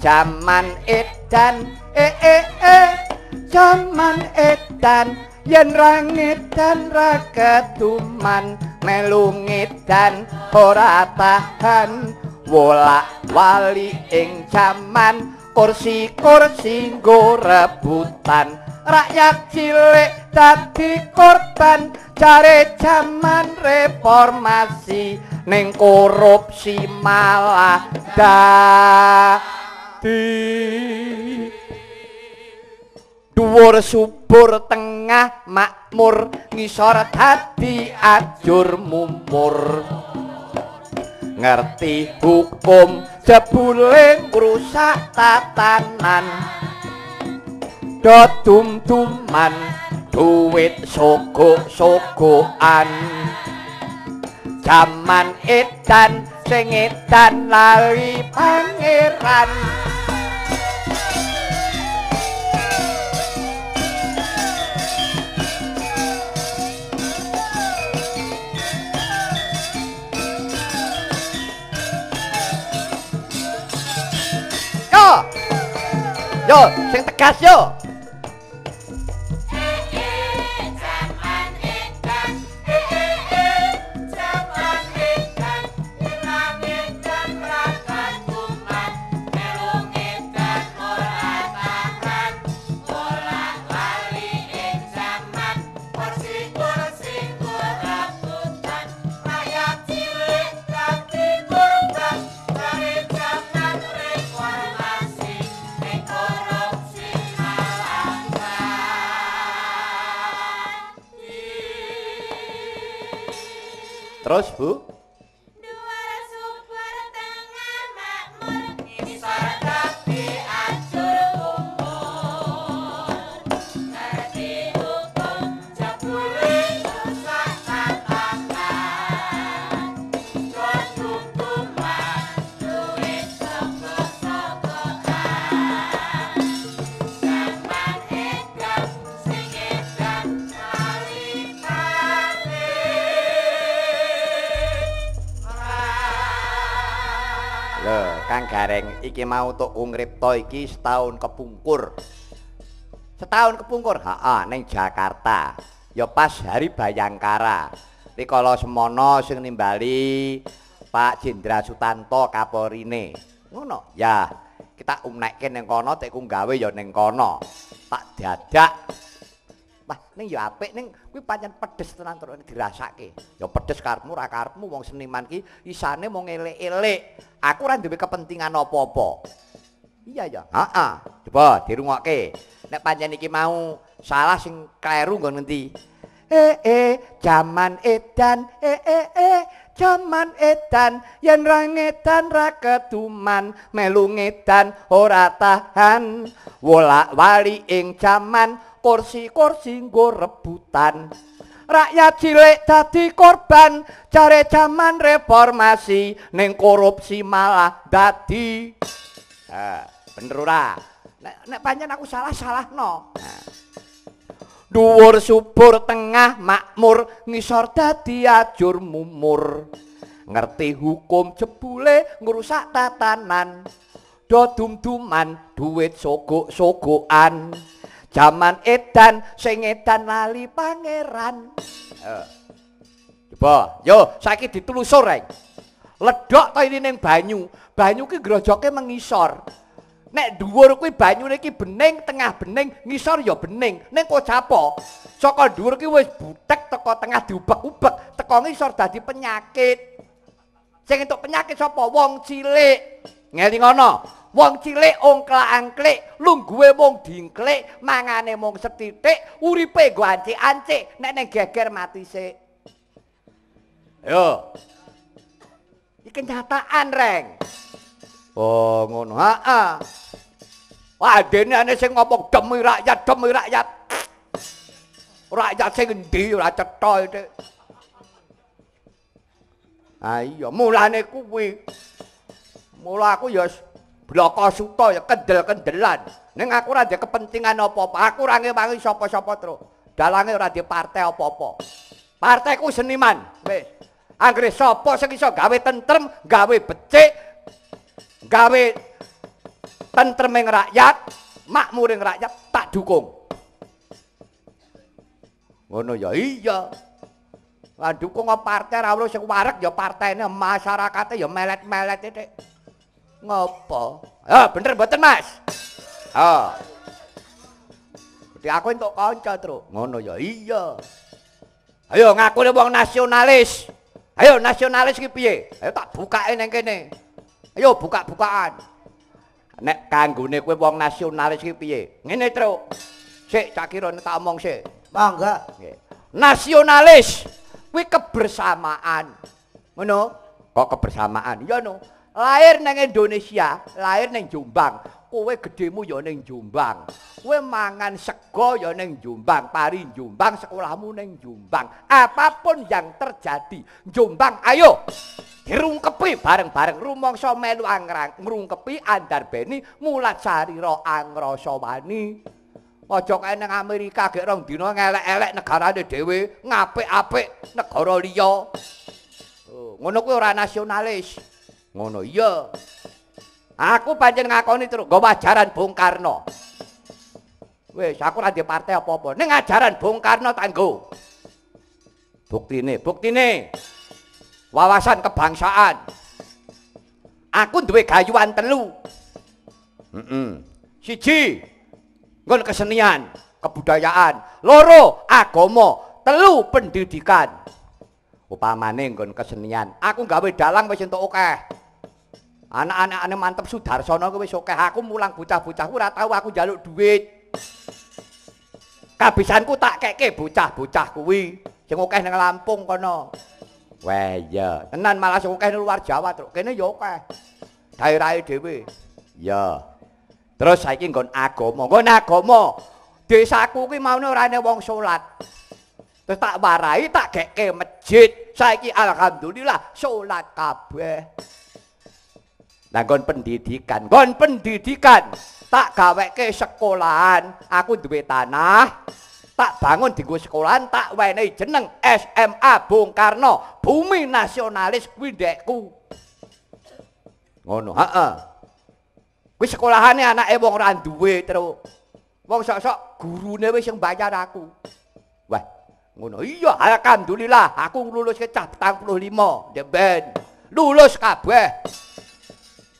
Jaman edan eh eh eh. Jaman edan yen ra ngedan ra ketuman melu ngedan ora tahan. Wolak wali ing jaman kursi kursi nggo rebutan. Rakyat cilik dadi korban jare jaman reformasi. Ning korupsi malah dadi dhuwur subur tengah makmur ngisor dadi ajur mumur. Ngerti hukum jebule ngrusak tatanan. Do tum-tuman duit sogok-sogokan. Jaman edan sing edan lali pangeran! Yo, sing tegas yo. Terus, Bu? Lho, iki mau tuk ngripta iki setahun kepungkur. Setahun kepungkur? Heeh, ning Jakarta. Ya pas hari Bayangkara. Rikala semono sing nimbali Pak Jenderal Sutanto Kaporine. Ngono. Ya, kita umnekke ning kono tekku gawe ya ning kono. Tak dadak. Wah, ning ya apik ning kuwi pancen pedes tenan terus dirasake. Ya pedes karepmu ra karepmu wong seniman ki isane mung elek-elek. Aku ora duwe kepentingan apa-apa. Iya ya. Heeh. Coba dirungokke. Nek pancen iki mau salah sing kleru nggon ngendi? Eh eh jaman edan eh eh eh jaman edan yen ra ngedan ra ketuman melu ngedan ora tahan wolak wali ing jaman kursi-kursi nggo rebutan. Rakyat cilik dadi korban jare jaman reformasi ning korupsi malah dadi. Ha bener ora? Nek nek pancen aku salah salahno. Dhuwur subur tengah makmur ngisor dadi ajur mumur. Ngerti hukum jebule ngrusak tatanan. Do dum-duman duit sogok-sogokan jaman edan sing edan lali pangeran Eh, Coba, yo saiki ditelusur reng. Ledok to ini ning banyu. Banyu ki grojoke mengisor. Nek dhuwur kuwi banyune iki bening, tengah bening, ngisor ya bening. Ning kok capo? Saka dhuwur ki wis butek teko tengah diubek-ubek, teko ngisor dadi penyakit. Sing entuk penyakit sapa? Wong cilik. Ngeling ngono. Wong cilik ongklak-angklik, lungguhe mung dingklik, mangane mung setitik, uripe nggo ancik-ancik, nek ning geger mati sik. Yo. Iki kenyataan, Reng. Oh, ngono. Heeh. Wah, dene ane sing ngomong demi rakyat, demi rakyat. Rakyat sing endi ora cetha. Ah iya, mulane kuwi. Mula aku ya bloko suta ya kendel-kendelan. Ning aku ora ndek kepentingan apa-apa. Aku ngewangi sapa-sapa terus. Dalange ora ndek partai apa-apa. Partaiku seniman. Wis. Anggere sapa sing iso gawe tentrem, gawe becik, gawe tentreming rakyat, makmuring rakyat tak dukung. Ngono ya iya. Lah dukung partai ra ono sing wareg ya partene masyarakate ya melet-melet titik. Ngopo? Ah bener mboten Mas? Ah. Dadi aku entuk kanca, Tru. Ngono ya iya. Ayo ngakune wong nasionalis. Ayo nasionalis ki piye? Ayo tak bukake ning kene. Ayo buka-bukaan. Nek kanggone kowe wong nasionalis ki piye? Ngene, Tru. Sik cak kira tak omong sik. Mangga. Nggih. Nasionalis kuwi kebersamaan. Ngono? Kok kebersamaan? Ya no. Lahir nang Indonesia, lahir nang Jombang. Kowe gedemu ya ning Jombang. Kowe mangan sego ya ning Jombang, pari Jombang, sekolahmu ning Jombang. Apapun yang terjadi, Jombang ayo dirungkepi bareng-bareng rumangsa melu angrang ngrungkepi andar beni mulat sarira angrasa wani. Aja kae nang Amerika gek rong dina ngelek-elek negarane dhewe, ngapik-apik negara liya. Oh, ngono kuwi ora nasionalis. Ngono iya. Aku pancen ngakoni terus nggo ajaran Bung Karno. Wis, aku ora di partai apa-apa. Ning ajaran Bung Karno tak nggo. Buktine, buktine. Wawasan kebangsaan. Aku duwe gayuan telu. Heeh. Siji, nggon kesenian, kebudayaan. Loro, agama. Telu, pendidikan. Upamane nggon kesenian, aku gawe dalang wis entuk akeh. Anak-anakane mantep Sudarsono kuwi wis akeh. Aku mulang bocah-bocah ora tau aku njaluk duit. Kabisanku tak kekke bocah-bocah kuwi sing akeh nang Lampung kono. Wah iya, tenan malah sing akeh luar Jawa, Truk. Kene ya akeh. Daerahe dhewe. Ya. Terus saiki nggon agama. Nggon agama. Desaku kuwi maune ora ana wong salat. Terus tak warai tak gekke masjid. Saiki alhamdulillah salat kabeh. Lah nggon pendidikan, nggon pendidikan. Tak gaweke sekolahan, aku duwe tanah. Tak bangun dienggo sekolahan, tak wenehi jeneng SMA Bung Karno, Bumi Nasionalis kuwi ndekku. Ngono, heeh. Kuwi sekolahane anake wong ora duwe terus. Wong sok-sok gurune wis sing bayar aku. Wah, ngono. Iya, alhamdulillah aku lulus ke cah 45, deben. Lulus kabeh.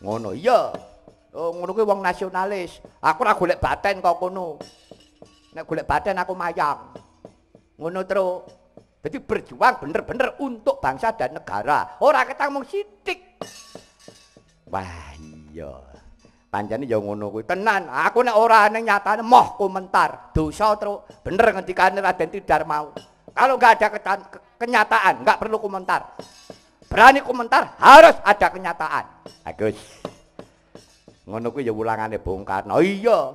Ngono iya. Oh, ngono kuwi wong nasionalis. Aku ora golek baten kok kono. Nek golek baten aku mayang. Ngono terus. Jadi berjuang bener-bener untuk bangsa dan negara. Ora ketang mung sithik. Wah, iya. Pancene ya ngono kuwi. Tenan, aku nek ora ning nyatane moh komentar. Dosa terus. Bener ngendikane Raden Tidar mau. Kalau nggak ada kenyataan, nggak perlu komentar. Berani komentar, harus ada kenyataan. Bagus. Ngono kuwi ya wulangane Bung Karno. Iya.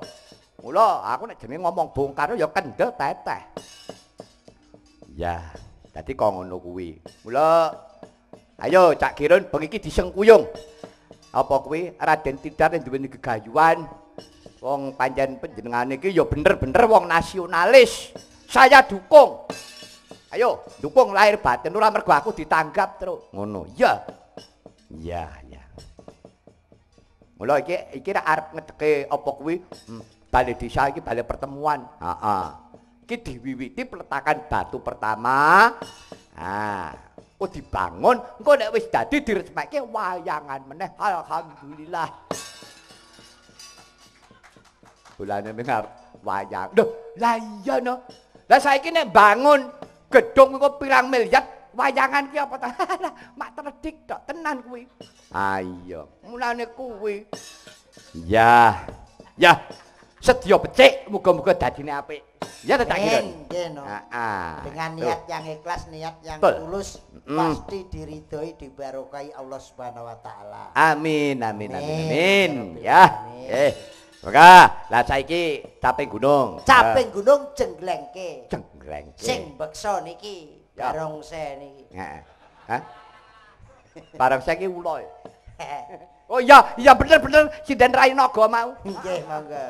Mula aku nek jenenge ngomong Bung Karno ya kendel teteh. Ya, dadi kok ngono kuwi. Mula ayo Cak Kirun bengi iki disengkuyung. Apa kuwi Raden Tidar yang duweni gegayuhan. Wong panjen panjenengane iki ya bener-bener wong nasionalis. Saya dukung. Ayo, dukung lahir batin ora mergo aku ditanggap terus. Ngono. Iya. Iya, iya. Mula iki iki rak arep ngedeke apa kuwi hmm, balai desa iki balai pertemuan. Heeh. Iki diwiwiti peletakan batu pertama. Ah, Oh dibangun, engko nek wis dadi diresmekke wayangan meneh. Alhamdulillah. Bulane dengar wayang. Duh, lah iya no. Lah saiki nek bangun gedung engko pirang miliar wayangan ki apa ta? *laughs* Mak terdik tok tenan kuwi. Ayo, mulane kuwi. Ya. Ya. Sedya becik muga-muga dadine apik. Ya ta tak kira. Heeh. Dengan niat yang ikhlas, niat yang Betul. tulus Mm. pasti diridhoi dibarokai Allah Subhanahu wa taala. Amin amin amin Amin. amin. Ya Eh. Maka lah saiki caping gunung. Caping gunung jengglengke. jenggreng. Sing beksa niki Ya. barong se niki. Heeh. Hah? Barang saiki ulo. Oh iya, iya bener-bener Sinden Rainaga mau. Nggih, monggo.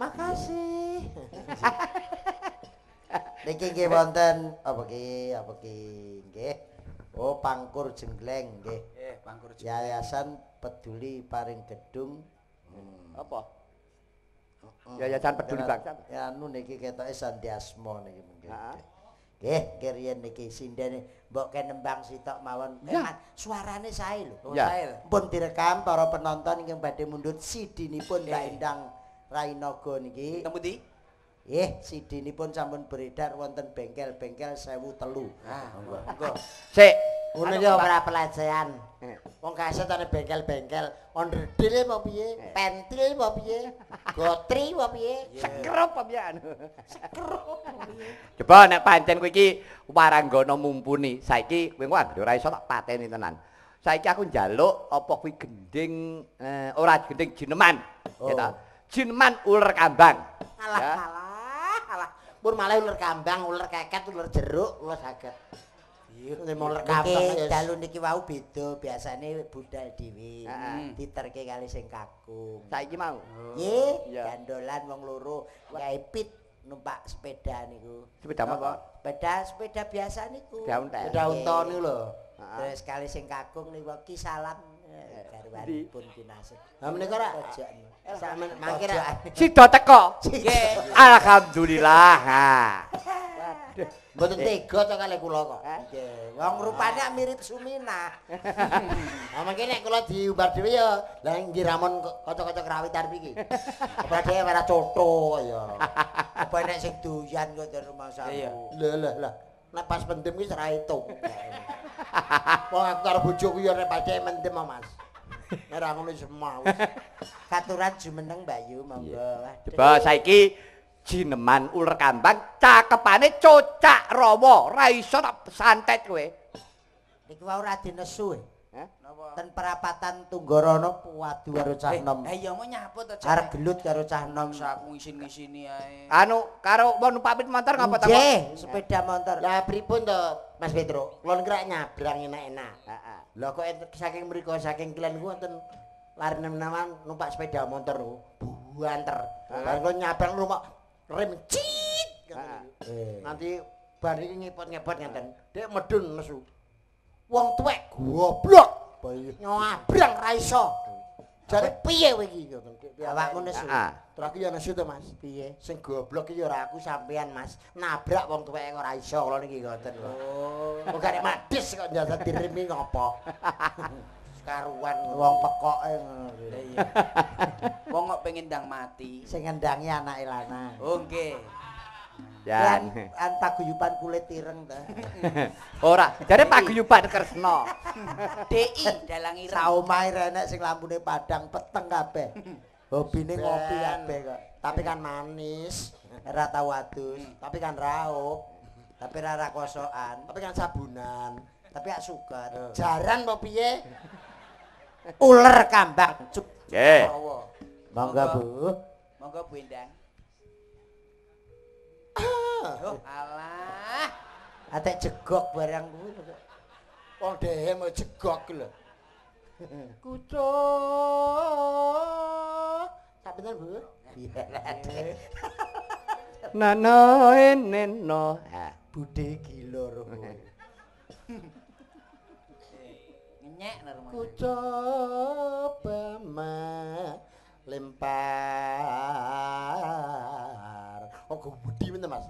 Makasih. Niki nggih wonten apa ki? Apa ki? Nggih. Oh, Pangkur Jenggleng nggih. Eh, Bangkur Yayasan Peduli Paring Gedung. Apa? Yayasan Peduli Bangsa. Ya anu niki ketoke Sandiasmo niki mungkin. Nggih, kiriyen niki sindene mbok kenembang sitok mawon. Ya. Eman, suarane sae lho. Ya. Pun direkam para penonton ingkang badhe mundhut CD-nipun Mbak Eh. Endang Rainaga niki. Temu di? Nggih, CD-nipun sampun beredar wonten bengkel-bengkel 1003. Ah, monggo. Monggo. Sik. Ngono iki Pak. ora pelecehan. Eh. Wong kaset ana bengkel-bengkel, onderdil apa piye? Pentil apa piye? Gotri apa piye? Sekrep apa pian? Coba nek pancen kowe iki waranggana mumpuni, saiki kowe kok anggere ora iso tak pateni tenan. Saiki aku njaluk apa kuwi gending eh, ora gending jineman. Oh. Ya ta? Jineman uler kambang. Alah, Ya. alah, alah. Pun malah ular kambang, ular keket, ular jeruk, ular saged. Iya, dalu niki wau beda, biasane budal dhewe. Diterke kali sing kakung. Saiki mau. Nggih, Iya. gandolan wong loro gawe pit numpak sepeda niku. Sepeda apa? Sepeda sepeda biasa niku. Sepeda unta niku lho. Terus kali sing kakung niku ki salam eh, garwanipun kinasih. Lah menika ora Samen mangkir. Sida teko. Nggih. Alhamdulillah. Ha. mboten tega to kali kula kok. Nggih, wong rupane mirip Sumina. *laughs* Ah mangke nek kula diumbar dhewe ya lah ngiramon kanca-kanca kerawitan iki. Apa dhewe ora coto ya. Apa nek sing doyan kok di rumah saku. Lah lah lah. Nek pas mendem ki ora itung. Wong aku karo bojoku ya nek padhe mendem Mas. Ora ngono semau. Katuran jumeneng Bayu monggo. Coba saiki jineman uler kambang cakepane cocak rawa, ra iso tak santet kowe. Niki wau Raden Nesu. eh. Hah? Napa? Ten perapatan Tunggorono Puwadu karo Cah Eh, Nom. eh, iya mau to, Cak? Arep gelut karo Cah Nom. Masa aku ngisin-ngisini ae. Anu karo mau numpak motor ngapa ta? Nggih, sepeda motor. Lah pripun to Mas Petro? Kula ngerak nyabrang enak-enak. Heeh. Lah kok saking mriku saking kilen ku wonten lari nemen numpak sepeda motor lho. Buanter. Bar kula nyabrang numpak rem cit. Nanti bar iki ngepot-ngepot ngeten. Dek medun nesu. Wong tuwek goblok. Nyabrang ra iso. Jare piye kowe iki ngoten. Awakmu nesu. Terus aku ya nesu to Mas. Piye? Sing goblok iki ya ora aku sampean Mas. Nabrak wong tuwek ora iso kula niki ngoten lho. Oh, Kok gak madis kok jasa diremi ngopo? *laughs* Karuan wong pekoke ngono. Lah iya. Wong kok pengen ndang mati. Sing ngendangi anake lanang. Oh, nggih. Jan. *laughs* Kan an paguyuban kulit ireng ta. *laughs* Ora, jare paguyuban Kresna. DI dalang ireng. Saumahe renek sing lampune padang peteng kabeh. *laughs* Hobine ngopi kabeh kok. Tapi kan manis, Ora tau adus, tapi kan raup, tapi ora ra kosokan, tapi kan sabunan. tapi ak sugar. Jaran apa piye? Uler kambang. Cuk. Nggih. Monggo, Bu. Monggo Bu Endang. Oh, alah. Atek jegok barang kuwi. kok. Wong dhewe mau jegok lho. Kucu. Sabener, Bu. Iya, eneno. Ha. Budhe roh. Nyek nang rumah. Coba gue budi bener mas.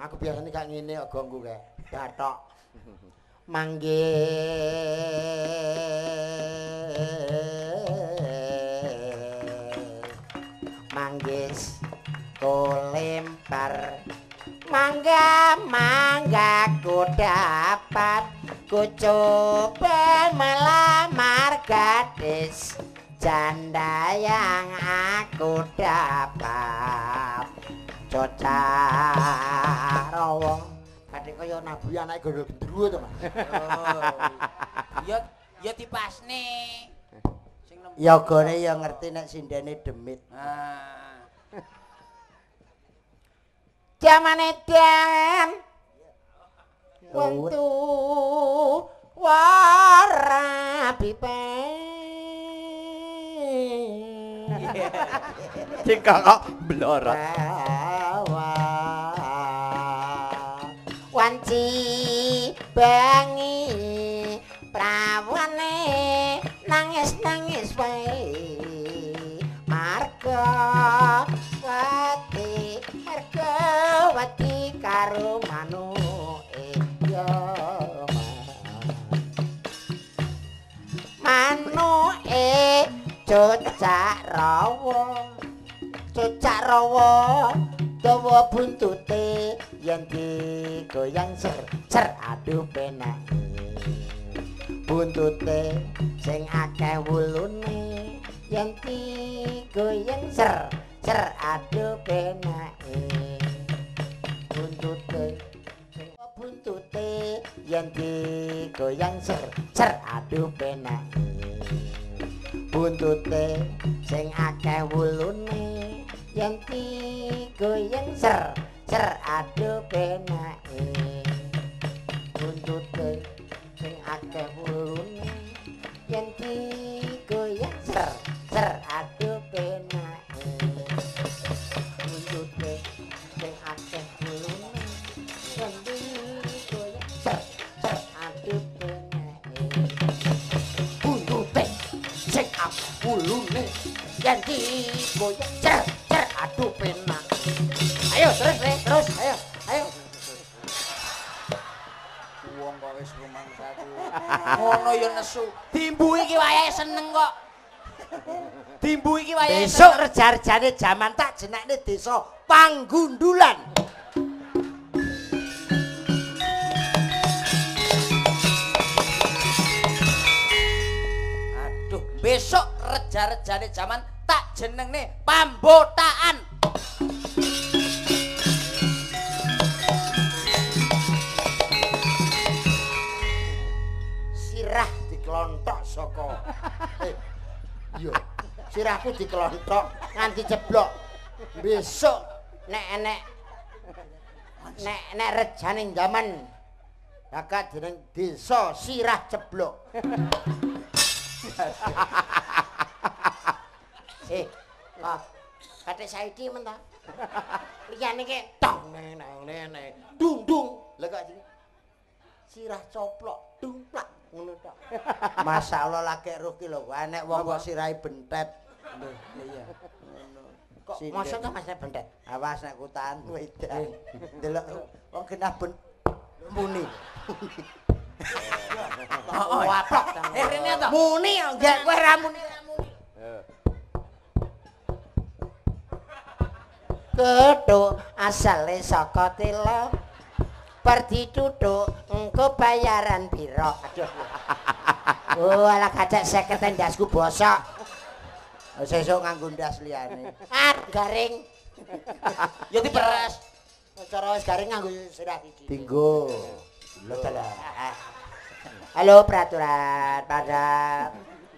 Aku biasanya gak ngene kok gongku kae. Batok. Manggis. Manggis kulempar. Mangga mangga ku dapat ku coba melamar gadis janda yang aku dapat Cocarawa Kadek kaya nabi anake gondol gendruwo to, Mas. Ya ya dipasne. Sing nem- Yogane ya ngerti nek sindene demit. Ah. Jamane dan Wentu warabi Jika *laughs* kok blorot. Wanci bangi prawane nangis nangis wae. Marga wati marga wati karo manuke ya manuke cocak rawa. Cocak rawa. Dawa buntute yen digoyang ser ser aduh penak. Buntute sing akeh wulune yen digoyang ser ser aduh penak. Buntute buntute yen digoyang ser ser aduh penak buntute sing akeh wulune yen digoyang ser ser aduh penake buntute sing akeh wulune yen digoyang ser ser aduh yen digoyang cer cer aduh penak ayo terus Re, terus ayo ayo Wong kok wis rumangsaku. Ngono ya nesu. Dimbu iki wayahe seneng kok. Dimbu iki wayahe Besok rejar-rejane jaman tak jenekne desa Panggundulan. Aduh, besok reja-rejane jaman tak jenengne pambotaan. sirah dikelontok saka eh iya. Sirahku dikelontok nganti ceblok. Besok nek enek nek nek rejaning jaman kakak jeneng desa sirah ceblok *laughs* eh kok kate saiki men ta *laughs* liyane ke tong neng neng neng dung dung kok jeneng sirah coplok dumplak ngono tok *laughs* Masyaallah lagi roh ki lho, enek wong kok sirahe bentet. Lho, iya. kok Sindek. mosok to Mas nek bendet Awas nek kutan *laughs* wedan. Delok wong genah ben muni. Oh, waplok. Eh, rene to. Muni enggak kowe ra muni. Kudu asale saka tila bar dituthuk engko bayaran pira aduh. Oh ala kacek 50 ndasku bosok. Sesuk nganggo ndas liyane. ah garing. Ya diperes. cara wis garing nganggo sirah iki. Dinggo. Lho, halo peraturan pada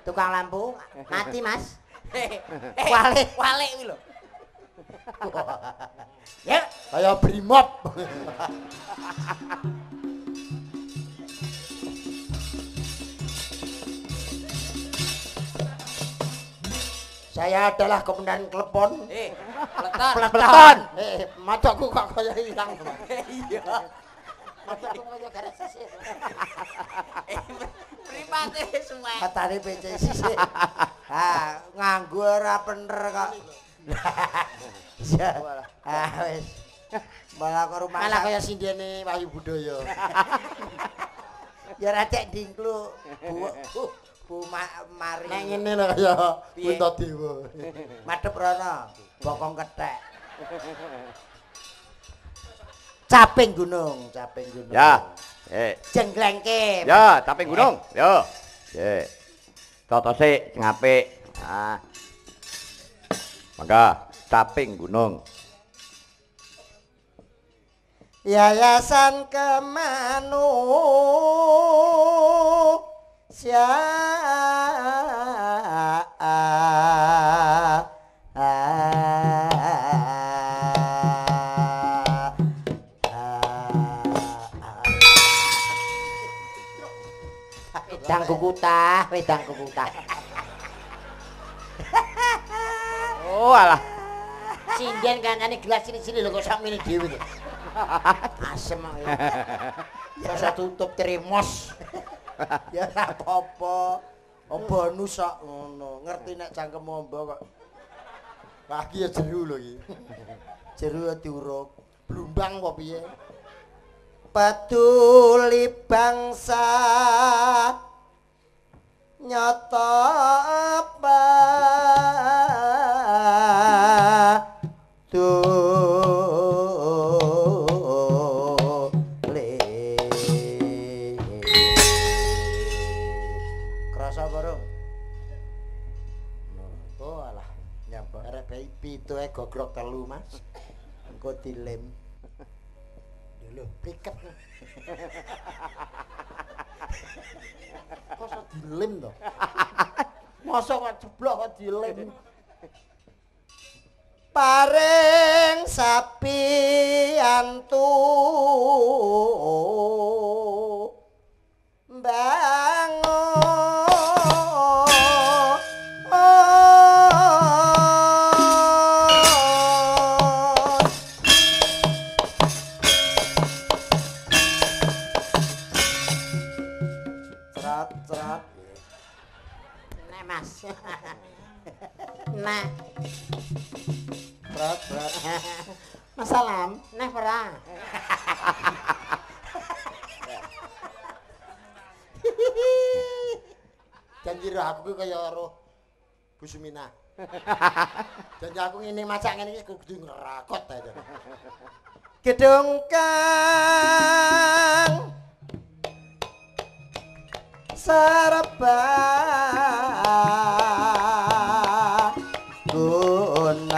tukang lampu? Mati mas. *laughs* Wale, wale kuwi lho. *laughs* ya Kaya brimob. *laughs* saya adalah komandan klepon Eh, peleton. Peleton. Eh, macokku kok kaya ilang. *laughs* Iya. Macokku kaya garis sisir. Eh, mripate suwe. Katane PC sisik. Ha, nganggo ora bener kok. Ya. Ah wis. Malah karo rumah Malah kaya sindene Wahyu Budaya. ya ra cek dingklu. Bu, bu, bu ma, mari. Nek ngene lho kaya Piye? Puntadewa. madhep rono, bokong kethek. Caping gunung, caping gunung. Ya. Eh, jenglengke. ya, tapi gunung. Yo. Ye. Toto sik sing apik. Nah. Mangga caping gunung. Yayasan Kemanu Sia Wedang kukutah, wedang kukutah. Oh, alah. Sinden kancane gelas sini-sini lho kok sakmene dhewe to. *laughs* Asem kok. Masa tutup termos. ya ora apa-apa. Oh bonus kok ngono. Ngerti nek cangkem ombo kok. Iki ya jeru lho iki. Jeru diuruk. Blumbang apa piye? Peduli bangsa nyata apa? Tuli Kerasa bareng Oh arek bayi pituke gogrok telu, Mas. engko dilem. Lho, piket. *laughs* Kok iso dilem to? *laughs* Masa kok jeblok kok dilem? paring sapi antu bangun Nah, cerat cerat *laughs* Mas Salam, nah ora. *laughs* Janji roh aku kaya roh Bu Sumina. *laughs* Janji aku ngene masak ngene iki kudu ngerakot ta. Jan. gedung kang serba Dan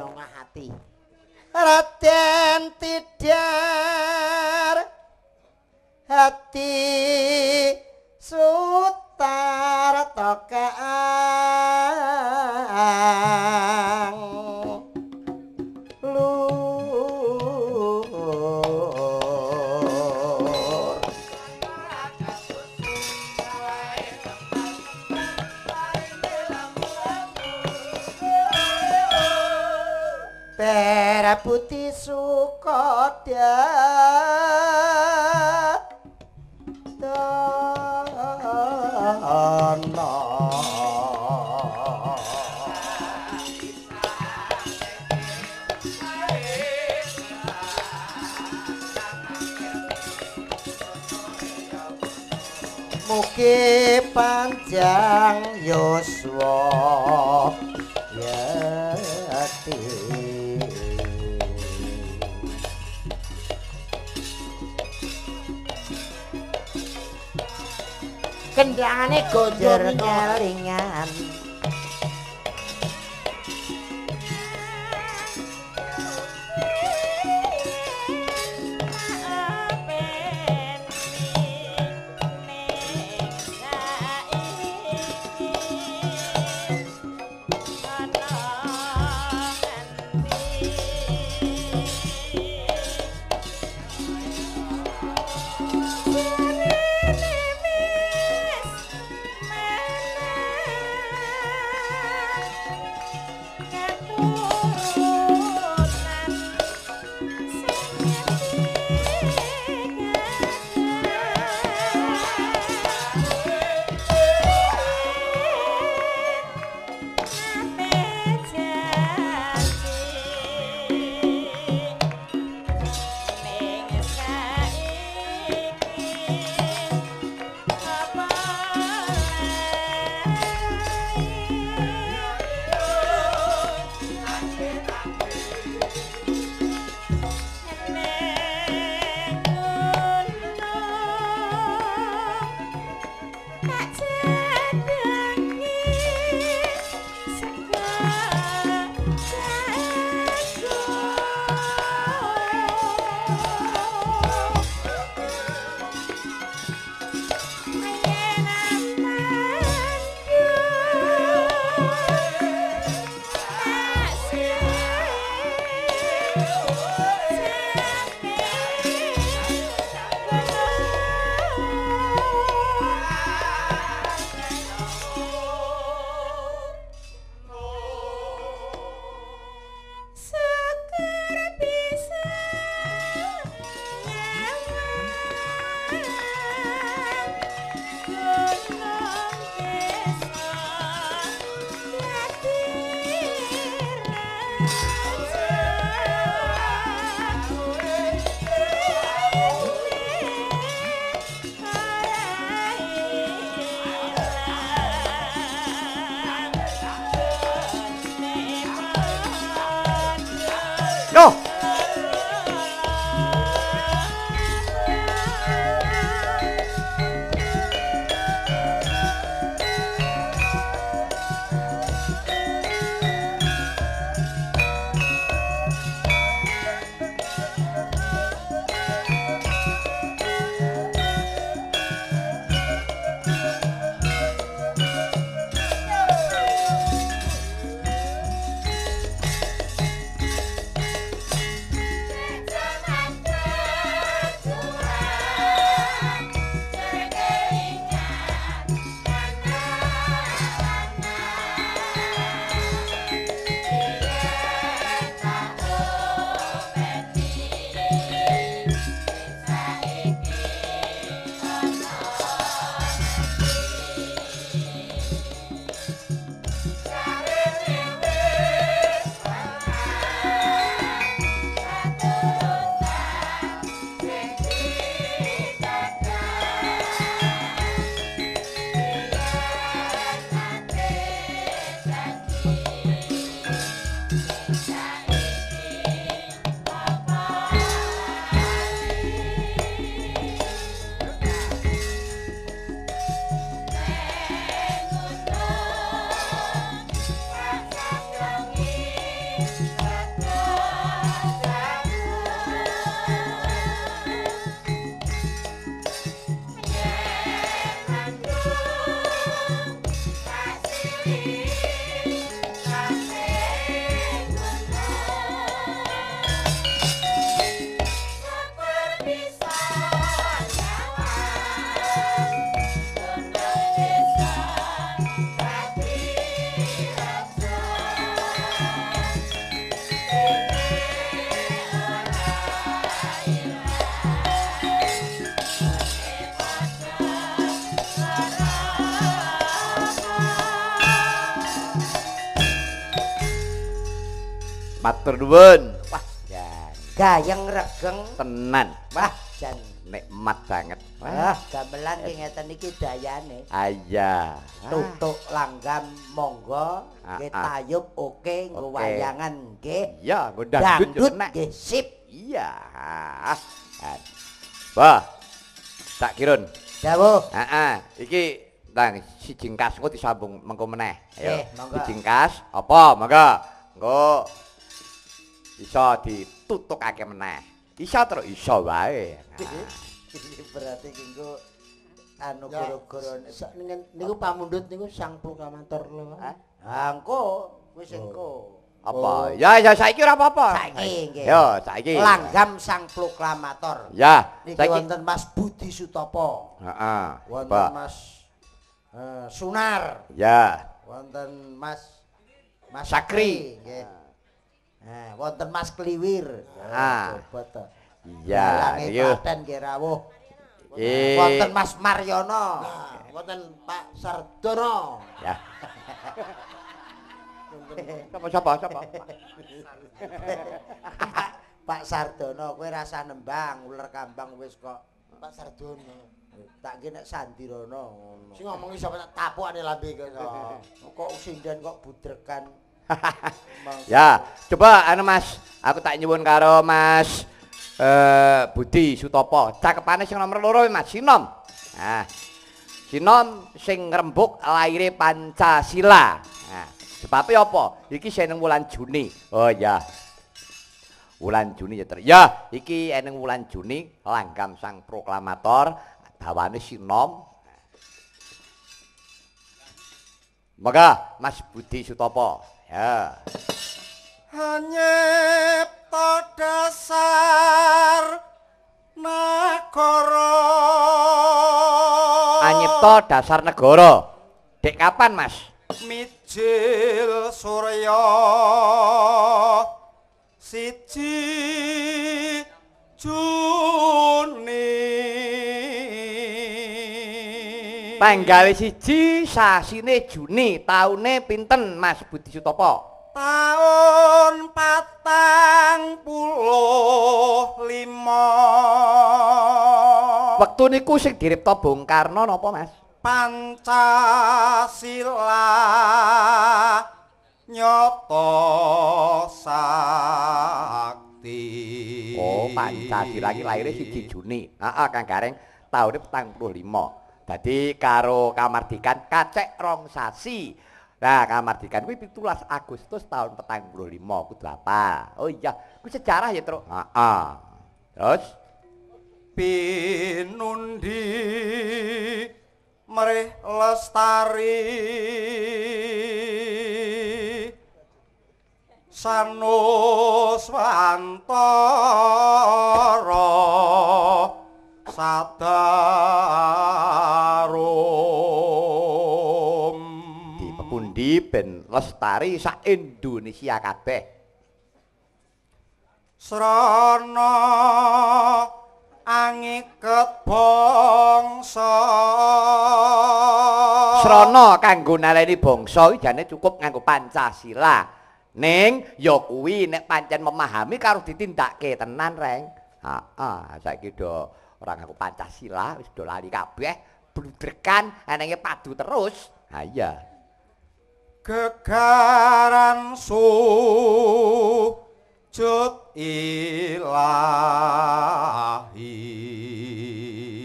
nyongah hati. Raden Tidar tokeang lur Pera putih sukoda Mugi panjang yuswa yati Kendangane gonjor Jer nyelingan. kelingan nuwun. Wah, jan Gayeng regeng. tenan. Wah, jan. Nikmat banget. Wah, gamelan ki ngeten iki dayane. Aya. Tutuk langgam monggo, Ah, nggih ah. tayub oke, nggo wayangan nggih. Iya, nggo dangdut nggih sip. Iya. Bah. Tak kirun. Dawuh. Heeh, iki tang si jingkas engko disambung mengko meneh. Ayo. Si jingkas apa? Monggo. Engko bisa ditutukake meneh. Isa terus iso wae. Nah. Iki berarti ki nggo anu ningen- niku pamundhut niku sang proklamator lho. Ha engko wis engko. Apa? Ya ya saiki ora apa-apa. Saiki nggih. Yo, saiki. Langgam sang proklamator. Ya, Niki wonten Mas Budi Sutopo. Heeh. Wonten. Mas eh, Sunar. Ya. Wonten Mas Mas Sakri. nggih. Nah, wonten Mas Kliwir. Ah. Coba to. Ya, Dalange yo. Klaten nggih rawuh. Eh. Wonten Mas Maryono. Nah, wonten Pak Sardono. Ya. *laughs* Siapa siapa siapa? *laughs* Pak Sardono kowe rasa nembang ular kambang wis kok. Pak Sardono. Tak ki nek Sandirono ngono. Sing ngomongi sapa tak tapukane lambe kene. Kok *laughs* sinden kok budrekan. *laughs* Ya, coba anu Mas, aku tak nyuwun karo Mas eh Budi Sutopo. Cakepane sing nomor loro Mas Sinom. Nah. Sinom sing ngrembug laire Pancasila. Nah, sebabnya apa? Iki seneng wulan Juni. Oh ya. Wulan Juni ya. Ya, iki eneng wulan Juni langgam sang proklamator dawane Sinom. Maka Mas Budi Sutopo. Ya. Hanyipta dasar nagara Anyipta dasar negara. Dek kapan, Mas? mijil surya siji Juni Tanggal siji sasine Juni taune pinten Mas Budi Sutopo? tahun patang puluh lima Wektu niku sing diripta Bung Karno napa Mas? Pancasila nyoto sakti Oh, Pancasila iki lahirnya siji Juni. Heeh, Kang Gareng taune 45. Dadi karo kamardikan kacek rong sasi. Nah, kamardikan kuwi 17 Agustus tahun 45 kudu apa? Oh iya, kuwi sejarah ya, Truk. Heeh. Terus pinundi mereh lestari sanuswantara sadarum ben lestari sak Indonesia kabeh. Srana angiket bangsa Srana kanggo naleni bangsa iki jane cukup nganggo Pancasila. Ning ya kuwi nek pancen memahami karo ditindakke tenan, Reng. Heeh, saiki do ora nganggo Pancasila wis do lali kabeh, bludrekan enenge padu terus. Ha iya. Gegaran sujud ilahi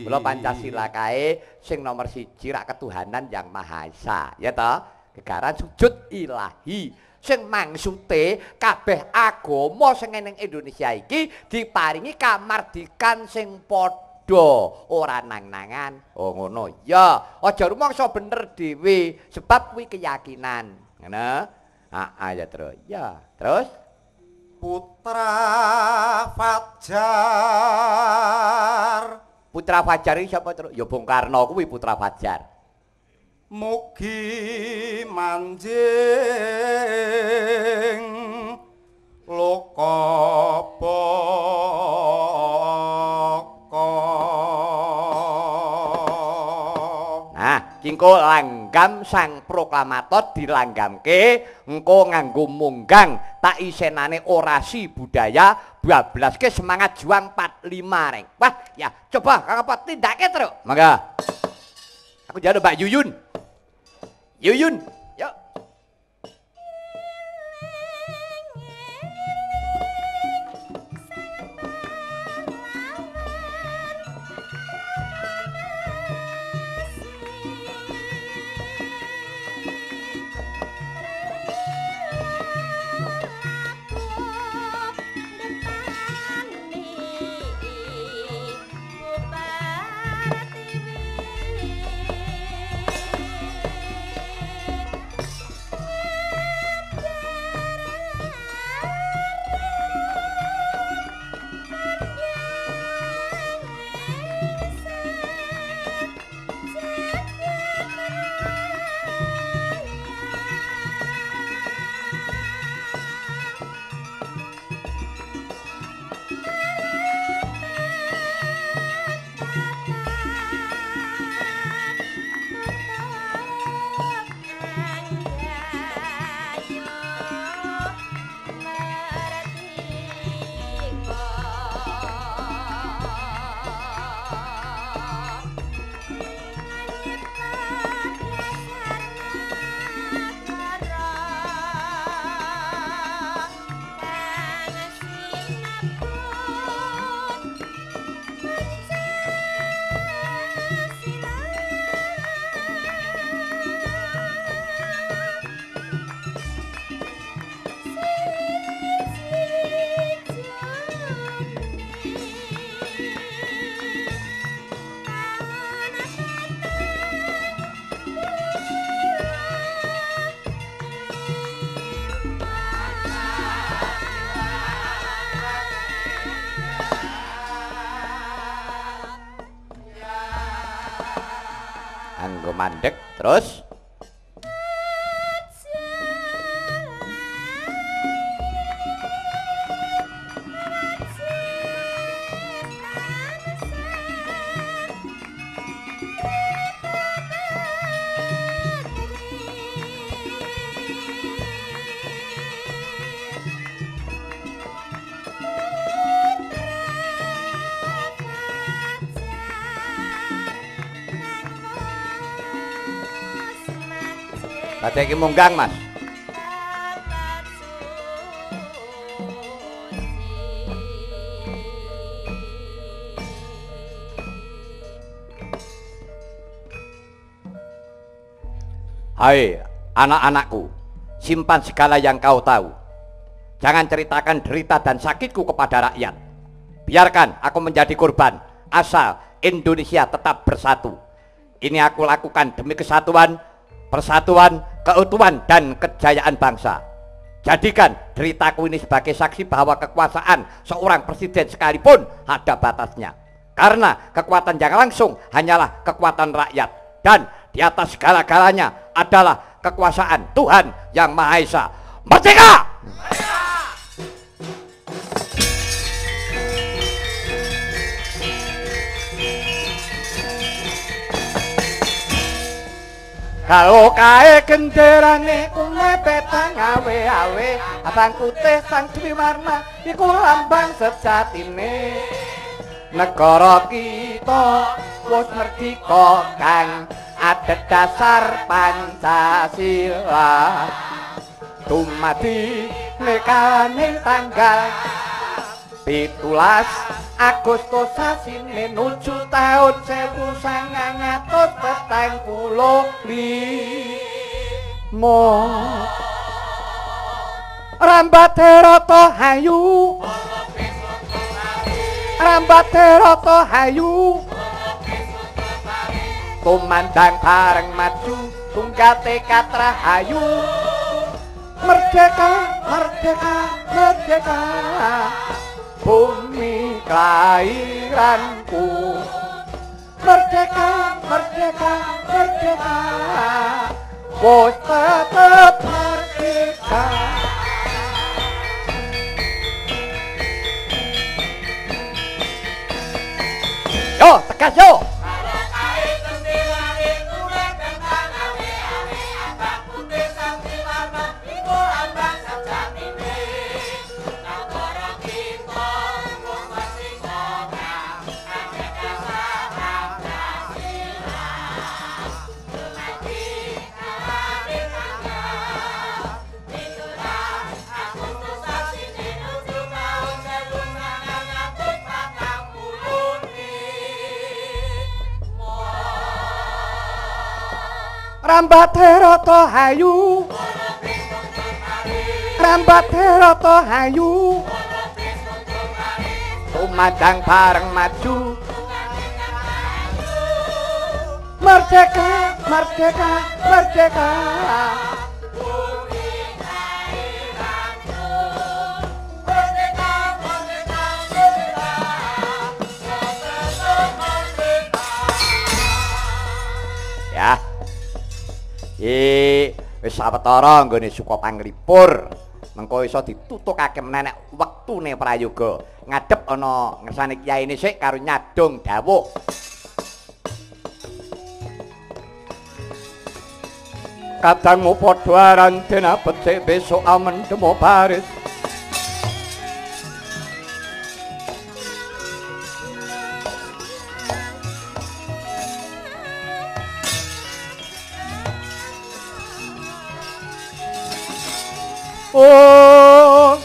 Mula Pancasila kae sing nomor siji rak ketuhanan yang Maha Esa, ya toh? Gegaran sujud ilahi sing maksude kabeh agama sing ning Indonesia iki diparingi kamardikan sing padha ora nang-nangan. Oh ngono. Ya, aja rumangsa bener dhewe sebab kuwi keyakinan. Ngono? Ah, ya terus. Ya, terus putra fajar Putra Fajar iki sapa terus? Ya Bung Karno kuwi Putra Fajar. mugi manjing loka engko langgam sang proklamator dilanggamke engko nganggo munggang tak isenane orasi budaya bablaske semangat juang 45 reng. Wah ya coba Kang apa tindake terus mangga. Aku jare Mbak Yuyun. Yuyun Badhe iki munggang Mas. Hai anak-anakku simpan segala yang kau tahu. Jangan ceritakan derita dan sakitku kepada rakyat. Biarkan aku menjadi korban asal Indonesia tetap bersatu. Ini aku lakukan demi kesatuan persatuan, keutuhan, dan kejayaan bangsa. Jadikan deritaku ini sebagai saksi bahwa kekuasaan seorang presiden sekalipun ada batasnya. Karena kekuatan yang langsung hanyalah kekuatan rakyat. Dan di atas segala-galanya adalah kekuasaan Tuhan yang Maha Esa. Merdeka! Kalau kae genderane ume petang awe-awe Abang putih sang warna Iku lambang sejatine. Negara kita Wus merdika kang Adat dasar Pancasila. Dumadi Nekaning tanggal Pitulas Agustus sasine nuju taun sewu sangang atus petang puluh limo Rambate rata hayu. Rambate rata hayu. Tumandang bareng maju Tunggate katra hayu. Merdeka, merdeka, merdeka bumi kelahiranku merdeka merdeka merdeka. Bos tetap merdeka. Yo tegas yo Rambate rata hayu Rambate rata hayu Tumadang bareng maju. Merdeka, merdeka, merdeka. Eh, wis sawetara nggone suka panglipur. Mengko iso ditutukake menen nek wektune prayoga ngadep ana ngersane kiyaine sik karo nyadung dawuh. Katangmu padha aran den apet besok amendemo paris. 어,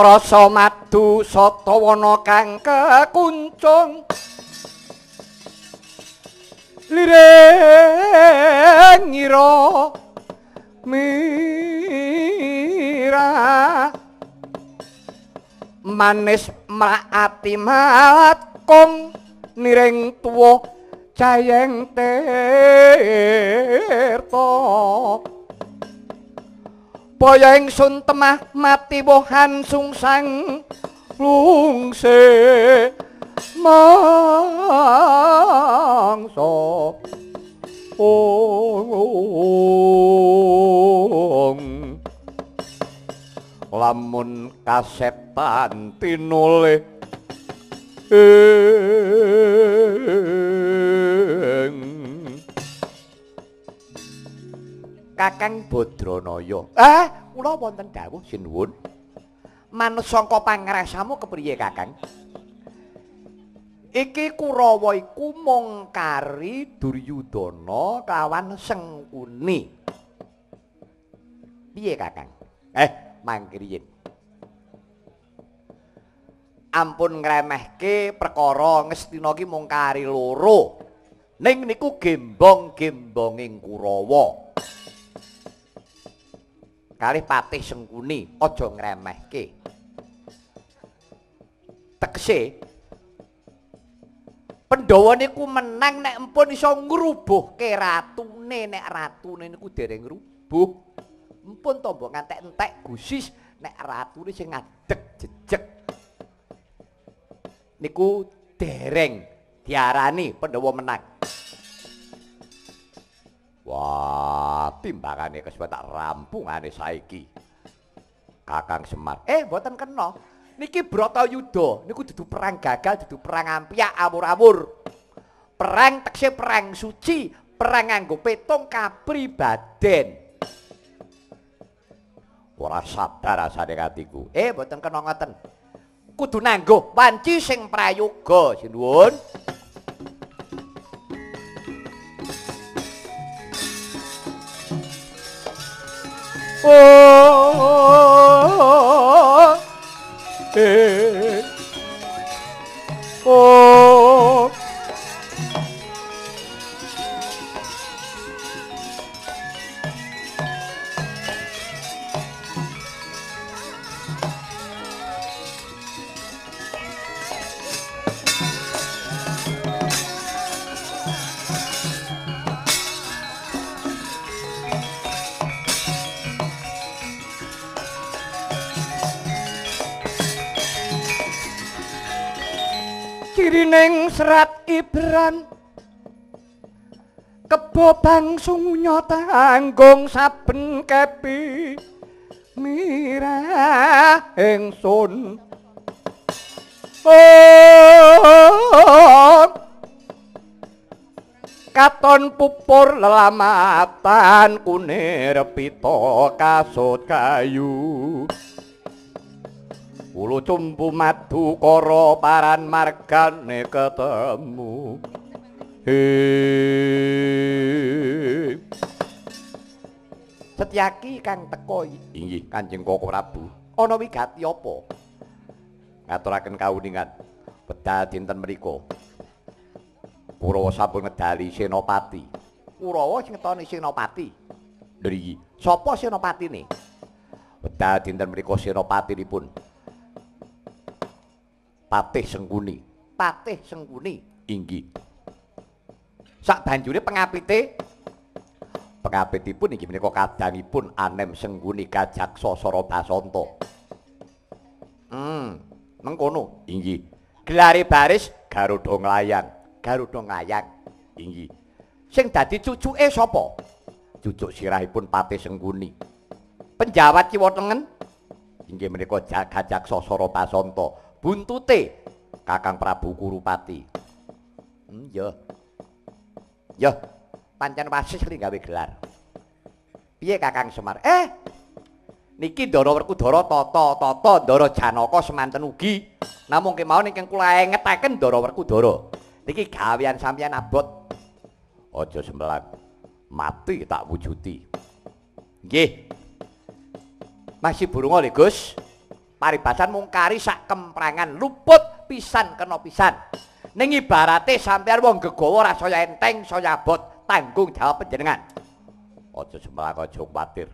rasa madu satawana kang kekuncung. Lireng ira mira. Manis mraati mat kong nireng tuwa cayeng tertok Boyo ingsun temah mati wohan sungsang lungse mangsa. Ong lamun kasepan tinule ing Kakang Badranaya. Eh, kula wonten dawuh sinuwun. Manusa sangka pangrasamu kepriye Kakang? Iki Kurawa iku mung kari Duryudana kawan Sengkuni. Piye Kakang? Eh, mangkriyen. Ampun ngremehke perkara Ngestina ki mung kari loro. Ning niku gembong-gembonging Kurawa. kalih patih sengkuni aja ngremehke. tekse pendawa niku menang nek empun iso ngrubuhke ratune nek ratune niku dereng ngerubuh empun tombok ngantek entek gusis nek ratune sing ngadek jejeg. niku dereng diarani pendawa menang Wah, timbangane kesuwen tak rampungane saiki. Kakang Semar. Eh, mboten kena. Niki Bratayuda, niku dudu perang gagal, dudu perang ampiak awur-awur. Perang tekse perang suci, perang nganggo petung kapribaden. Ora sabar rasane katiku. Eh, mboten kena ngoten. Kudu nangguh wanci sing prayoga, sinuwun. oh, oh, oh, oh. Eh. Serat Ibran. Kebo bangsung nyata anggung saben kepi. Mirah ingsun oh. Katon pupur lelamatan kunir pita kasut kayu Ulu cumpu madu koro paran margane ketemu Setyaki kang teko inggih Kanjeng Koko Prabu. Ana wigati apa? Ngaturaken kawuningan wedal dinten mriku. Kurawa sampun ngedali Senopati. Kurawa sing ngetoni Senopati. Nriki, sapa Senopatine? Wedal dinten mriku Senopatinipun. Patih Sengkuni. Patih Sengkuni inggih. sak banjure pengapite pengapitipun inggih menika kadangipun Anem Sengguni Kajaksa Sarabasanta. Hmm, mengkono inggih. Gelare baris Garuda Nglayang, Garuda Nglayang inggih. Sing dadi cucuke sapa? Cucuk sirahipun Patih Sengguni. Penjawat kiwa tengen inggih menika Kajaksa Sarabasanta. Buntute Kakang Prabu Kurupati. Hmm, ya. Ya, pancen wasis li gawe gelar. Piye Kakang Semar? Eh. Niki Ndara Werkudara tata tata Ndara Janaka semanten ugi. Namung kemawon ingkang kula engetaken Ndara Werkudara. Niki gawean sampeyan abot. Aja sembelan. Mati tak wujuti. Nggih. Masih burung le, Gus. Paribasan mung kari sak kemprangan. Luput pisan kena pisan. ning ibarate sampeyan wong gegawa rasa enteng saya abot tanggung jawab panjenengan. Aja sembalang aja kuwatir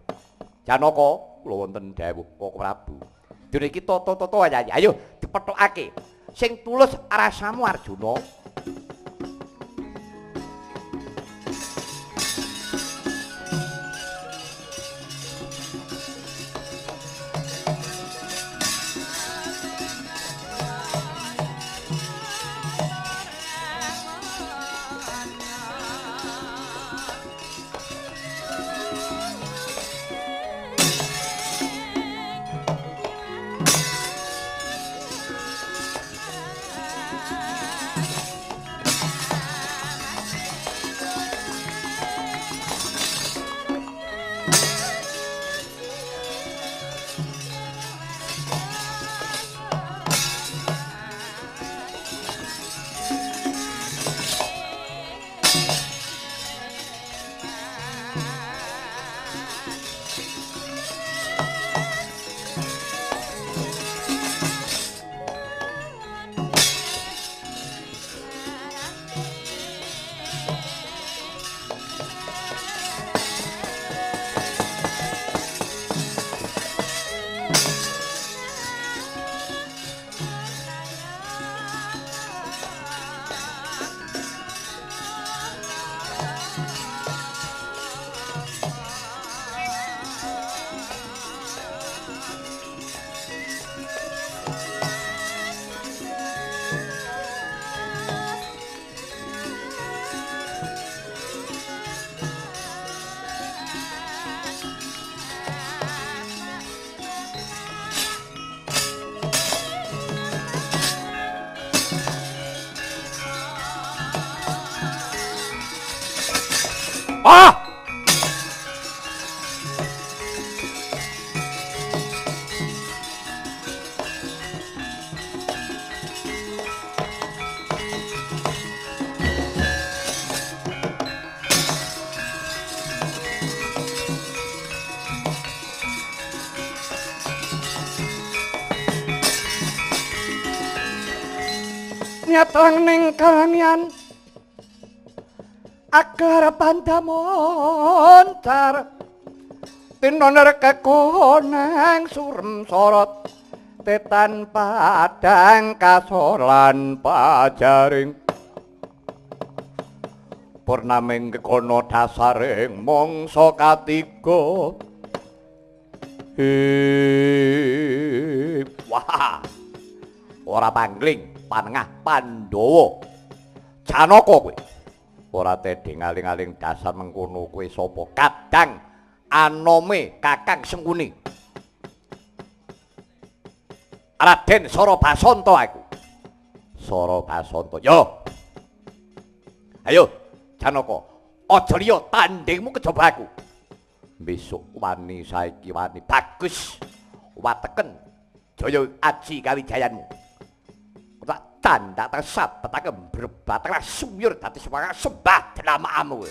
janaka kula wonten dawuh kok Prabu. Dene iki toto-toto ayo dipethokake. Sing tulus rasamu Arjuna Nyatang ning kalanian agar pandamoncar tinoner kekonang surem sorot. Tetan padang kasolan pajaring. Purnaming kekono dasaring mangsa katiga. Wah. Ora pangling panengah pandhawa. Janaka kowe? Ora tedhe ngaling-aling dasar mengkono kowe sapa? Kadang anome kakang sengkuni. Raden Sarabasanta aku. Sarabasanta yo. Ayo janaka aja liya tandingmu kejaba aku. Besok wani saiki wani bagus. Wateken jaya aji kawijayanmu tanda tak sabet tak berbat tak sumyur dadi semangat sembah denamamu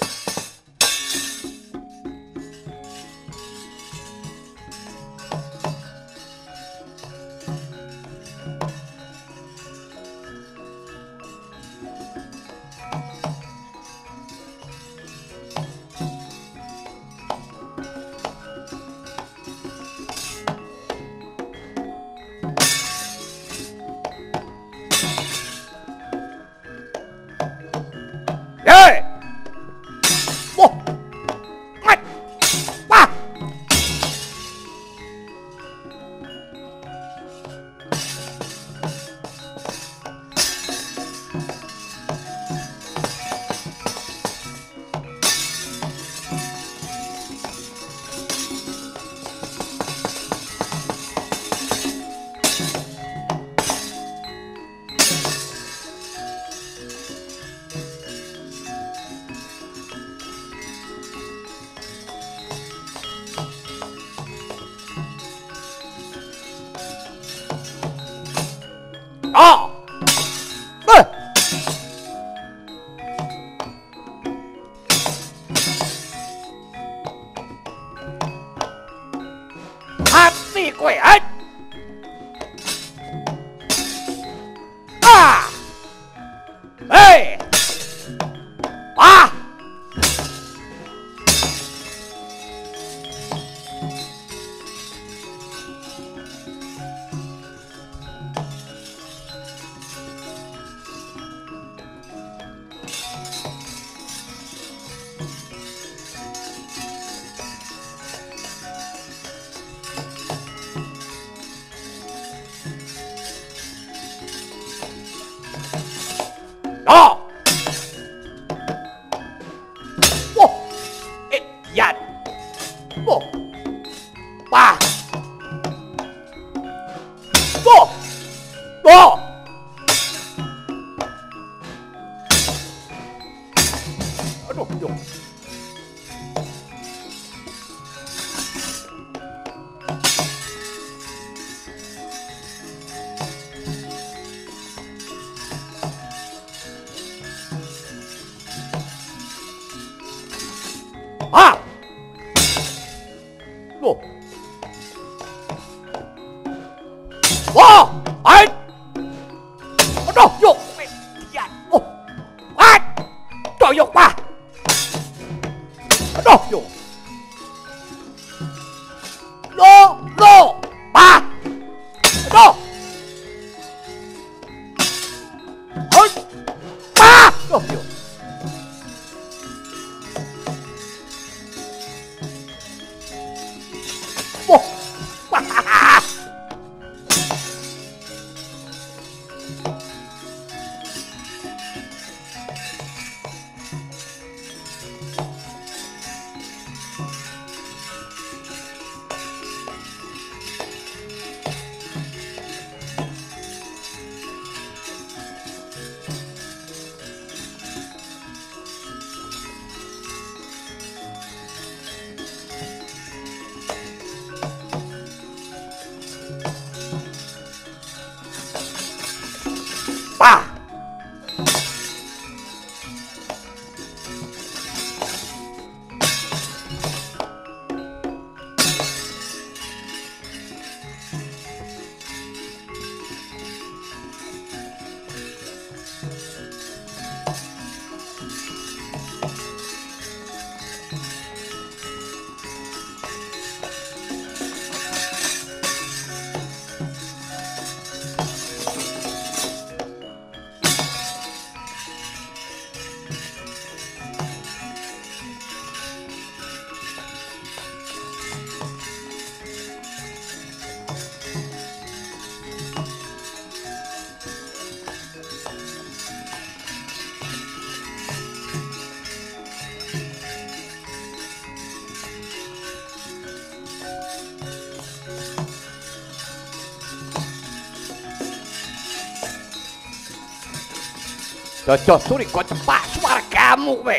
Dodo suri kocok pak suargamu kowe.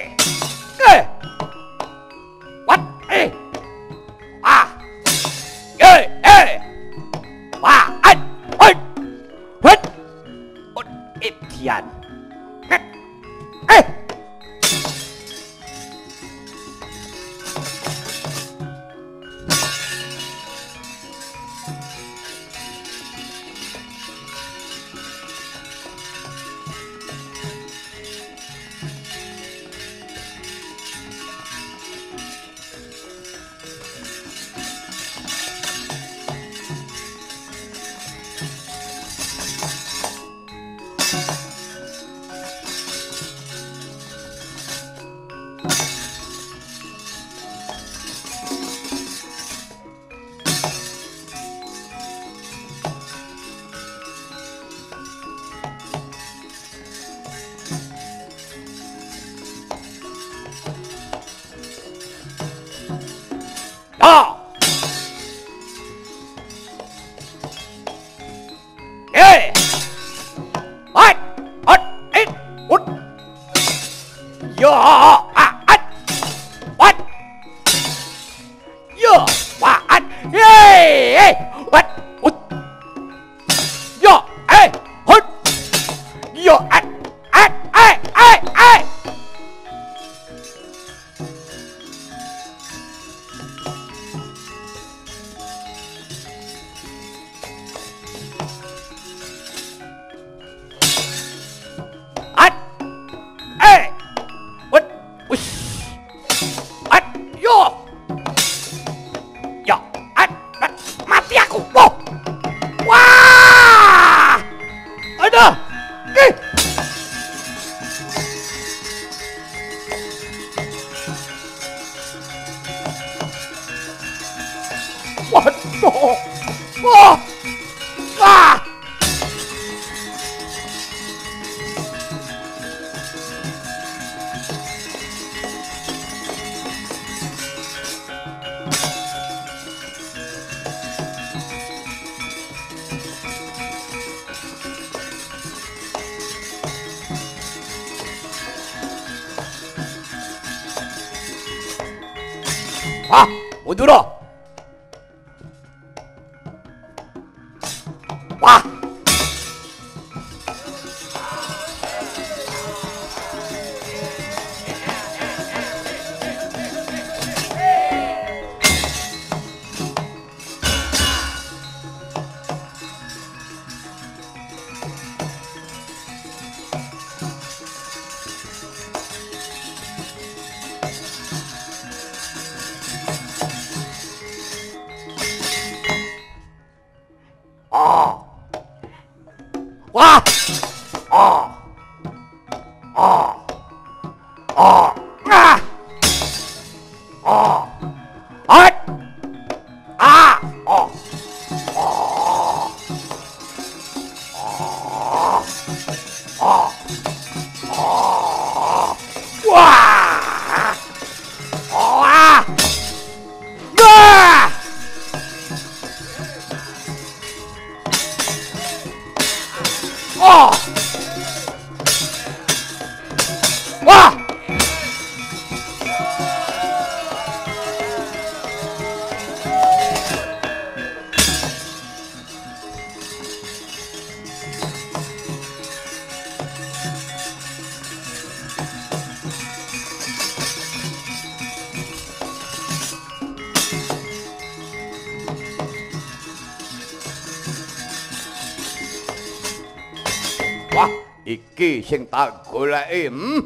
iki sing tak goleki. Hmm?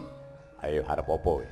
Ayo harap apa kowe?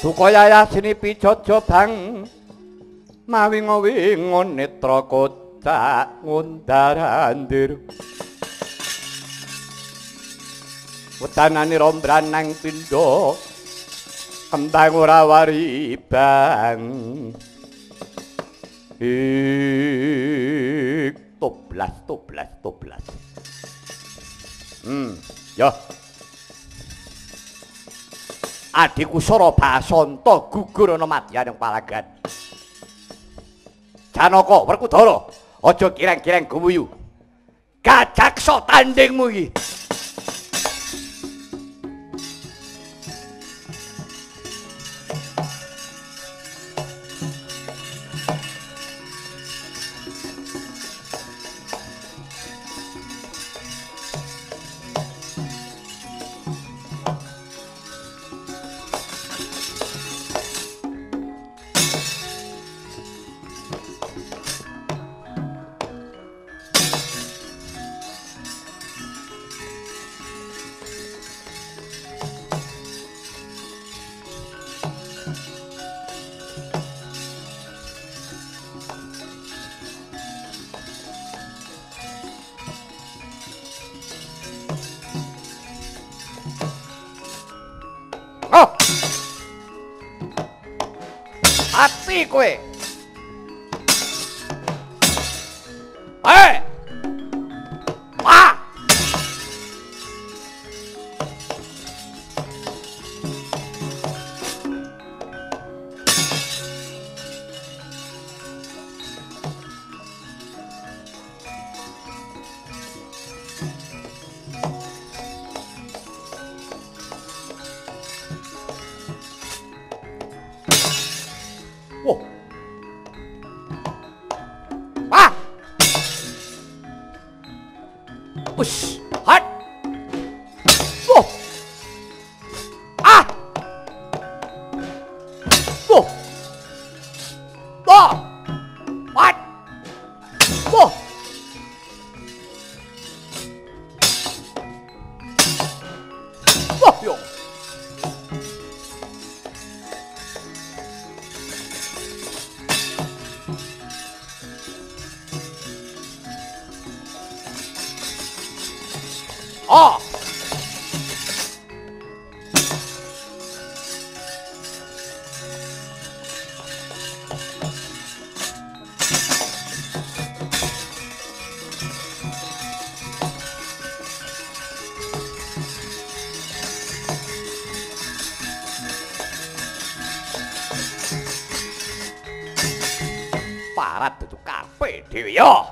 Sukaya sini pijojo bang mawi ngowi ngonetra kocak ngundarandir Wetanani rombranang pindo kembang ora wari bang. Ik toblas toblas toblas Hmm ya adikku Sora Basanta gugur ana madyaning palagan. Janaka Werkudara, aja kirang-kirang gumuyu. Gajaksa tandingmu iki. Kabeh dhewe ya.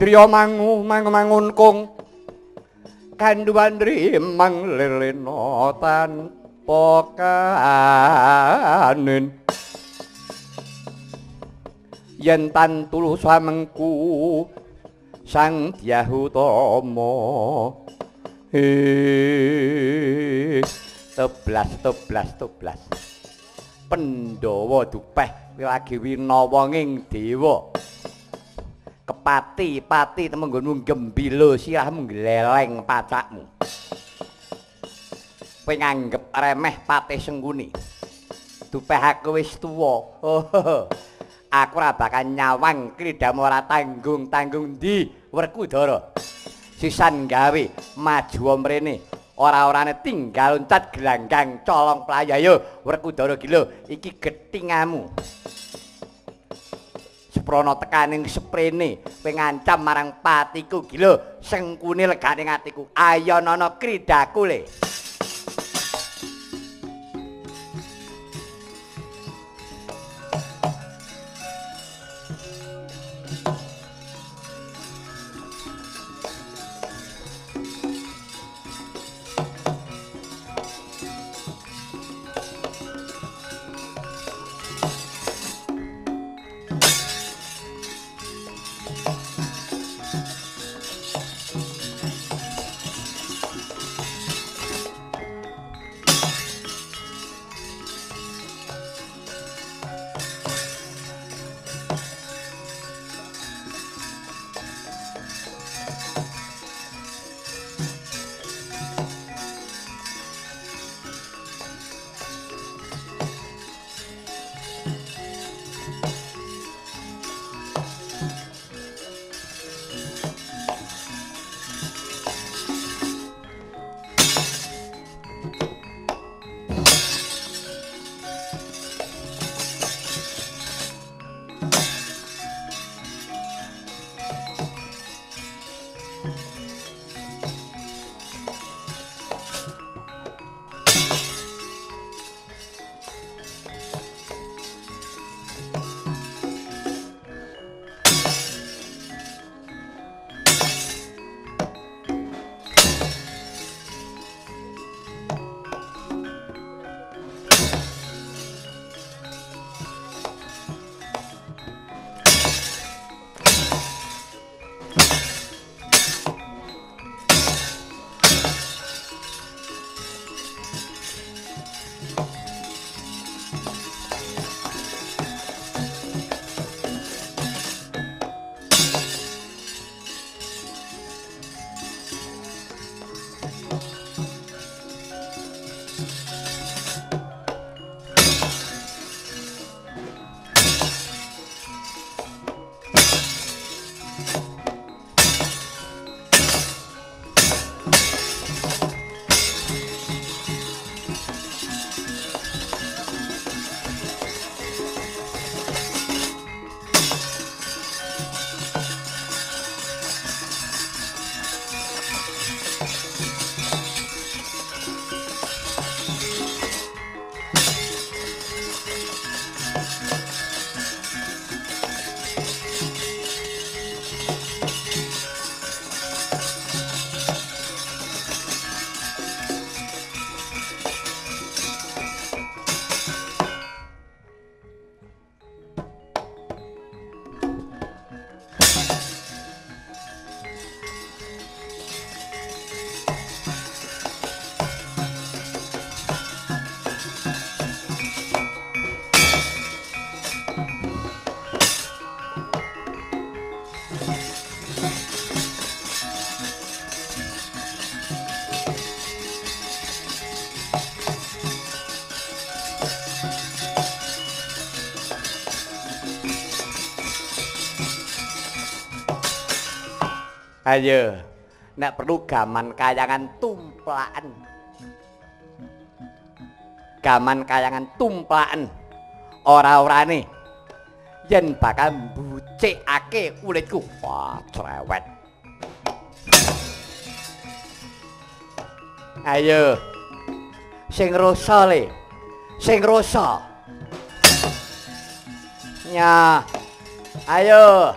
Driya mangu mangu-mangun kung kanduan mang lelena tanpa kanen. Yen tan tulus samengku sang dyahutama he teblas teblas teblas. Pandhawa dupeh lagi winawa ing dewa kepati pati temenggonmu gembilo sirahmu gleleng pacakmu. Nganggep remeh patih sengguni. Dupeh aku wis tuwa. Aku ora bakal nyawang kridamu ora tanggung-tanggung ndi Werkudara sisan gawe maju mrene ora-orane tinggal uncat gelanggang colong playayo Werkudara gila iki getingamu Seprono tekaning seprene kowe ngancam marang patiku. Gila sengkune legane atiku ayo nono kridaku le Ayo. Nek perlu gaman kayangan tumplaken. Gaman kayangan tumplaken. Ora-orane yen bakal mbucikake kulitku. Wah, cerewet. Ayo. Sing rasa le. Sing rasa. Nya. Ayo.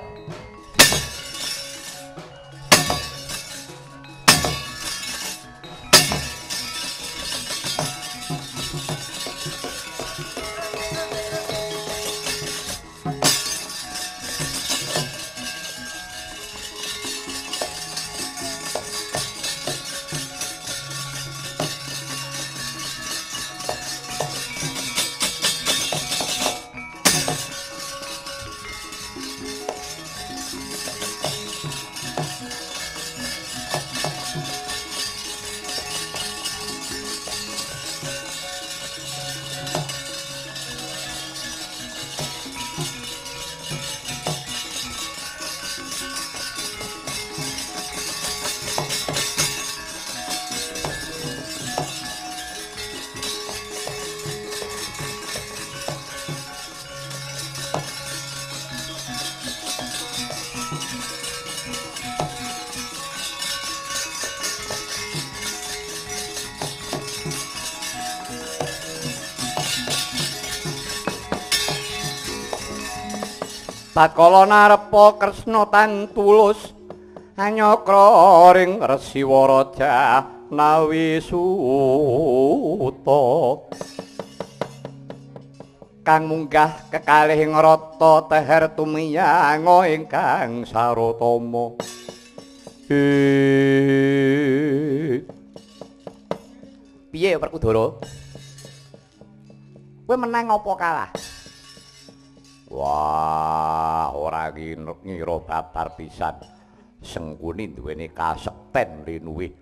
Bakala narepa Kresna tan tulus anyakra ring Resiwaraja nawi suta kang munggah kekalih ngrata teher tumiyang ingkang sarotama. Piye Werkudara kowe menang apa kalah Wah, ora ngira babar pisan. Sengkuni duweni kasekten linuwih.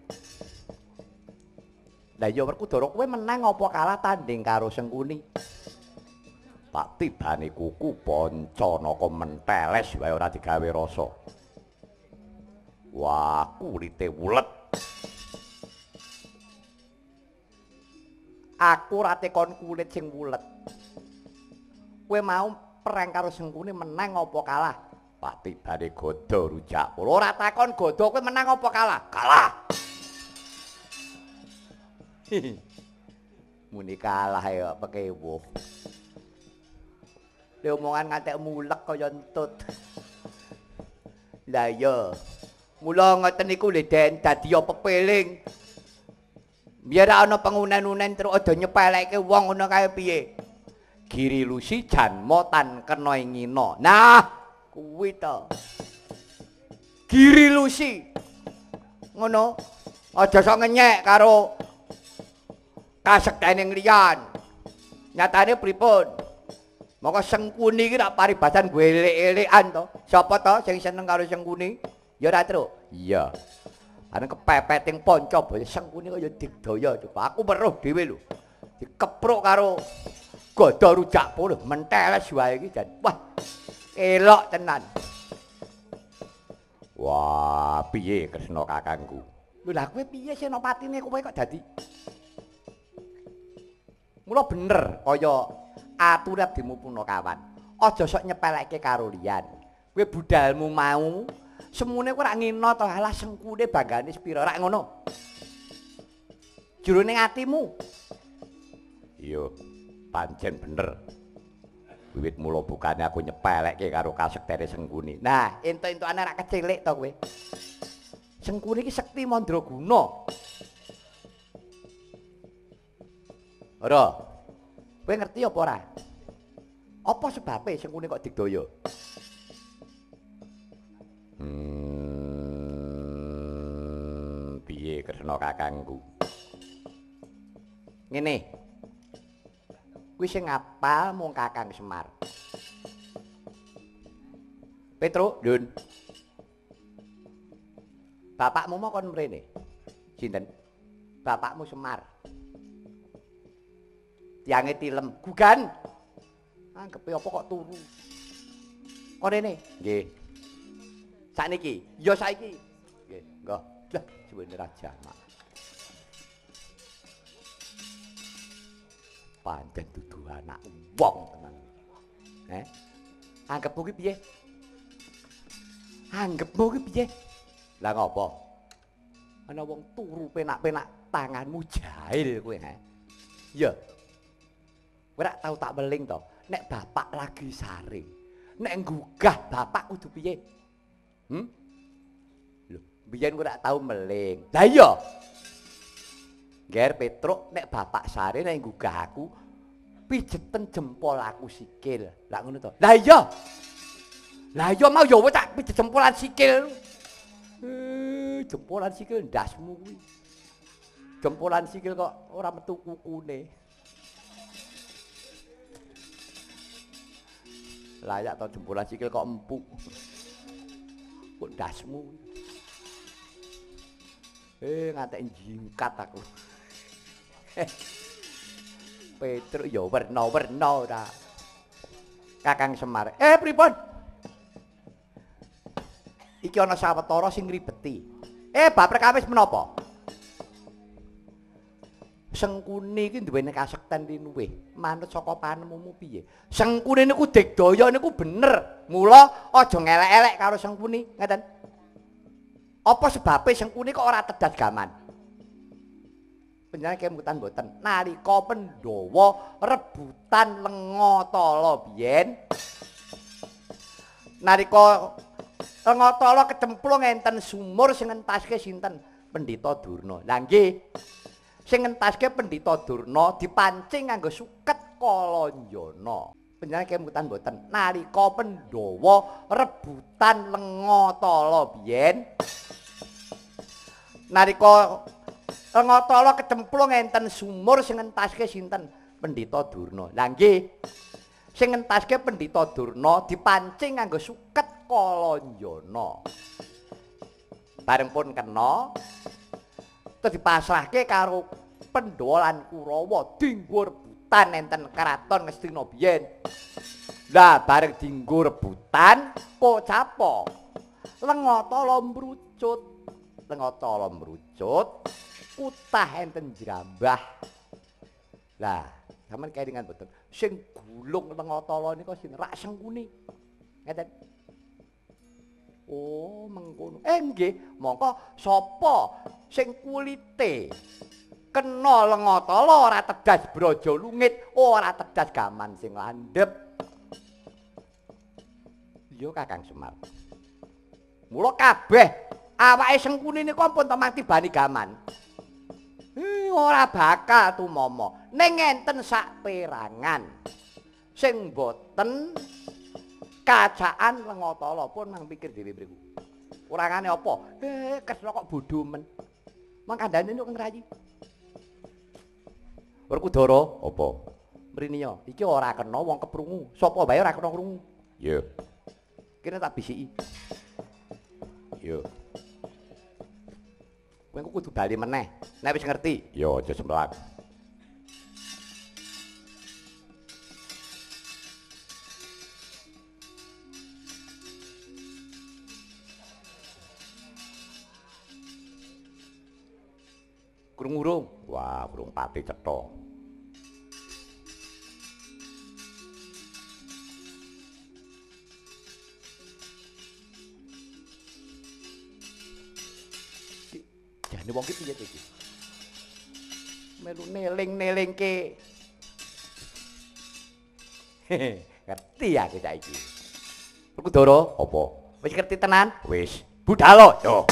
Lah ya Werkudara kowe menang apa kalah tanding karo Sengkuni? Tak tibane kuku Pancanaka menteles wae ora digawe rasa. Wah, kulite wulet. Aku ora tekon kulit sing wulet. Kowe mau perang karo Sengkuni menang apa kalah? Pak tibane godo rujak. Ora takon godo kowe menang apa kalah? Kalah. *laughs* Muni kalah ya pekewo. Dhe omongan ngantek mulek kaya entut. Lah iya. Mula ngoten niku le den dadi pepeling. Biar ana pengunen-unen terus aja nyepelekke wong ngono kae piye. Giri lusi janma tan kena ngina. Nah, kuwi to. Giri lusi. Ngono. Aja sok ngenyek karo kasektene liyan. Nyatane pripun? Moko sengkuni iki rak paribasan golek-elekan to. Sapa to sing seneng karo sengkuni? Ya ora, Tru. Iya. Ana kepepeting ponco boyo sengkuni kaya digdaya. Aku weruh dhewe lho. Dikepruk karo godo rujak puluh menteles wae iki jan wah elok tenan. Wah piye kresna kakangku? Lho lah kowe piye senopatine kowe kok dadi? Mula bener kaya aturan dimupuna kawan. Aja sok nyepelekke karo liyan. Kowe budalmu mau semune kowe ora ngina to? Alah sengkune banggane sepira. Ora ngono. Jroning atimu. Iya pancen bener. Wiwit mula bukane aku nyepelekke karo kasektere Sengkuni. Nah, ento-entokane anak kecilik to kowe. Sengkuni iki sekti mandraguna. Ora. Kowe ngerti apa ora? Apa sebabe Sengkuni kok digdaya? Hmm, piye Kresna kakangku? Ngene. Kuwi sing ngapal mung Kakang Semar. Petro, Dun. Bapakmu mau kon mrene. Sinten? Bapakmu Semar. Tiange tilem, gugan. Anggepe apa kok turu? Kon rene. Nggih. Sakniki, ya saiki. Nggih, engko. Lah, suwene raja Pancen dudu anak wong tenan. Eh? Anggepmu ki piye? Anggepmu ki piye? Lah ngopo? Ana wong turu penak-penak tanganmu jahil kowe, ha? Ya. Kowe ora tau tak weling to, nek bapak lagi sare. Nek nggugah bapak kudu piye? Hm? Lho, biyen ora tau meling. Lah iya. Ger Petruk nek bapak sare nek nggugah aku pijeten jempol aku sikil. Lah ngono to. Lah iya. Lah iya mau ya wis tak pijet jempolan sikil. Eh, jempolan sikil ndasmu kuwi. Jempolan sikil kok ora metu kukune. Layak to jempolan sikil kok empuk. Kok ndasmu. Eh, ngantek jingkat aku. *laughs* Petruk ya werna-werna ta. Kakang Semar. Eh, pripun? Iki ana sawetara sing ngribeti. Eh, bab perkawis menapa? Sengkuni iki duwene kasekten linuwih. Manut saka panemumu piye? Sengkuni niku digdaya niku bener. Mula aja ngelek-elek karo Sengkuni, ngeten. Apa sebabe Sengkuni kok ora tedas gaman? Panjenengan kemutan mboten. Nalika Pandhawa rebutan Lengatala biyen nalika Lengatala kecemplung enten sumur sing ngentaske sinten? Pendhita Durna. Lah nggih. Sing ngentaske Pendhita Durna dipancing nganggo suket Kalanjana. Panjenengan kemutan mboten. Nalika Pandhawa rebutan Lengatala biyen nalika Lengatala kecemplung enten sumur sing ngentaske sinten? Pendhita Durna. Lah nggih. Sing ngentaske Pendhita Durna dipancing nganggo suket Kalanjana. Bareng pun kena terus dipasrahke karo Pandhawa lan Kurawa dinggo rebutan enten keraton Ngastina biyen. Lah bareng dinggo rebutan kocapa? Lengatala mbrucut. Lengatala mbrucut kutah enten jrambah. Lah, sampean kelingan betul. Sing gulung lengatala nika sin rak sengkuni. Ngeten. Oh, mengkono. Eh nggih, mongko sapa sing kulite kena lengatala ora tedas braja lungit, ora tedas gaman sing landhep. Iya Kakang Semar. Mula kabeh awake sengkuni niku ampun temang tibani gaman. Eh, ora bakal tumama. Ning enten sak perangan sing boten kacaan lengatala pun mang pikir dhewe mriku. Urangane apa? Eh, kesna kok bodho men. Mangkandane nek ngrayi. Werkudara, apa? Mrene ya, iki ora kena wong keprungu. Sapa bae ora kena krungu. Ya. Kene tak bisiki. Ya. Kowe engko kudu bali meneh. Nek wis ngerti, ya aja semplak. Krungu urung? Wah, burung pati cetha. Jane wong ki piye iki? Melu neling-nelingke. *laughs* Ngerti aku saiki. Werkudara, apa? Wis ngerti tenan? Wis. Budhalo, yo.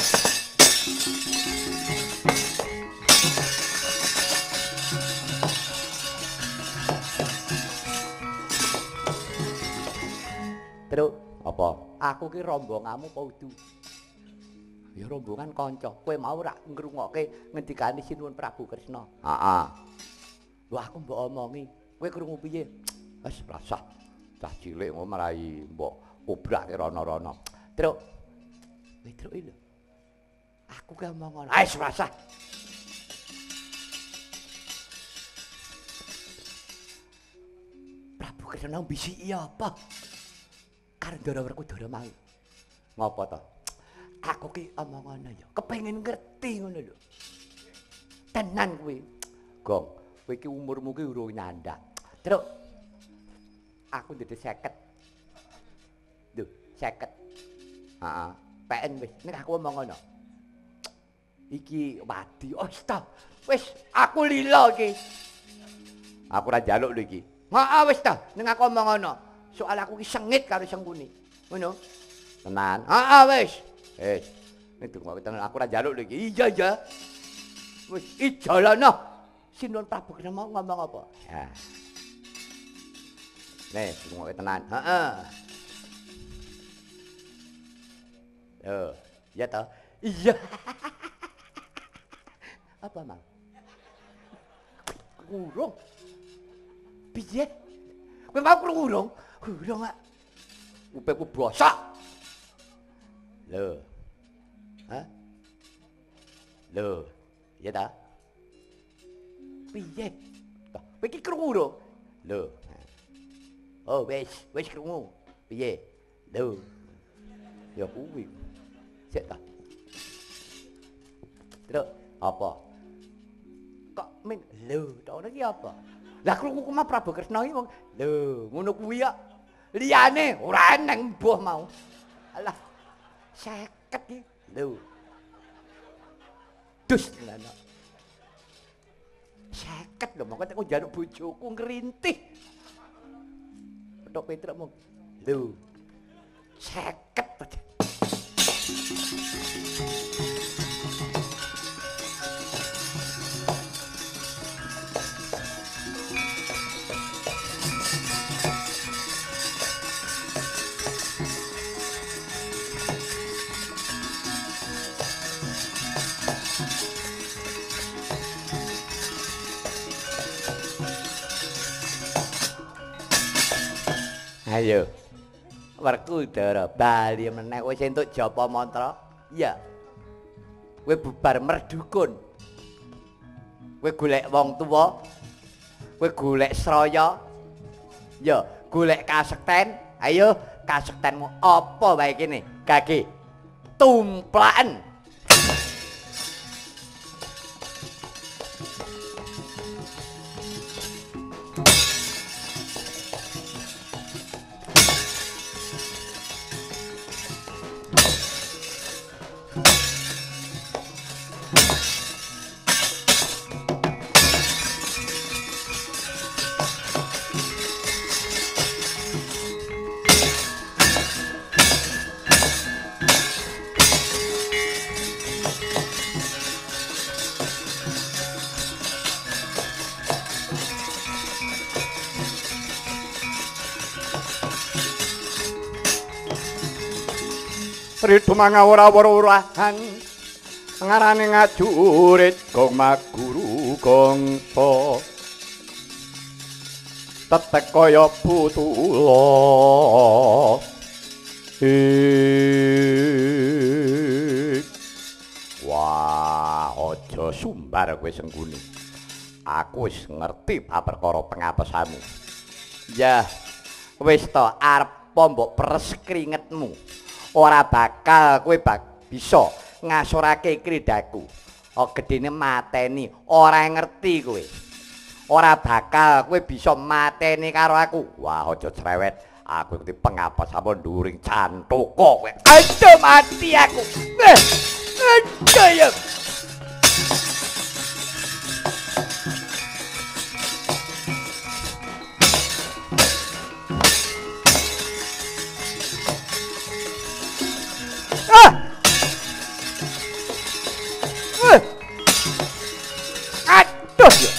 Terus apa? Aku ki rombonganmu apa udu? Ya rombongan kanca. Kowe mau rak ngrungokke ngendikane Sinuwun Prabu Kresna. Heeh. Lho aku mbok omongi. Kowe krungu piye? Wis rasah. Cah cilik ngono marai mbok obrake rono-rono. Truk. Wis truk lho. Aku ki omong ngono. Wis rasah. Prabu Kresna bisiki apa? Karendara Werkudara mau. Ngopo to? Aku ki omong ngono ya, kepengin ngerti ngono lho. Tenan kuwi. Gong, kowe iki umurmu ki urung nyandak. Terus aku ndede 50. Lho, 50. Heeh. PN wis, nek aku omong ngono. Iki wadi, oh ta. Wis, aku lila iki. Aku ora njaluk lho iki. Heeh wis ta, nek aku omong ngono. Soal aku ki sengit karo Sengkuni. Ngono. Tenan. Heeh wis. Wis. Nek dungo tenan aku ora njaluk lho iki. Iya iya. Wis ijalono. Sinuwun Prabu kena ngomong apa? Ya. Nih, dungo tenan. Heeh. Yo, iya toh? Iya. *laughs* Apa, Mang? Urung. Piye? Kowe mau krungu urung? Urung, Mak. Upekku bosok. Lho. Hah? Lho, iya ta? Piye? Toh, kowe iki krungu? Lho. Oh, wis, wis krungu. Piye? Lho. Ya kuwi. Sik ta. Terus apa? Kok min lho, tok iki apa? Lah krungu ku mah Prabu Kresna iki wong lho, ngono kuwi ya. Liyane ora eneng mbuh mau. Alah. 50 iki. Lho. Dus lana. 50 lho, mongko aku njaluk bojoku ngrintih. Petok Petruk mong. Lho. 50 aja. Ayo. Werkudara bali meneh wis entuk japa mantra? Iya. Kowe bubar merdukun. Kowe golek wong tuwa. Kowe golek sraya. Ya, golek kasekten. Ayo, kasektenmu apa wae kene? Gage. Tumplaken. Ridu mangawura-wurahan ngarane ngajurit gong maguru gongso tetek kaya butula Ik. wah aja sumbar kowe sengguni aku wis ngerti perkara pengapesamu ya wis to arep mbok peres keringetmu ora bakal kowe bak bisa ngasorake kridaku. O gedene mateni, ora ngerti kowe. Ora bakal kowe bisa mateni karo aku. Wah, aja cerewet. Aku ngerti pengapas apa nduring cantuk kowe. Aduh mati aku. Eh, ya. Aduh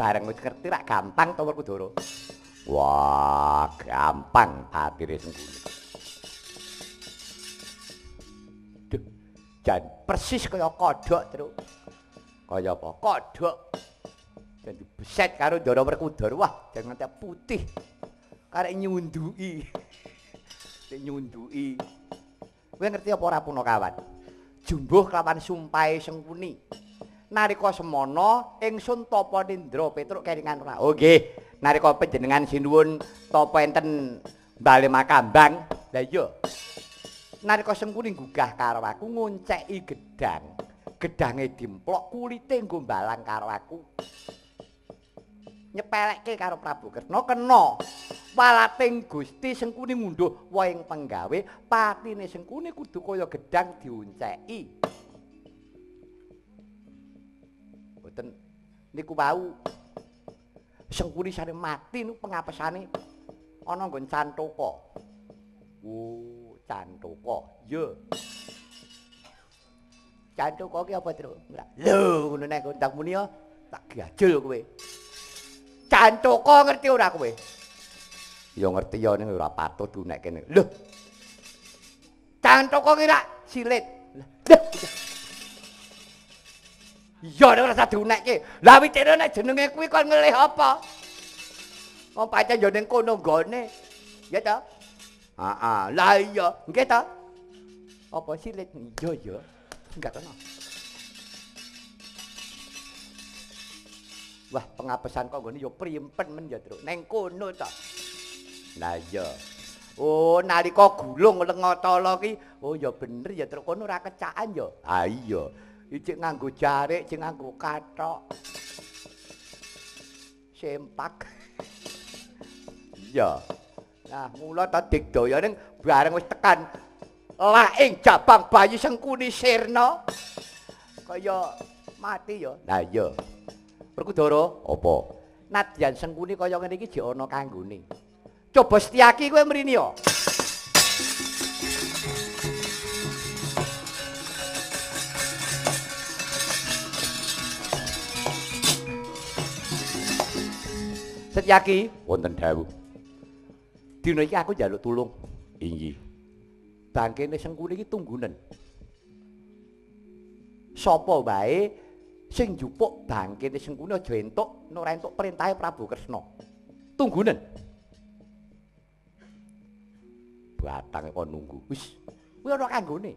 bareng wis ngerti rak gampang to Werkudara. Wah, gampang patire Sengkuni. Duh, jan persis kaya kodhok, Truk. Kaya apa? Kodhok. Dan dibeset karo Ndara Werkudara. Wah, jangan nganti putih. Karek nyunduki. Sing nyunduki. Kowe ngerti apa ora Punakawan? Jumbuh kelawan sumpahe Sengkuni. Nalika semana ingsun tapa Nindra Petruk kelingan ora. Oh nggih, nalika panjenengan sinuwun tapa enten Bale Makambang. Lah iya. Nalika Sengkuni gugah karo aku ngonceki gedang. Gedange dimplok kulite nggo balang karo aku. Nyepelekke karo Prabu Kresna kena. Walating Gusti Sengkuni ngunduh waing penggawe, patine Sengkuni kudu kaya gedang diunceki. Niku wau. Sengkuni sare mati niku pengapesane ana nggon Cantaka. Oh, Cantaka. Iya. Cantaka ki apa, Tru? Lho, ngono nek ndang muni tak gajul kowe. Cantaka ngerti ora kowe? Ya ngerti ya ning ora patut dunek kene. Lho. Cantaka ki rak silit. Lho. Iya ora diunekke. Lah witene nek jenenge kuwi kon ngelih apa? Wong pancen yo ning kono nggone. Ya ta? Heeh. Lah iya, nggih ta? Apa silit? Iya ya. Enggak kena. Wah, pengapesan kok nggone yo primpen men ya, Truk. Ning kono ta. Lah iya. Oh, nalika gulung lengotala ki, oh ya bener ya Truk kono ora kecakan ya. Ah iya. Iki nganggo jarik, cek nganggo kathok. Sempak. Iya. Nah, mula ta digdaya ning bareng wis tekan laing jabang bayi Sengkuni Sirna. Kaya mati ya. Lah iya. Werkudara, apa? Nadyan Sengkuni kaya ngene iki jek ana kanggone. Coba Setyaki kowe mrene ya. Setyaki wonten dawuh. Dina iki aku njaluk tulung. Inggih. Bangkene Sengkuni iki tunggunen. Sapa wae sing njupuk bangkene Sengkuni aja entuk ora entuk perintahe Prabu Kresna. Tunggunen. Batang kok nunggu. Wis, kuwi ana kanggone.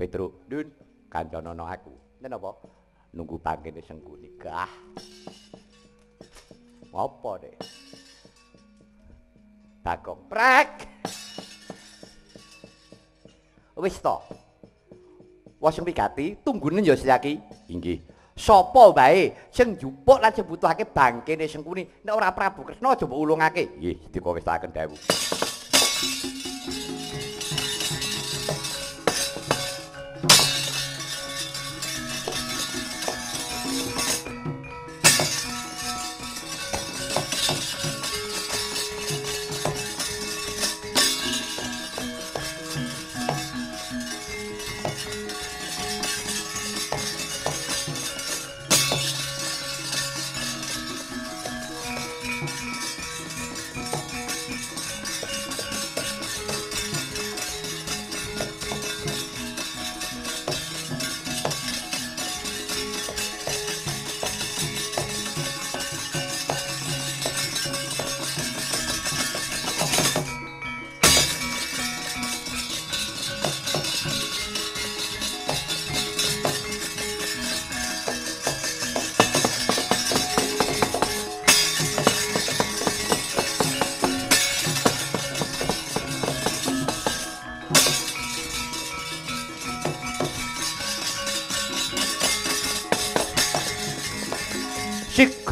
Petruk, Dun, kancanana aku. Nen apa? Nunggu bangkene Sengkuni. Gah. Apa deh? Bagong prek. Wis to. Wis wigati tunggunen ya Setyaki. Inggih. Sapa wae sing njupuk lan sing butuhake bangkene Sengkuni nek ora Prabu Kresna aja mbok ulungake. Nggih, dikowesaken dawuh.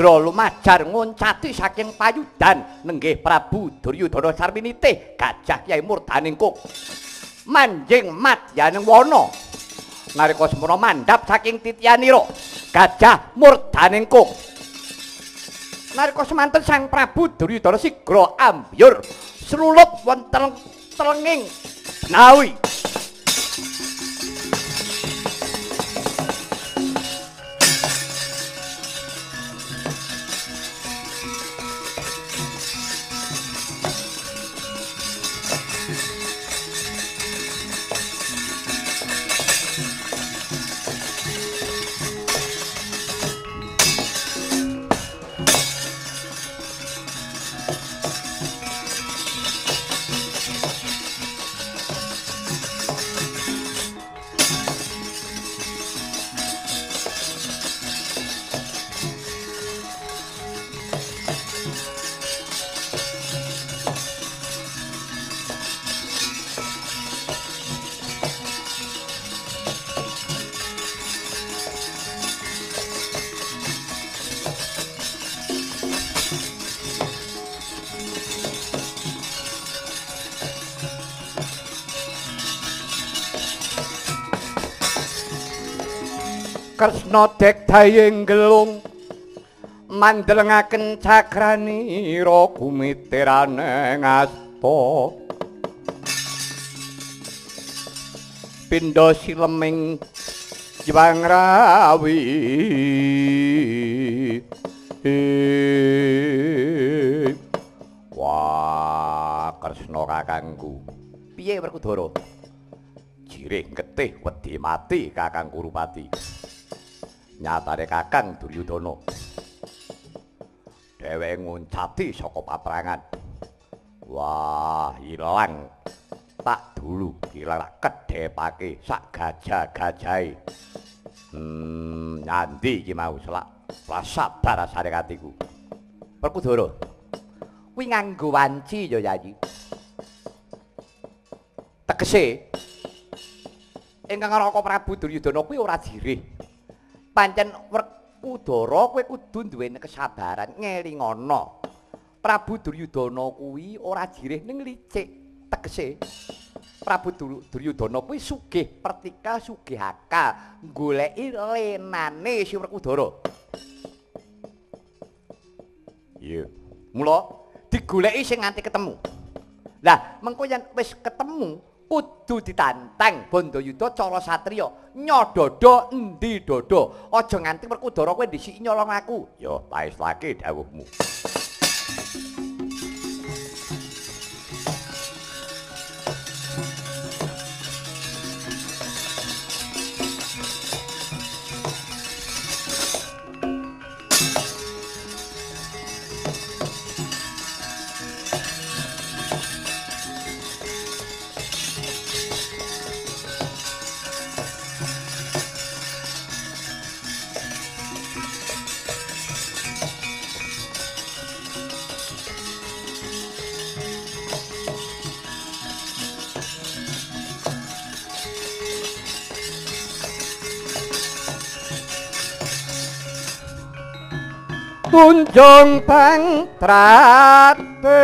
Sigra lumajar ngoncati saking payudan. Nenggih Prabu Duryudana Sarminite Gajah Kyai Murdaningkung manjing madyaning wana. Nalika semana mandhap saking titianira Gajah Murdaningkung nalika semanten Sang Prabu Duryudana sigra ambyur srulup wonten telenging benawi Kresna dek dayeng gelung mandhelengaken cakranira gumitirane ngasta pindha sileming Jwang Rawi Wah Kresna kakangku. Piye Werkudara? Jirih getih wedi mati Kakang Kurupati nyatane Kakang Duryudana. Dheweke nguncati saka paprangan. Wah ilang tak dulu ilang kedhepake sak gajah-gajahe hmm nyandi iki mau selak. Sabar rasane atiku perkudara kuwi nganggo wanci ya yayi tegese ingkang Raka Prabu Duryudana kuwi ora jirih pancen Udara kowe kudu duweni kesabaran ngelingana. Prabu Duryudana kuwi ora jireh ning licik. Tegese Prabu Duryudana kuwi sugih pertika sugih akal goleki lenane si Werkudara. Iya. Mula digoleki sing nganti ketemu. Lah, mengko yen wis ketemu, kudu ditantang Bandayuda cara satriya. Nyododo endi dodo? Aja nganti Werkudara kowe dhisiki nyolong aku. Ya paeslake dawuhmu kunjung bang trate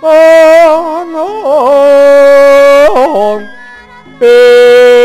ono eh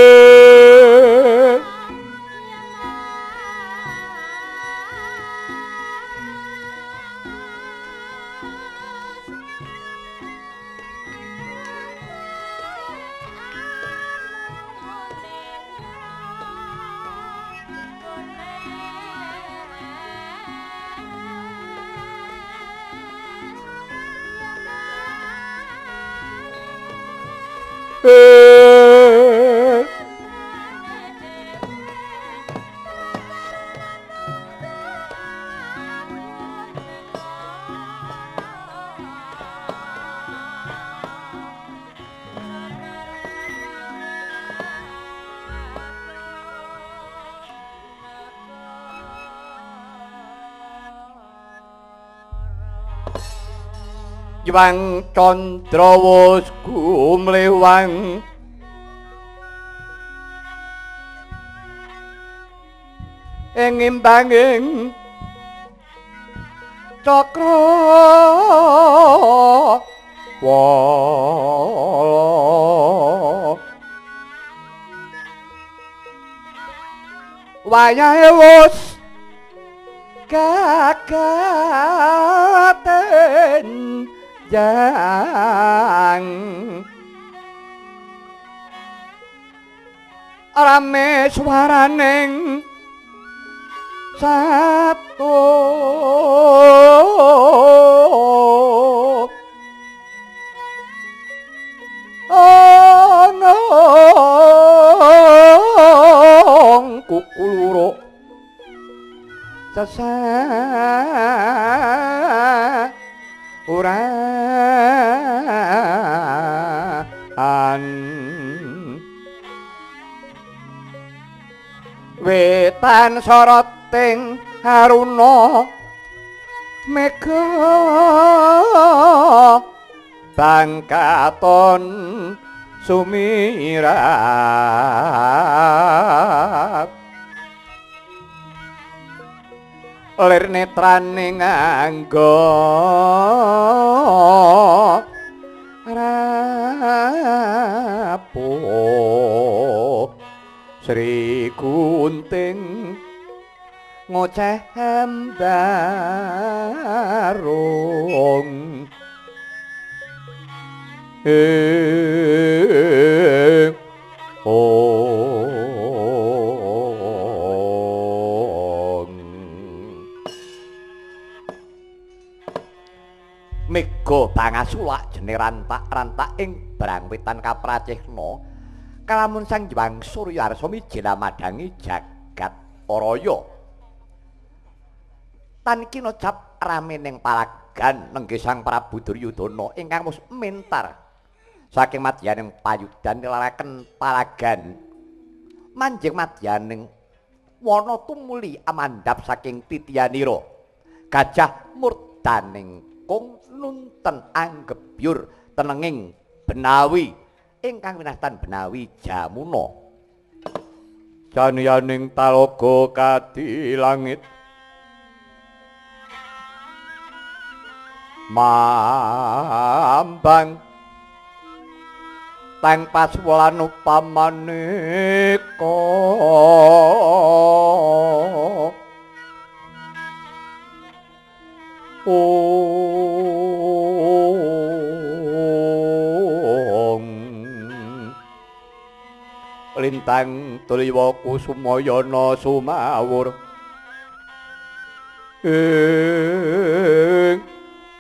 Jwang Candrawas kumlewang ing imbanging cakra wa. Wayahe wis kakaten jang. Rame swaraning satu Anong kukuluro sesa uran wetan soroting haruna. Mega bangkaton sumirat lir netrane nganggo rapuh Sri Gunting embarung eh ong Mega bangasulak jene rantak-rantak ing brangwitan kapracehna kalamun sang Jwang Surya Arsa mijila madangi jagat Araya. Tan kina cap rame ning palagan nengge Sang Prabu Duryudana ingkang mus mentar. Saking madyaning payudan nilaraken palagan. Manjing madyaning wana tumuli amandap saking titiyanira gajah murdaning kung nunten anggebyur tenenging benawi ingkang winastan benawi jamuna. Janiyaning talaga kadi langit. Mambang. Tang paswulan upamaneka Om Lintang tuliwa kusumayana sumawur Ing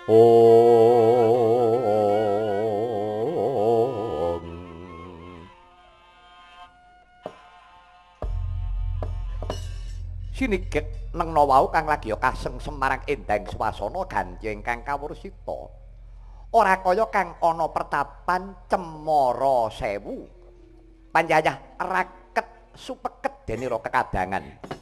Om Sinigit nengna wau kang lagi kaseng semarang endang swasana ganti ingkang kawursita. Ora kaya kang ana pertapan cemara sewu. Panjayah raket supeket denira kekadangan.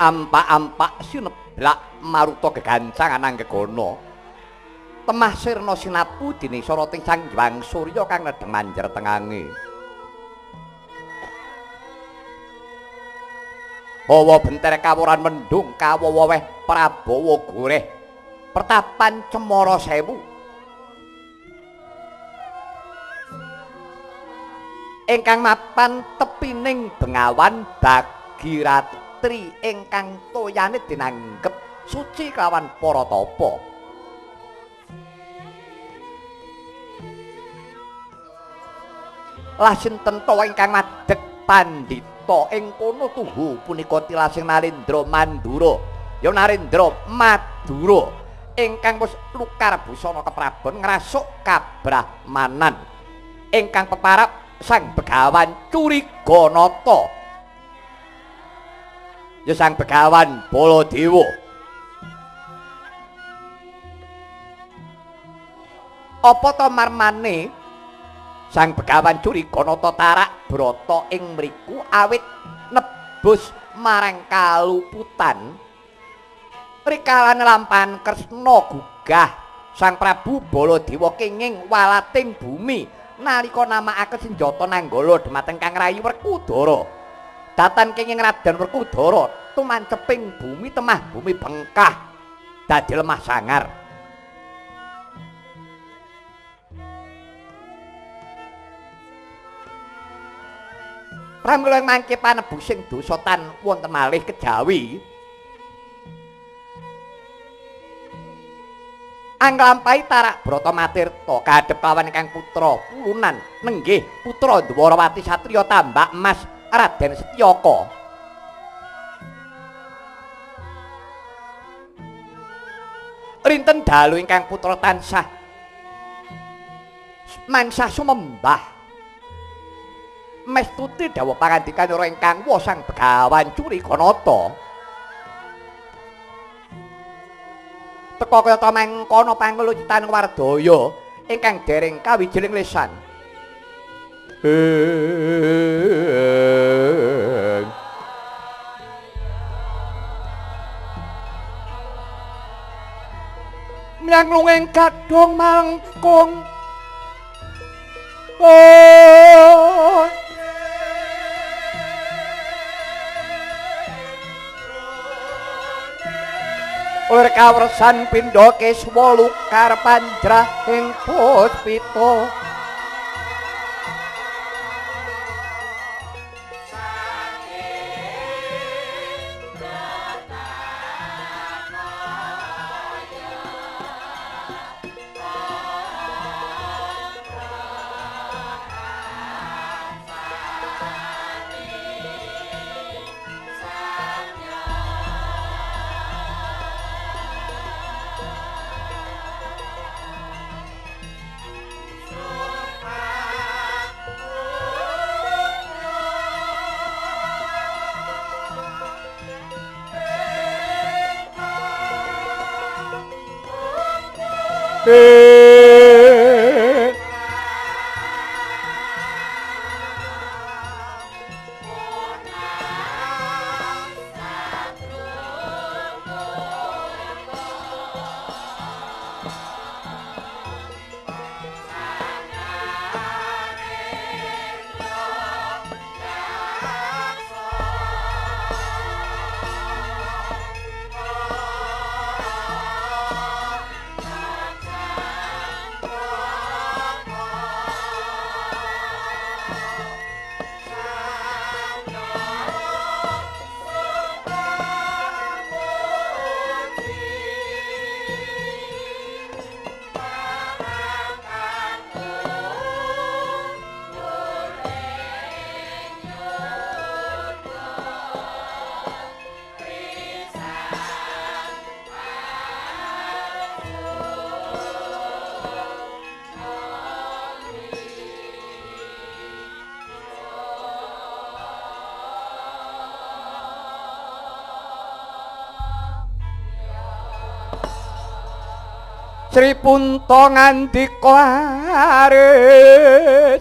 Ampak-ampak sineblak maruta gegancangan anggegana temah sirna sinatu dene soroting sang Hyang Surya kang nedheng manjer tengange. Hawa benter kawuran mendung kawawa weh Prabawa goreh. Pertapan cemara sewu. Ingkang mapan tepining bengawan Bagiratri ingkang toyane dinanggep suci kelawan para tapa. Lah sinten to ingkang madheg pandhita ing kono tuhu punika tilasing Narendra Mandura. Ya Narendra Madura ingkang wis lukar busana keprabon ngrasuk kabrahmanan. Ingkang peparap Sang Begawan Curiganata. Ya Sang Begawan Baladewa. Apa to marmane Sang Begawan Curiganata tarak brata ing mriku awit nebus marang kaluputan rikalan lampan Kresna gugah Sang Prabu Baladewa kenging walating bumi nalika namakake senjata nanggala dhumateng Kang Rayi Werkudara. Datan kenging Raden Werkudara tumanceping bumi temah bumi bengkah dadi lemah sangar. Pramila mangke panebusing dosa tan wonten malih kejawi Anglampai tarak Brata Matirta kadhep kawan ingkang putra pulunan nenggih putra Dwarawati Satriya tambak emas Raden Setyaka. Rinten dalu ingkang putra tansah mangsah sumembah. Mestuti dawuh pangandikan ora ingkang wosang begawan curi kanata. teka kaya ta mengkono panglucitan Wardaya ingkang dereng kawijining lesan. Miang lungeng kadung mangkung. Oh. Lir kawresan pindha keswa lukar panjrah ing puspita Sri Punta ngandika aris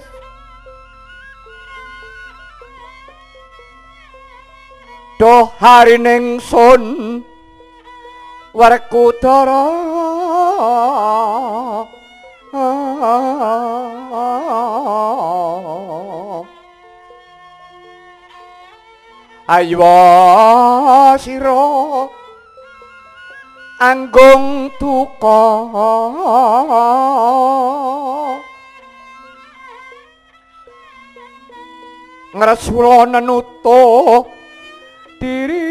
Doh harining sun Werkudara Ayo sira anggung duka ngresula nenuto diri.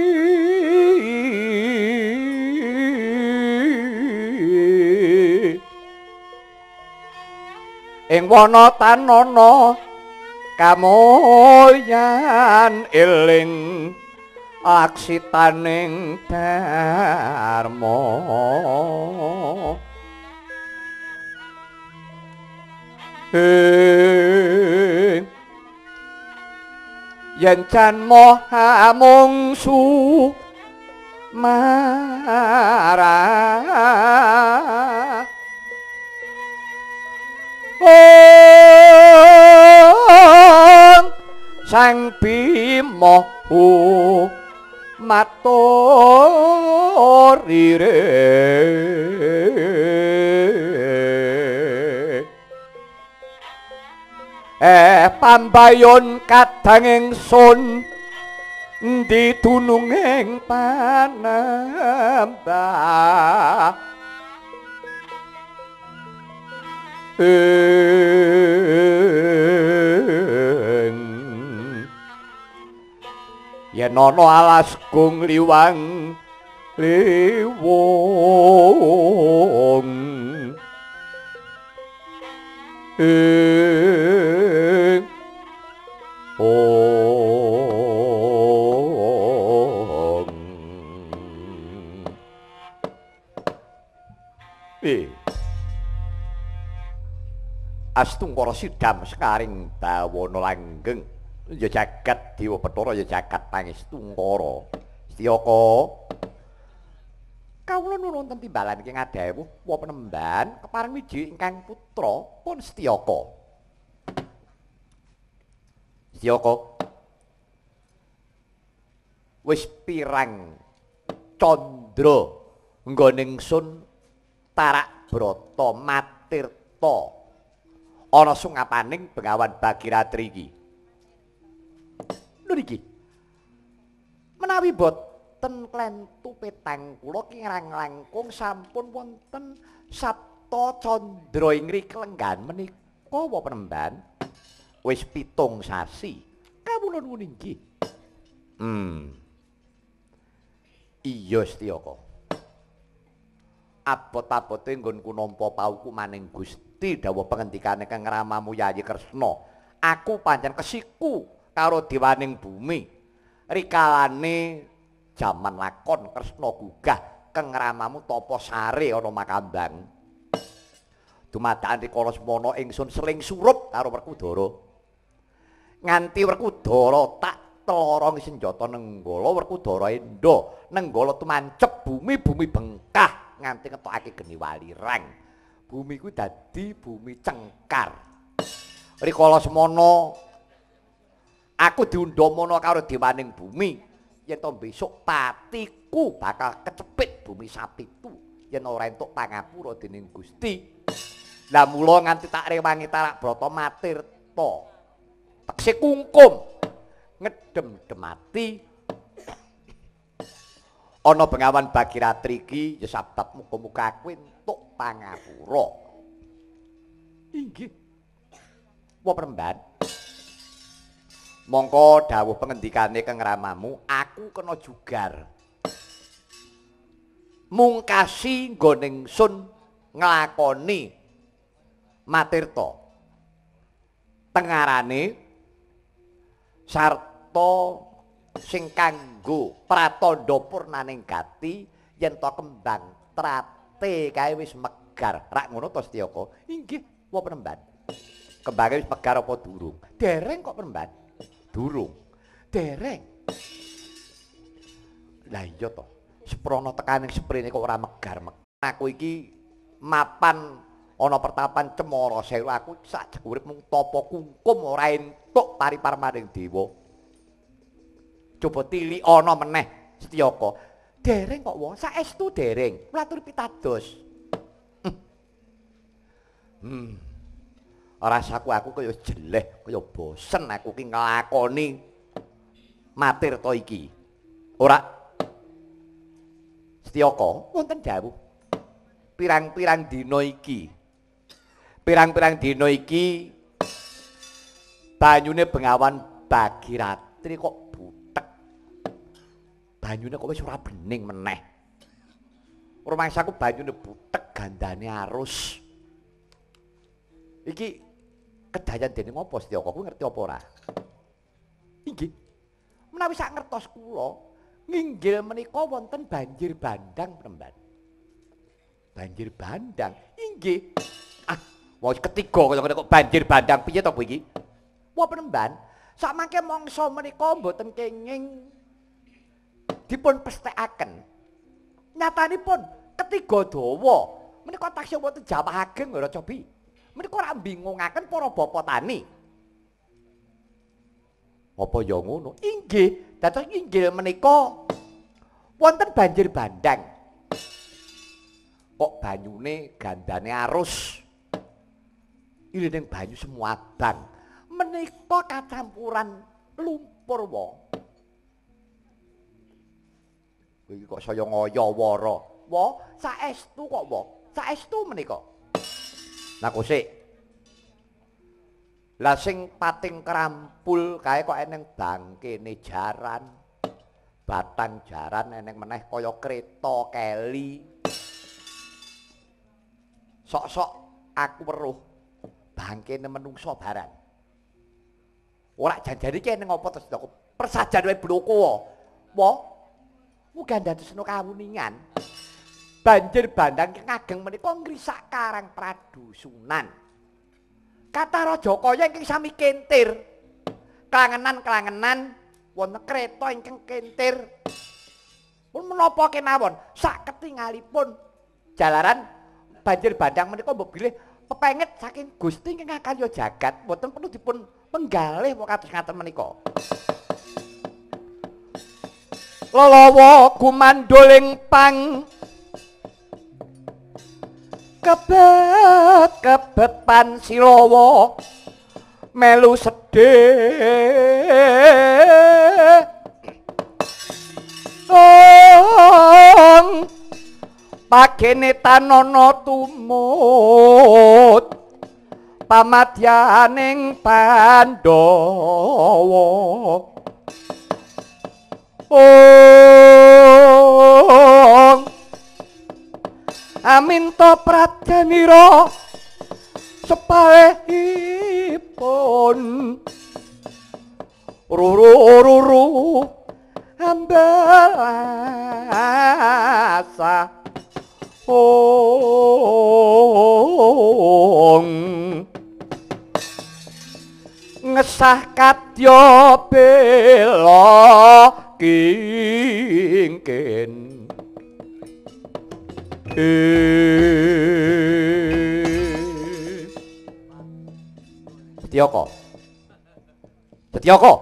Ing wana tanana kamoyan eling aksitaning dharma. Yen jan moha mungsu marah Om Sang Bima maturire Eh pambayon kadang ingsun ndi dununging panambah yen ana alas gung liwang liwong ing ong eh. Astungkara sidam sekaring bawana langgeng ya jagat dewa bathara ya jagat pangestungkara setyaka kawula nuwun ten timbalan iki ngadewu wa penemban kepareng wiji ingkang putra pun setyaka setyaka wis pirang candra nggoning sun tarak brata matirta. Ana sungapaning Bengawan Bagiratri iki. Lho iki. Menawi boten klentu petang kula kirang langkung sampun wonten Sabta Candra ingri kelenggan menika wa penemban wis pitung sasi. Kawula nuwun inggih. Hmm. Iya Setyaka. Abot-abote nggonku nampa pauku maning Gusti dawuh pangendikane Kang Ramamu Yayi Kresna. Aku pancen kesiku karo dewaning bumi. Rikalane jaman lakon Kresna gugah Kang Ramamu tapa sare ana Makambang. Dumadakan rikala semana ingsun seling surup karo Werkudara. Nganti Werkudara tak telorong senjata nenggala Werkudara endo nenggala tumancep bumi bumi bengkah nganti ngetokake geni walirang. Bumi kuwi dadi bumi cengkar. Rikala semana aku diundhamana karo dewaning bumi yen to besok patiku bakal kecepit bumi sapitu yen ora entuk pangapura dening Gusti. Lah mula nganti tak rewangi tarak brata matirta. Tekse kungkum ngedem-demati ana bengawan Bagiratri iki ya sabab muga-muga kowe entuk pangapura. Inggih. Wa peremban. Mongko dawuh pengendikane Kang Ramamu, aku kena jugar. Mungkasi nggoning sun nglakoni matirta. Tengarane sarta sing kanggo pratandha purnaning gati yen to kembang trate kae wis megar. Rak ngono to Setyaka? Inggih, wa penemban. Kembange wis megar apa durung? Dereng kok penemban. Durung. Dereng. Lah iya to. Seprono tekaning sprene kok ora megar. Aku iki mapan ana pertapan cemara sewu aku sak urip mung tapa kungkum ora entuk pariparmaning dewa. Coba tili ana meneh Setyaka. Dereng kok wong saestu dereng. Matur pitados. Hmm. Rasaku aku kaya jeleh, kaya bosen aku ki nglakoni matirta iki. Ora Setyaka wonten dawuh. Pirang-pirang dina iki. Pirang-pirang dina iki banyune bengawan Bagiratri kok butek. Banyune kok wis ora bening meneh. Rumangsaku banyune butek gandane arus. Iki kedayan dening apa Setyaka? Kuwi ngerti apa ora? Inggih. Menawi sak ngertos kula, nginggil menika wonten banjir bandang penemban. Banjir bandang. Inggih. Ah, wong ketiga kaya kok banjir bandang piye to iki? Wah penemban, sak mangke mangsa menika mboten kenging dipun pestekaken. Nyatanipun ketiga dawa menika taksih wonten jawah ageng ora cobi. Menika ora bingungaken para bapak tani. Apa ya ngono? Inggih, dados inggil menika wonten banjir bandang. Kok banyune gandane arus. Ilining banyu semua abang. Menika kacampuran lumpur wong. Iki kok saya ngaya wara. Wa, saestu kok wa. Saestu menika. Lah kok sik. Lah sing pating krampul kae kok eneng bangkene jaran. Batang jaran eneng meneh kaya kereta keli. Sok-sok aku weruh bangkene menungso barang. Ora janjane iki eneng apa to sedako? Persajan wae bloko wa. Wa. Muga ndadosno kawuningan. Banjir bandang ngageng menika ngrisak karang pradusunan. Kata Raja Kaya ingkang sami kentir. Klangenan-klangenan wonten kereta ingkang kentir. Pun menapa kenawon sak ketingalipun jalaran banjir bandang menika mbok bilih pepenget saking Gusti ingkang karya jagat mboten perlu dipun penggalih kok kados ngaten menika. Lalawa gumandoling pang kebet kebet pan silawa melu sedih. Ong pagene tanana tumut. Pamadyaning pandhawa. Ong aminta pradyanira sepalehipun ruru ruru ambalasa ong. Ngesah kadya bela kingken Setyaka. Setyaka.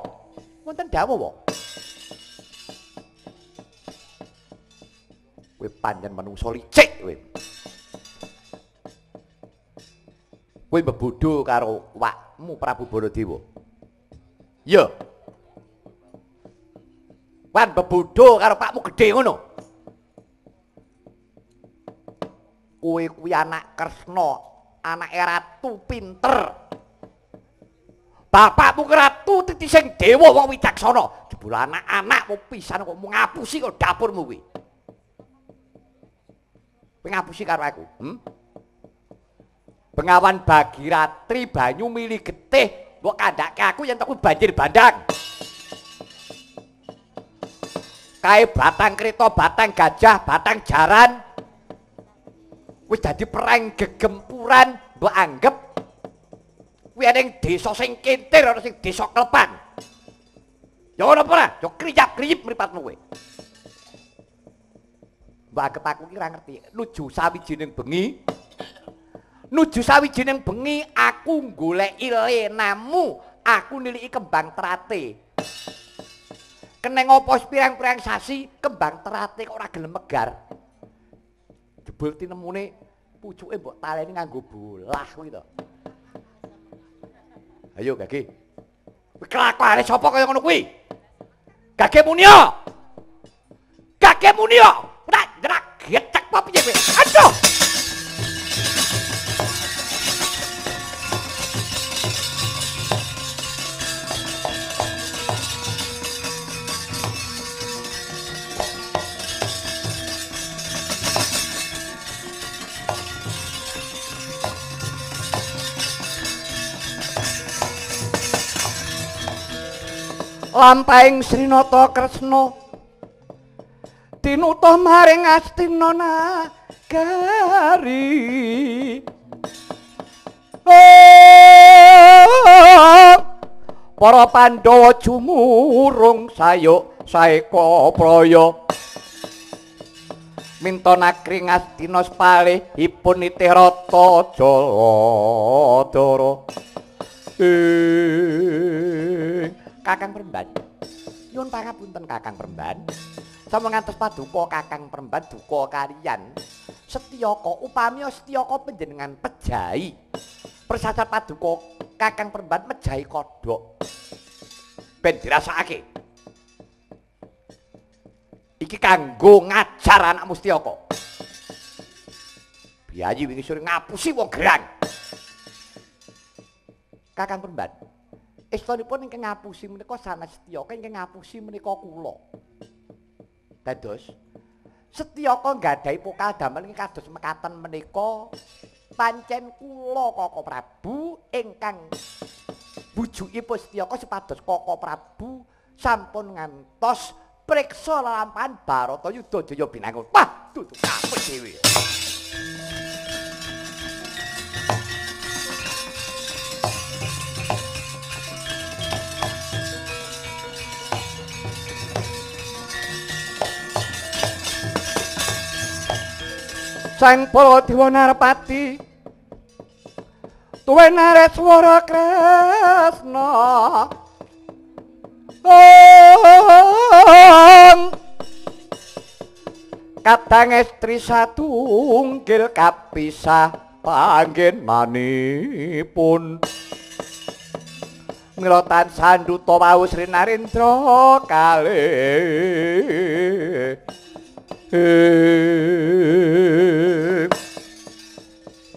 Wonten dawuh wa? Kowe pancen manungsa licik kowe. Kowe bebodho karo wakmu Prabu Baladewa. Iya. Wan bebodho karo pakmu gedhe ngono. Kowe kuwi anak Kresna, anake ratu pinter. Bapakmu ratu titi sing dewa wong wicaksana. Jebul anak-anakmu pisan kok ngapusi kok dapurmu kuwi. Kowe ngapusi karo aku, hm? Bengawan Bagiratri banyu mili getih, mbok kandhake aku yen aku banjir bandang. Kae batang kereta, batang gajah, batang jaran, wis dadi perang gegempuran mbok anggap kuwi ana ing desa sing kentir ana sing desa klepan. Ya ngono apa ora? Yo kriyap-kriyip mripatmu kowe. Mbok anggap aku ki ora ngerti. Nuju sawijining bengi nuju sawijining bengi aku goleki lenamu aku niliki kembang terate. Keneng apa pirang-pirang sasi kembang terate kok ora gelem megar jebul tinemune pucuke mbok taleni nganggo bolah kuwi to. Ayo Gage. Kuwi kelakuane sapa kaya ngono kuwi? Gage Munio. Gage Munio. Ora jerak gecek apa piye kowe? Aduh. Lampahing Srinata Kresna. Tinutuh maring Astina nagari. Oh, para Pandhawa jumurung sayuk saeka praya. Minta nakring Astina spalihipun nitih rata Jaladara. Eh, Kakang Peremban. Nyuwun pangapunten Kakang Peremban. Sama ngantos paduka Kakang Peremban duka kalian. Setyaka upami Setyaka panjenengan pejahi. Persasat paduka Kakang Peremban mejahi kodhok. Ben dirasakake. Iki kanggo ngajar anak Mustyaka. Biayi wingi sore ngapusi wong gerang. Kakang Peremban. Istanipun ingkang ngapusi menika sanes Setyaka ingkang ngapusi menika kula. Dados Setyaka nggadahi pokal damel ingkang kados mekaten menika pancen kula Koko Prabu ingkang bujukipun Setyaka supados Koko Prabu sampun ngantos priksa lelampahan Baratayuda Jaya binangun. Wah, dudu kapes dhewe. Sang Baladewa Narpati Tuwe Nareswara Kresna. Om. Kadang estri satunggil kapisah panggen manipun. Ngelotan sanduta wau Sri Narendra kalih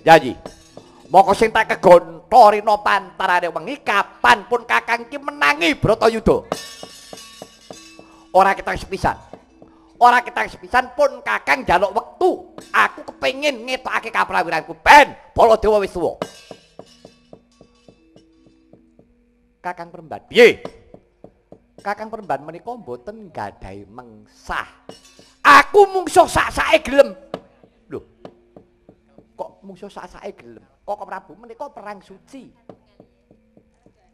Janji. Moko sing tak kegontorina pantarane wengi kapan pun Kakang ki menangi Bratayuda. Ora kita sepisan. Ora kita sepisan pun Kakang njaluk wektu. Aku kepengin ngetokake kaprawiranku ben Baladewa wis tuwa. Kakang Peremban, piye? Kakang Peremban menika mboten gadahi mengsah. Aku mungsuh sak-sake gelem. Lho. Kok mungsuh sak-sake gelem? Kok Prabu menika perang suci.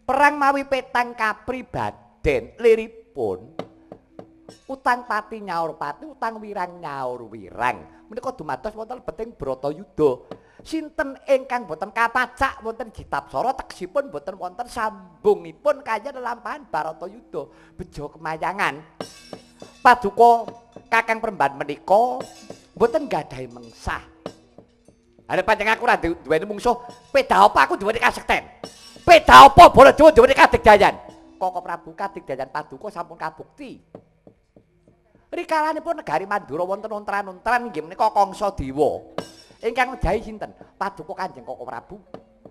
Perang mawi petang kapribaden liripun. Utang pati nyaur pati, utang wirang nyaur wirang. Menika dumados wonten beting Bratayuda. Sinten ingkang boten kapacak wonten Gitapsara tegesipun boten wonten sambungipun kaya lelampahan Baratayuda. Bejo kemayangan. Paduka Kakang Peremban menika mboten gadahi mengsah. Are pancen aku ora duweni mungsuh, peda apa aku duweni kasekten. Peda apa Baladewa duweni kadigdayan. Koko Prabu kadigdayan Paduka sampun kabukti. Rikalanipun negari Mandura wonten ontran-ontran nggih menika Kangsa Dewa. Ingkang mejahi sinten? Paduka Kanjeng Koko Prabu.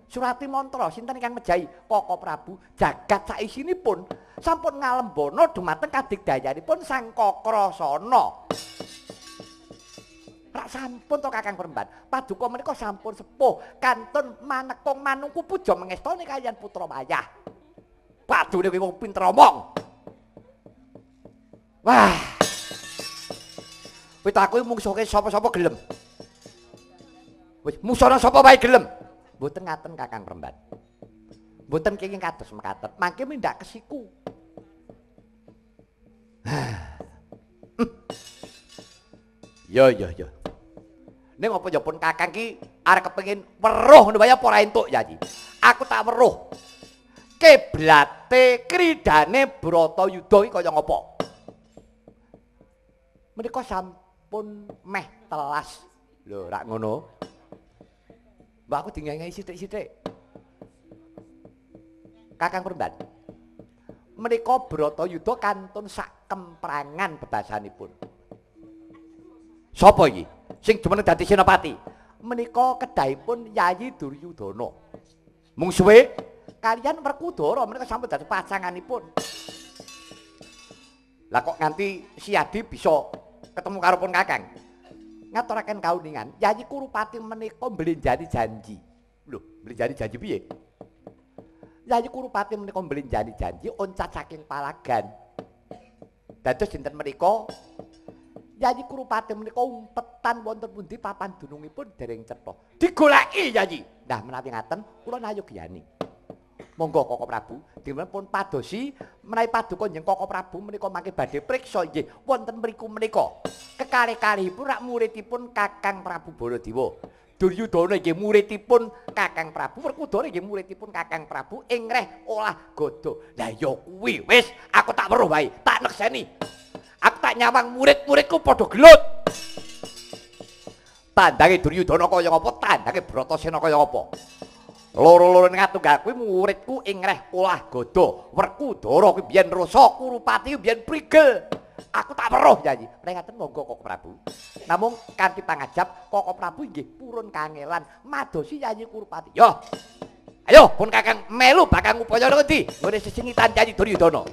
Surati mantra sinten ingkang mejahi Koko Prabu jagat saisinipun sampun ngalembono dumateng kadigdayanipun Sang Kakrasana. Rak sampun to Kakang Peremban. Paduka menika sampun sepuh kantun manekung manungku puja mengestoni kaliyan putra wayah. Padune kuwi wong pinter omong. Wah. Wis aku mungsuhe sapa-sapa gelem. Wis musana sapa wae gelem. Mboten ngaten Kakang Peremban. Mboten kenging kados mekaten. Mangke mindak kesiku. Ya *sighs* ya ya. Ning apa ya pun Kakang ki arep kepengin weruh wae apa ora entuk ya Ji. Aku tak weruh. Kiblate kridane Bratayuda iki kaya ngapa? Menika sampun meh telas. Lho, rak ngono. Mbak aku dingengi sithik-sithik. Kakang Peremban. Menika Bratayuda kantun sak kemprangan bebasanipun. Sapa iki? Sing jumeneng dadi senopati. Menika kedahipun Yayi Duryudana. Mungsuhe kalian Werkudara menika sampun dadi pasanganipun. Lah kok nganti Siadi bisa ketemu karo pun Kakang? Ngaturaken kauningan, Yayi Kurupati menika mblenjani janji. Lho, mblenjani janji piye? Yayi Kurupati menika mblenjani janji oncat saking palagan. Dados dinten menika Yayi Kurupati menika umpetan wonten pundi papan dunungipun dereng cetha. Digoleki Yayi. Nah menawi ngaten kula nayogiyani. Monggo Koko Prabu, dipun padosi menawi paduka njeng Koko Prabu menika mangke badhe priksa nggih wonten mriku menika. Kekali-kalipun rak muridipun Kakang Prabu Baladewa. Duryudana nggih muridipun Kakang Prabu, Werkudara nggih muridipun Kakang Prabu ing reh olah gada. Lah ya kuwi wis aku tak weruh wae, tak nekseni. Aku tak nyawang murid-muridku padha gelut. Tandange Duryudana kaya apa, tandange Bratasena kaya apa. Loro-loro ngatunggal kuwi muridku ing reh olah gada. Werkudara kuwi biyen rasa, Kurupati biyen prigel. Aku tak weruh janji. Prengaten monggo Koko Prabu. Namung kanthi pangajap Koko Prabu inggih purun kangelan madosi Yayi Kurupati. Yo. Ayo pun Kakang melu bakal upaya ngendi? Ngene sesingitan Yayi Duryudana.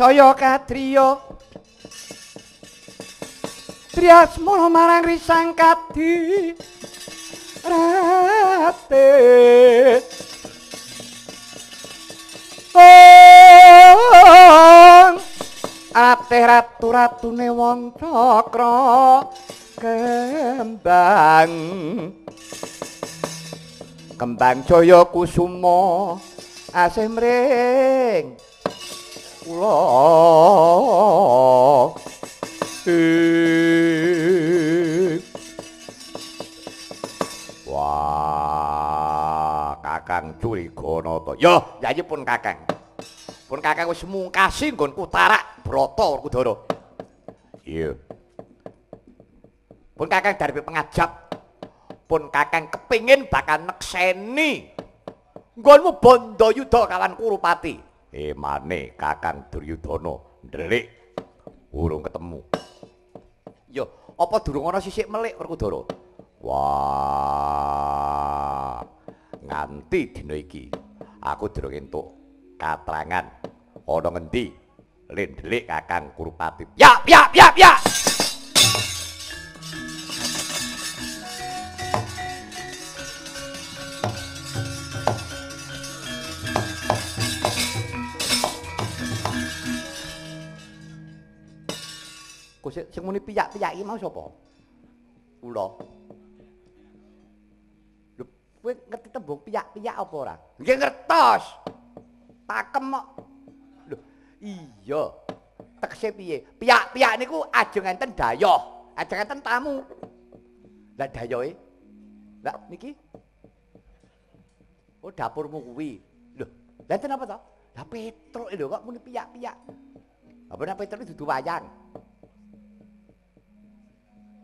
Saya kadriya Triasmana marang risang kadi. Rate. Oh Ate ratu-ratune wong cakra kembang. Kembang Jaya Kusuma asih mring Kakang Curigana to. Ya, yayi pun Kakang. Pun Kakang wis mungkasi nggonku tarak Brata Werkudara. Iya. Pun Kakang darbe pengajap. Pun Kakang kepingin bakal nekseni nggonmu Bandayuda kawan Kurupati. Eh mane Kakang Duryudana ndelik urung ketemu. Yo, apa durung ana sisik melik Werkudara? Wah. Nganti dina iki aku durung entuk katrangan ana ngendi lendelik Kakang Kurupati. Ya, ya, ya, ya. Sing sing muni piyak-piyak iki mau sapa? Kula. Lho, kowe ngerti tembung piyak-piyak apa ora? Nggih ngertos. Pakem kok. Lho, iya. Tekse piye? Piyak-piyak niku ajeng enten dayoh, ajeng enten tamu. Lah dayohe? Lah niki? Oh, dapurmu kuwi. Lho, lha apa to? Lah Petruk lho kok muni piyak-piyak. Apa nek Petruk dudu wayang?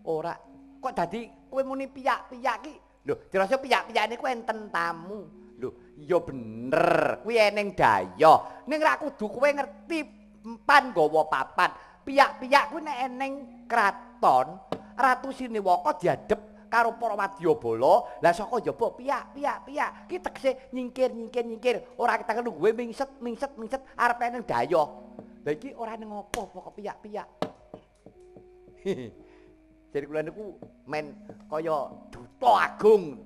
Ora. Kok dadi kowe muni piyak-piyak ki? Lho, dirasa piyak-piyak niku enten tamu. Lho, iya bener. Kuwi eneng dayoh. Ning ra kudu kowe ngerti empan gawa papat. piyak-piyak kuwi nek eneng kraton Ratu Siniwaka diadep karo para wadyabala. Lah saka njaba piyak-piyak piyak. Ki tegese nyingkir nyingkir nyingkir. Ora kita nungguwe mingset mingset mingset arep eneng dayoh. Lah iki ora neng apa pokok piyak-piyak. *laughs* Jadi kula niku men kaya duta agung.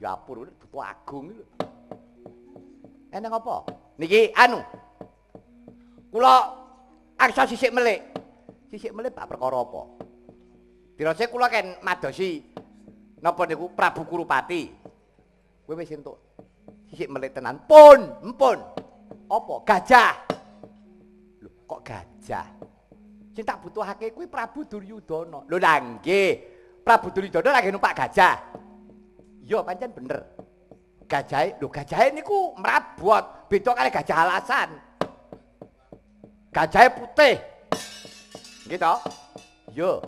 Diapur duta agung iki. Eneng apa? Niki anu. Kula aksa sisik melik. Sisik melik Pak perkara apa? Dirose kula kan madosi napa niku Prabu Kurupati. Kowe wis entuk sisik melik tenan. Pun, empun. Apa? Gajah. Lho, kok gajah? Sing tak butuhake kuwi Prabu Duryudana. Lho lah nggih. Prabu Duryudana lagi numpak gajah. Iya pancen bener. Gajah, lho gajah niku merabot, beda kali gajah alasan. Gajah putih. Gitu. Yo,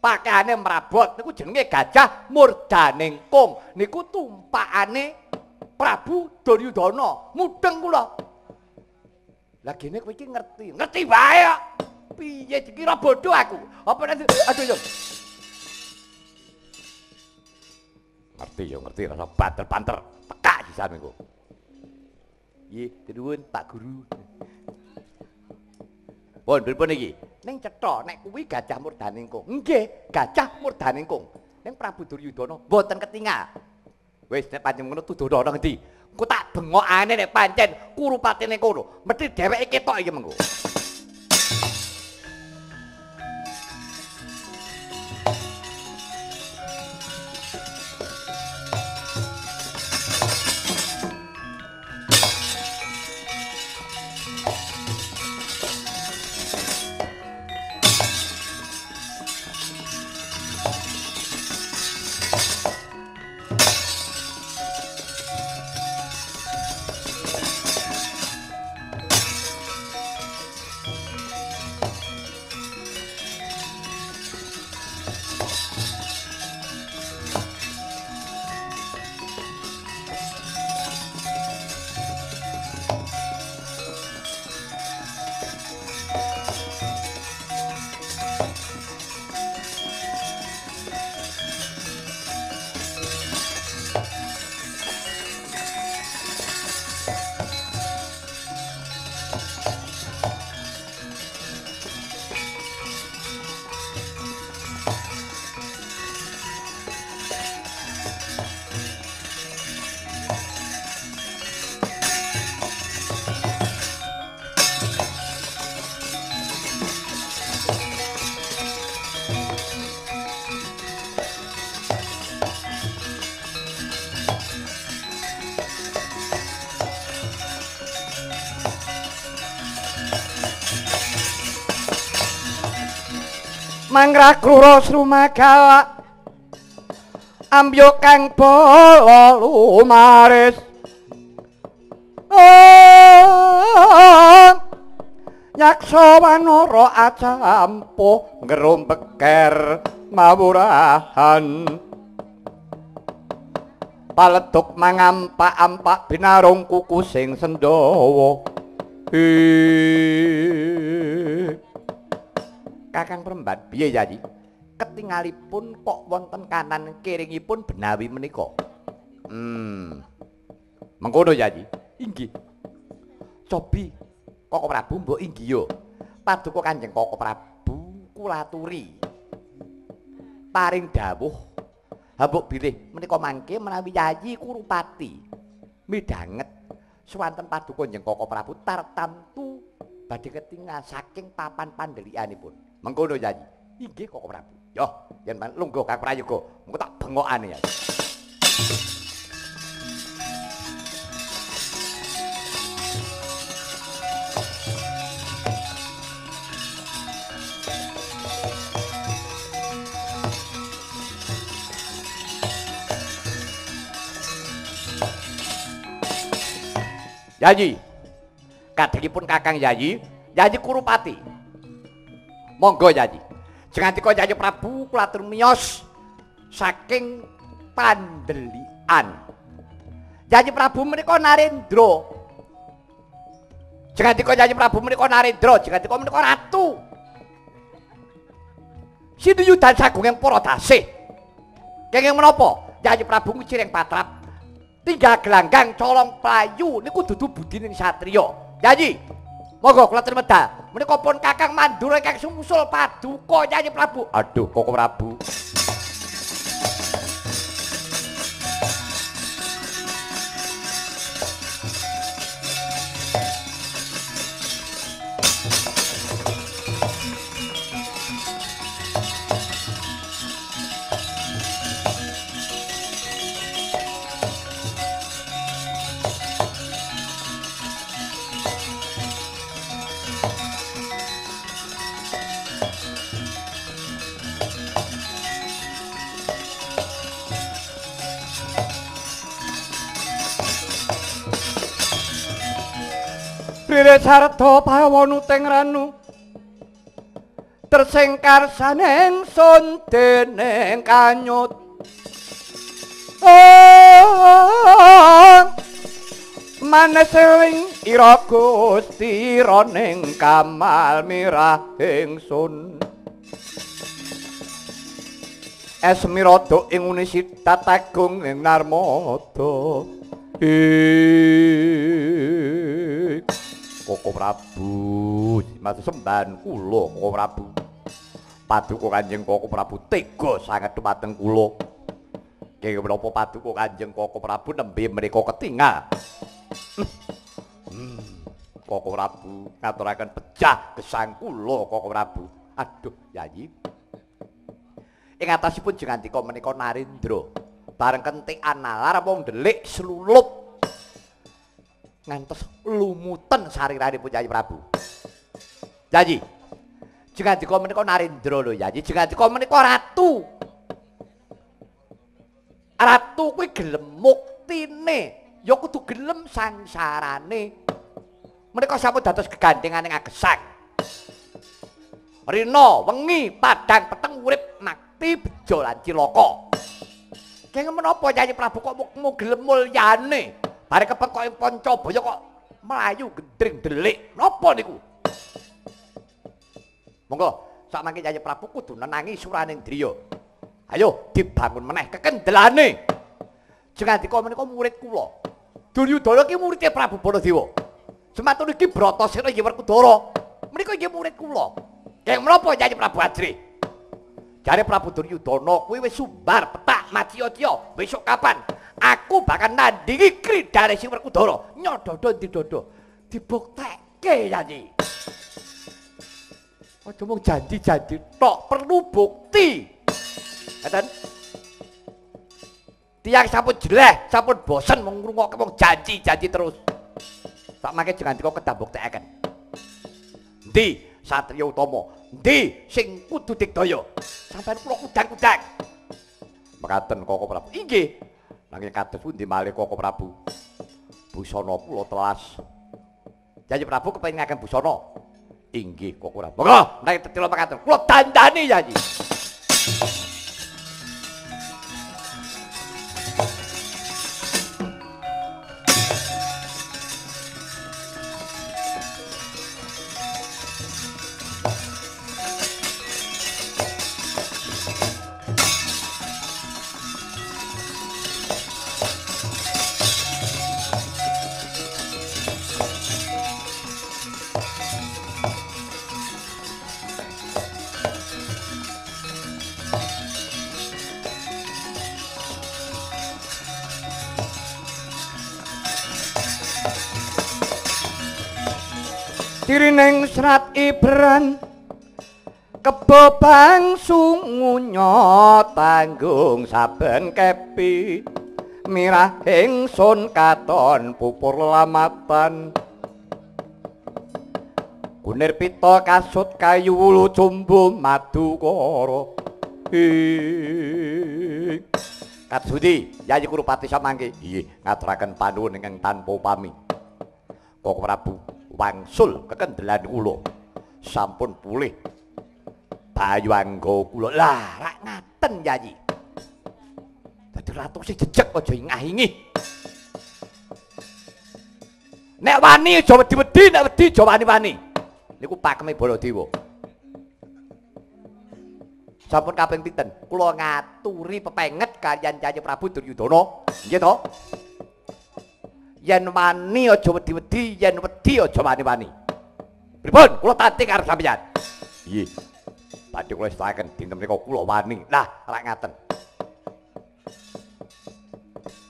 pakaiane merabot niku jenenge gajah murdaningkung. Niku tumpakane Prabu Duryudana. Mudeng kula. Lah gene kowe iki ngerti. Ngerti wae kok. Piye dikira bodoh aku? Apa nanti aduh yo. Ngerti yo, ngerti rasa banter-banter. Tekak sisan niku. Nggih, nuwun Pak Guru. Pun pripun iki? Ning cetha nek kuwi gajah murdaningkung. Nggih, gajah murdaningkung. Ning Prabu Duryudana mboten ketingal. Wis nek pancen ngono tuduh ana ngendi? Ku tak bengokane nek pancen kurupatine kono. Mesti dheweke ketok iki mengko. Mangrak krura srumagawa Ambyo kang bala lumaris. Oh Nyaksa wanara acampuh ngrumpeker mawurahan. Paleduk mangampak-ampak binarung kuku sing sendawa Ih Kakang Peremban, piye Yayi? Ketingalipun kok wonten kanan kiringipun benawi menika. Hmm. Mengkono Yayi. Inggih. Cobi Koko Prabu mbok inggih yo. Paduka Kanjeng Koko Prabu kula aturi. Paring dawuh. Habuk bilih menika mangke menawi Yayi Kurupati midanget swanten paduka Kanjeng Koko Prabu tartamtu badhe ketingal saking papan pandhelikanipun. Mengkono Yayi. Inggih Koko Prabu. Yo, yen lungguh Kang Prayoga, engko tak bengokane ya. Yayi. Kadhengipun Kakang Yayi, Yayi Kurupati. Monggo Yayi. Jengantika Yayi Prabu kula atur miyos saking Pandelian. Yayi Prabu menika Narendra. Jengandika Yayi Prabu menika Narendra, jengandika menika ratu. Sinuyudan sagunging para dasih. Kenging menapa? Yayi Prabu nguciring patrap. Tinggal gelanggang colong playu niku dudu budine satriya. Yayi, monggo kula tremeda. Menika pun Kakang Mandura ingkang sumusul paduka Yayi Prabu. Aduh, Koko Prabu. Sarta pawonu teng ranu tersengkar saneng sun dening kanyut. Oh maneseling ira Gusti roning kamal mirah ingsun. Esmirada ing Universitas Agung ing Narmada. Ik Koko Prabu, matur sembahan kula Koko Prabu. Paduka Kanjeng Koko Prabu tega sanget dumateng kula. Kenging menapa paduka Kanjeng Koko Prabu nembe menika ketingal. Hmm. Koko Prabu ngaturaken pejah gesang kula Koko Prabu. Aduh, Yayi. Ing atasipun jengandika menika Narendra. Bareng kentikan nalar wong delik slulup ngantos lumuten sariranipun Yayi Prabu. Yayi. Jengandika menika Narendra lho Yayi, jengandika menika ratu. Ratu kuwi gelem muktine, ya kudu gelem sangsarane. Menika sampun dados gegandhengane ngagesang. Rina, wengi, padang, peteng urip makti bejo lan cilaka. Kenging menapa Yayi Prabu kok mung gelem mulyane? Bare kepekoke Pancabaya kok mlayu gendring delik. Napa niku? Monggo, sak mangke Yayi Prabu kudu nenangi suraning driya. Ayo dibangun meneh kekendelane. Jengandika menika murid kula. Duryudana ki muridé Prabu Baladewa. Sematun iki Bratasena Yayi Werkudara. Menika nggih murid kula. Keng menapa Yayi Prabu Adri? Jare Prabu Duryudana kuwi wis sumbar petak mati-atiya. Besok kapan? Aku bakal nandingi kridane sing Werkudara. Nyododo didodo. Dibuktekke Yayi. Aja mung janji-janji tok, perlu bukti. Ngeten. Tiang sampun jeleh, sampun bosen mung ngrungokke wong janji-janji terus. Sak mangke jangan dikok kedah buktekaken. Endi Satriya Utama? Endi sing kudu digdaya? Sampeyan kula kudang-kudang. Mekaten Koko Prabu. Inggih. Nanging kados pundi malih Koko Prabu? Busana kula telas. Yayi Prabu kepengin ngagem busana. Inggih Koko Prabu. Monggo, nek tetila mekaten. Kula dandani Yayi. Serat Ibran kebobang sungunya tanggung saben kepi mirah ingsun katon pupur lamatan kunir pita kasut kayu wulu jumbo madu koro Katsudi, Yayi Kurupati samangke. Iye, ngaturaken panuwun ingkang tanpa upami. Koko Prabu wangsul kekendelan kula. Sampun pulih. Bayu angga kula. Lah, rak ngaten Yayi. Dadi ratu sing jejeg aja ingah-ingih. Nek wani aja wedi-wedi, nek wedi aja wani-wani. Niku pakeme Baladewa. Sampun kaping pinten? Kula ngaturi pepenget kaliyan Yayi Prabu Duryudana. Nggih to? Yen wani aja wedi-wedi, yen wedi aja wani-wani. Pripun? Kula tanti karo sampeyan. Nggih. Badhe kula istahaken dinten menika kula wani. Lah, lak ngaten.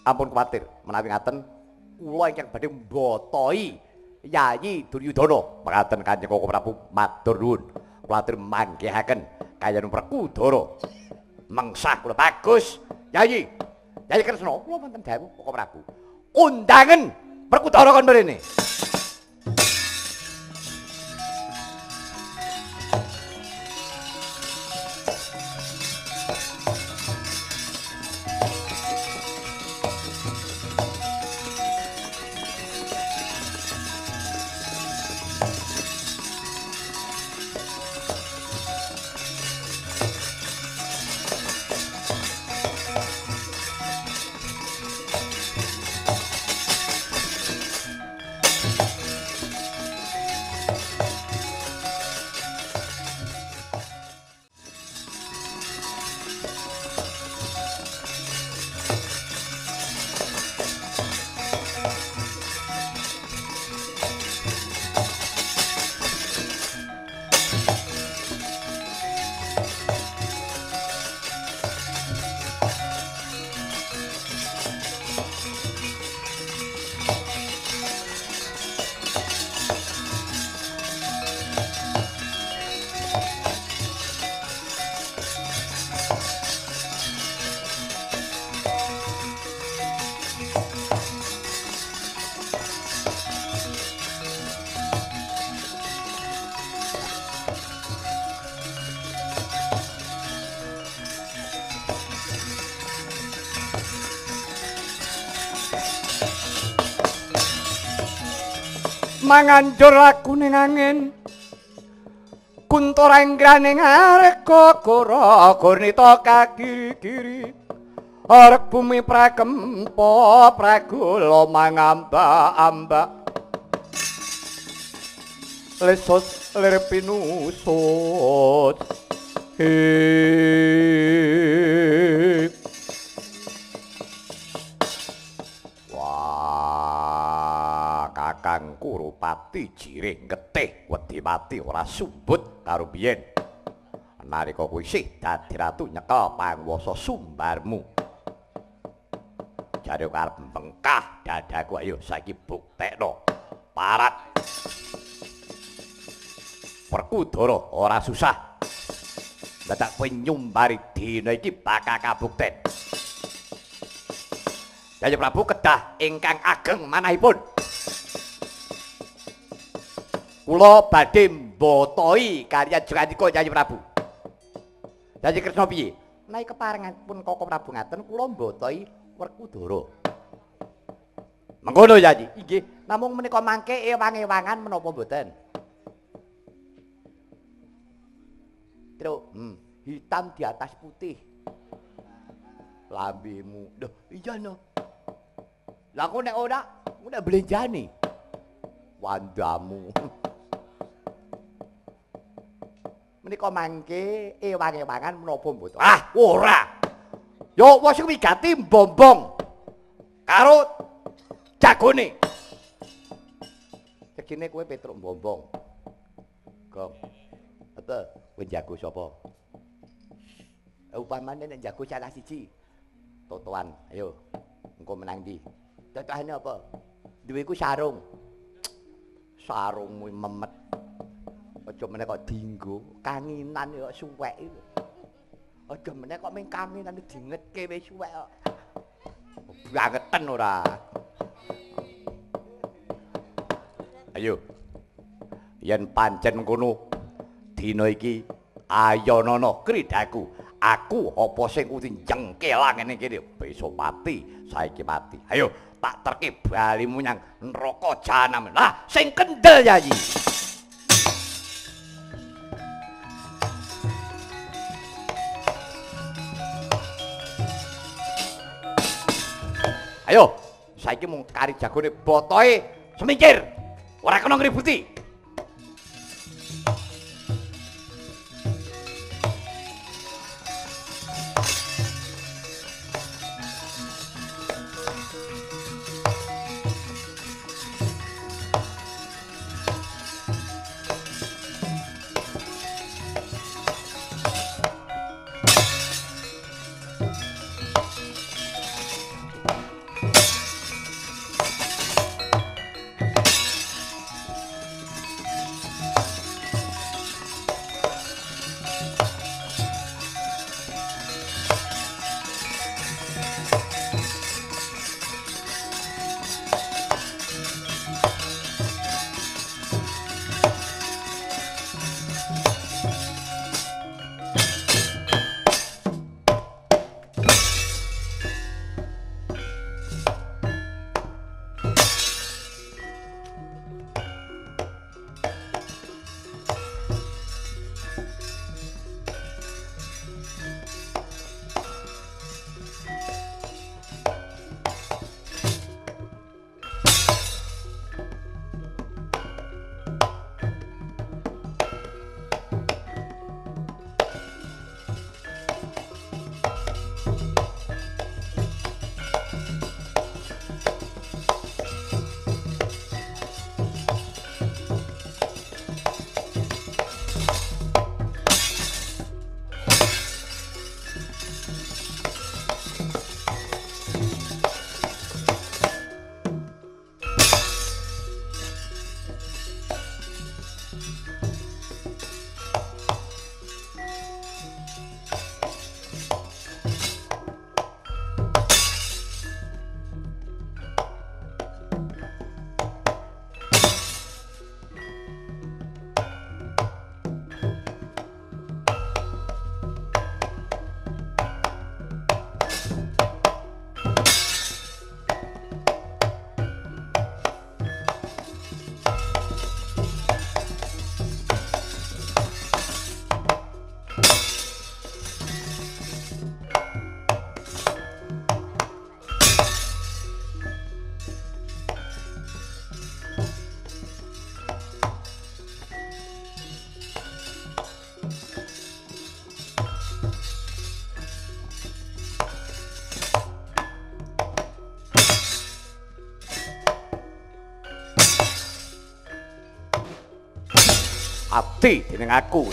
Ampun kuwatir menawi ngaten kula ingkang badhe mbotoi Yayi Duryudana. Mekaten Kanjeng Koko Prabu matur nuwun. Kula atur manggihaken kayan Werkudara. Mengsah kula bagus. Yayi. Yayi Kresna, kula wonten dawuh Koko Prabu. Undangan Werkudara kon mrene. Manganjur aku ning angin kuntura enggraning areka gora gurnita kagiri arek bumi prakempa pragula mangamba-amba. Lesos lir pinusut Kurupati jiring getih wedi mati ora sumbut karo biyen. Nalika kuwi isih dadi ratu nyekel pangwasa sumbarmu. Jare karep bengkah dadaku ayo saiki buktekno. Parat. Perkudara ora susah. Dadak kowe nyumbari dina iki bakal kabukten. Jaya Prabu kedah ingkang ageng manahipun. Kula badhe mbotoi kaliyan Jogandika Jaya Prabu. Jaya Kresna piye? Menawi keparenganipun Koko Prabu ngaten kula mbotoi Werkudara. Mengkono Yayi. Inggih, namung menika mangke ewang-ewangan menapa mboten? Tru, hmm, hitam di atas putih. Lambemu. Duh, iya no. Lah kok nek ora, nek belenjani. Wandamu. Menika mangke ewang-ewangan menapa mboten? Ah, ora. Yo wis wigati bombong karo jagone. Segine kowe Petruk bombong. Gong. Apa? Kowe jago sapa? Upamane nek jago salah siji. Totoan, ayo. Engko menang ndi? Totoane apa? Duweku sarung. Sarungmu memet. Aja meneh kok dinggo, kanginan kok suwek. Aja meneh kok ming kanginan dingetke wis suwek kok. Bangeten ora. Ayo. Yen pancen kono dina iki ayanana kridaku. Aku apa sing kudu jengkelang ngene iki besok mati, saiki mati. Ayo tak terke balimu nyang neraka jahanam. Lah sing kendel yayi. Ayo, saiki mung kari jagone botoe Semingkir. Ora kena ngributi. Abdi dening aku.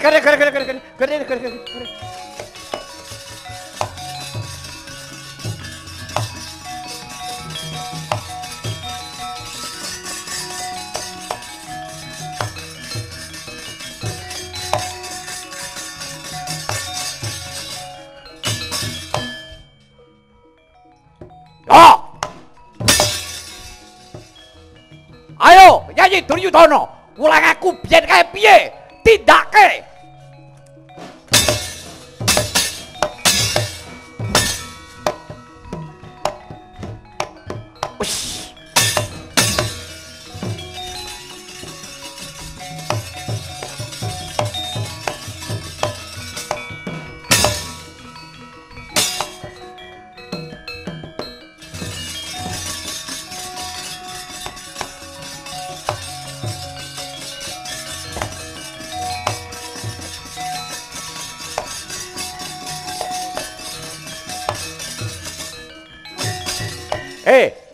Kere, kere, kere, kere, kere, kere, kere. Oh! Ayo, Yayi Duryudana, ulang aku biyen kae piye?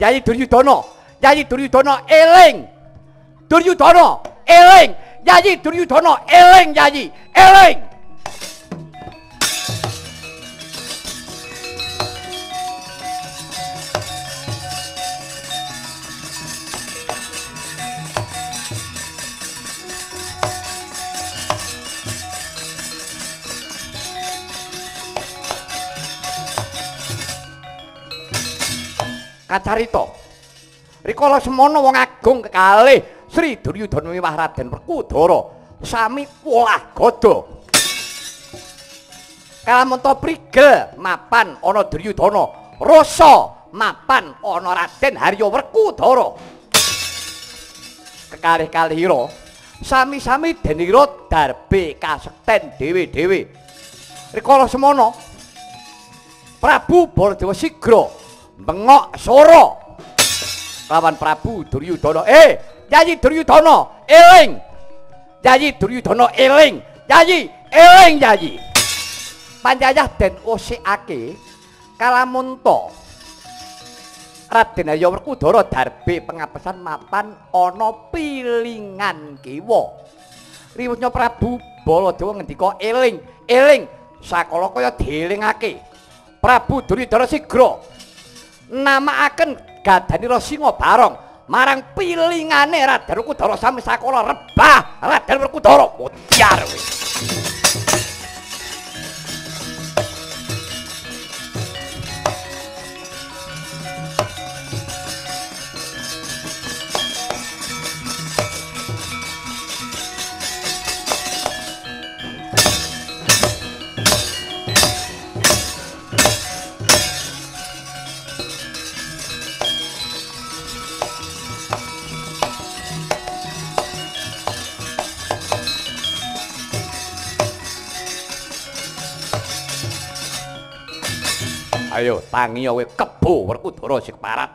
Yayi Duryudana, Yayi Duryudana eling. Duryudana eling. Yayi Duryudana eling, Yayi, eling. Kacarita. Rikala semono wong agung kekalih Sri Duryudana miwah Raden Werkudara sami polah gada. Kalamunta prigel mapan ana Duryudana, rasa mapan ana Raden Harya Werkudara. Kekalih-kalihira sami-sami denira darbe kasekten dhewe-dhewe. Rikala semono Prabu Baladewa Sigra bengok soro lawan Prabu Duryudana. Eh, Yayi Duryudana, eling. Yayi Duryudana eling. Yayi, eling Yayi. Panjayah den osikake kalamunta Raden Harya Werkudara darbe pengapesan mapan ana pilingan kiwa. Riwutnya Prabu Baladewa ngendika eling, eling sakala kaya dielingake. Prabu Duryudana sigra namakaken gadanira singa barong. Marang pilingane Raden Werkudara sami sakala rebah Raden Werkudara mutiar Ayo tangi kowe kebo Werkudara sing parat.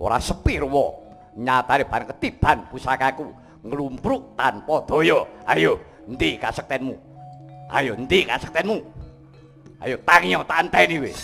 Ora sepirwa nyatane bareng ketiban pusakaku nglumpruk tanpa daya. Ayo, endi kasektenmu? Ayo, endi kasektenmu? Ayo tangi tanteni wis.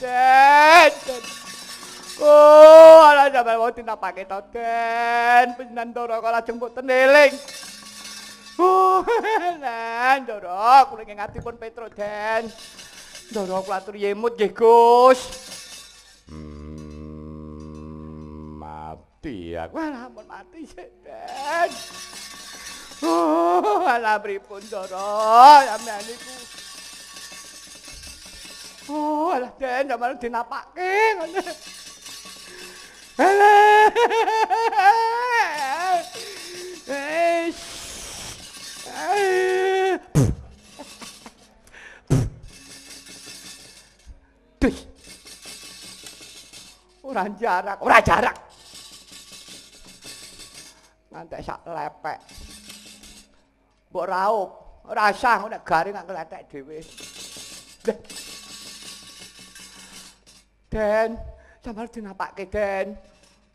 Den. Den. Oh, ala sampeyan mau tinapake to, Den. Penandara kok lajeng mboten eling. Oh, Den, *laughs* Ndara, kula ngatipun Petro, Den. Ndara kula atur yemut nggih, Gus. Hmm, mati aku ampun mati sik, Den. Oh, ala pripun, Ndara? Sampeyan niku Oh, alah Den, sampeyan dinapake ngono. Alah. Eh. Dus. Ora jarak, ora jarak. Ngantek sak lepek. Mbok raup, ora sah nek garing gak kletek dhewe. Lah. Den, sampeyan dinapake, Den.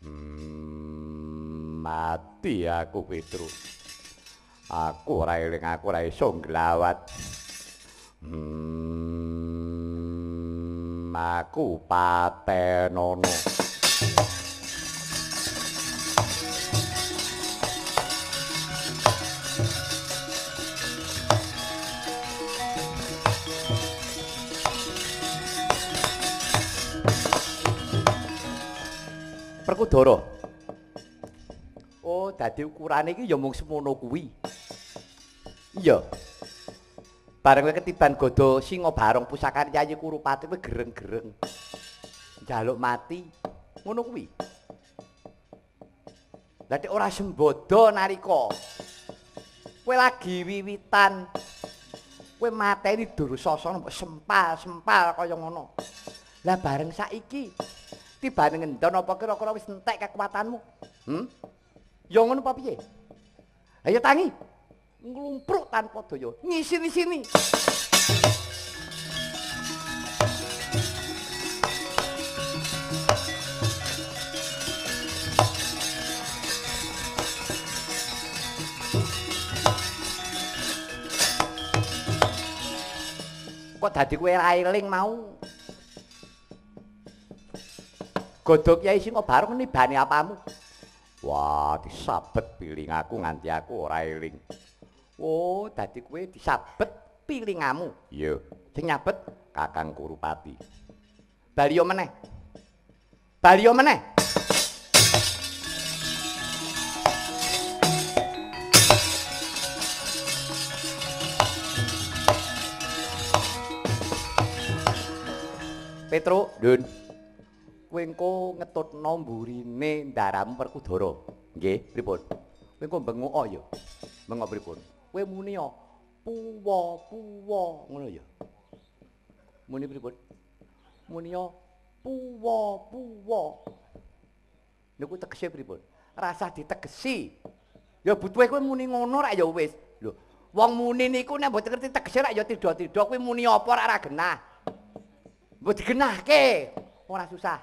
Hmm, mati aku Petru. Aku ora eling aku ora iso nglawat. Hmm, aku patenono. Perkudara. Oh, dadi ukurane iki ya mung semono kuwi. Iya. Bareng ketiban godo singa barong pusakane Yayi Kurupati kowe gereng-gereng. Njaluk mati. Ngono kuwi. Dadi ora sembodo narika. Kowe lagi wiwitan. Kowe mateni mbok sempal-sempal kaya ngono. Lah bareng saiki tibane ngendon apa kira-kira wis entek kekuatanmu? Hmm? Ya ngono apa piye? Ayo tangi. Nglumpruk tanpa daya. Ngisi-sini. Kok dadi kowe ra eling mau? Godhog Kyai Singobarong nibane apamu? Wah, disabet piling aku nganti aku ora eling. Oh, dadi kowe disabet pilingamu. Iya, sing nyabet Kakang Kurupati. Baliyo meneh. Baliyo meneh. Petro, Dun. Kowe engko ngetutno mburine ndaramu Perkudara. Nggih, pripun? Kowe engko bengok ya. Bengok pripun? Kowe muni ya puwa-puwa ngono ya. Muni pripun? Muni ya puwa-puwa. Niku tegese pripun? Rasah ditegesi. Ya butuhe kowe muni ngono rak ya wis. Lho, wong muni niku nek mboten ngerti tegese rak ya tida-tida kowe muni apa rak ora genah. Mbok digenahke, ora susah.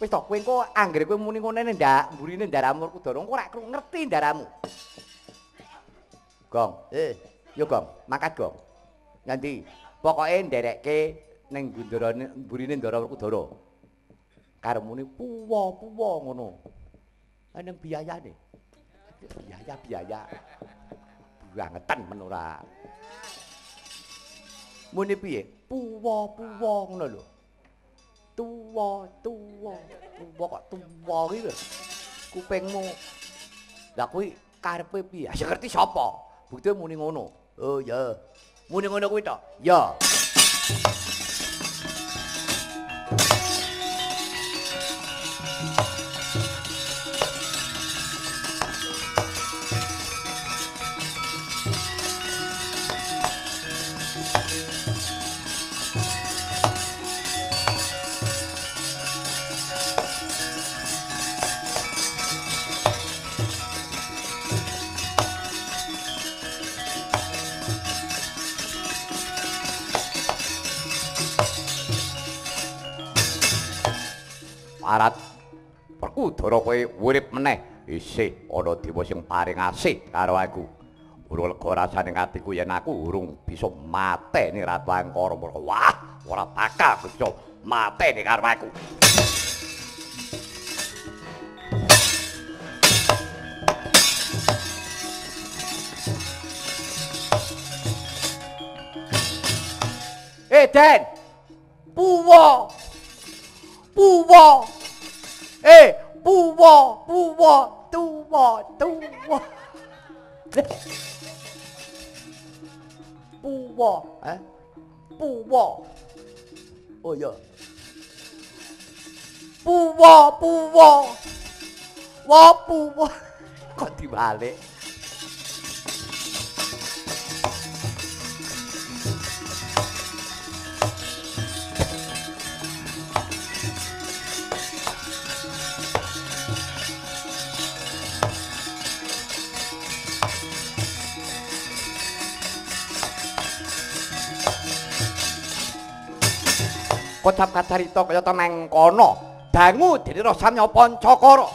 Wis to, kowe engko anggere kowe muni ngene ndak mburine ndaramu Werkudara, engko ora ngerti ndaramu. Gong, eh, yo Gong, mangkat Gong. Nganti pokoke nderekke ning bundarane mburine Ndara Werkudara. Karo muni puwa-puwa ngono. Ana biayane. Biaya-biaya. Bangetan men ora. Muni piye? Puwa-puwa ngono lho. Tuwa, tuwa, tuwa tuwa iki lho. Kupingmu. Lah kuwi karepe piye? Sing ngerti sapa? Bukti muni ngono. Oh ya. Muni ngono kuwi to? Ya. Perkudara kowe urip meneh isih ana dewa sing paring asih karo aku. Urung lega rasane atiku yen aku urung bisa mateni Ratu Angkara. Wah, ora bakal bisa mateni karo aku. Eh, Den. Puwa. Puwa. Eh, puwa, puwa, tuwa, tuwa. Puwa, eh? Puwa. Oh iya. Puwa, puwa. Wa puwa. Kok dibalik? Kocap kacarita kaya ta mengkono dangu dirira samya pancakara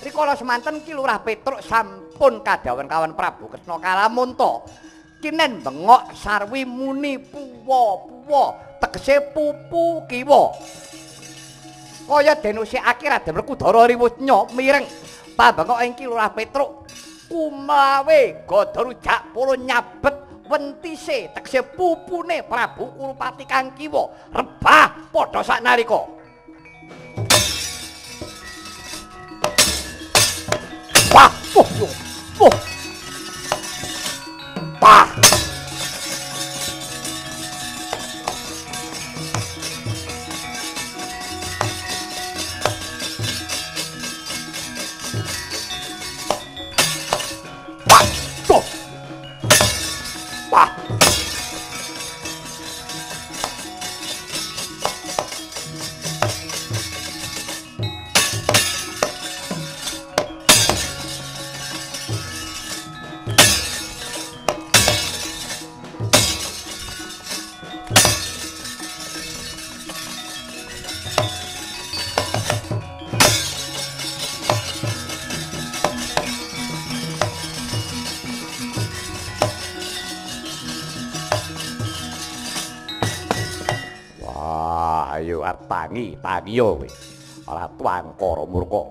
rikala semanten ki lurah petruk sampun kadawan kawan Prabu Kresna Kalamunta. Kinen bengok sarwi muni puwa puwa tegese pupu kiwa. Kaya denusi akhirat den Werkudara riwusnya mireng. Pabengok ing ki lurah petruk kumawe godha rujak polo nyabet wentise tegese pupune Prabu Kurupati kang kiwa rebah padha saknalika Wah, wah, wah, wah. Wah. Tangi, tangi yo kowe. Ora tuangkara murka.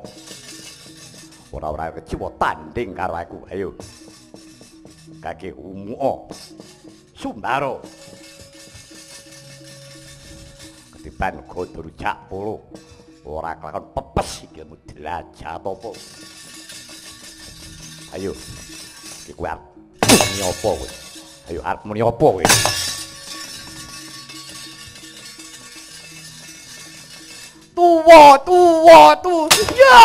Ora ora keciwa tanding karo aku. Ayo. Kaki umuo. Sumbaro. Ketiban rujak polo. Ora kelakon pepes iki mu apa. Ayo. Iki muni apa kowe? Ayo arep muni apa kowe? ตู้วอตู้วอตู้เย้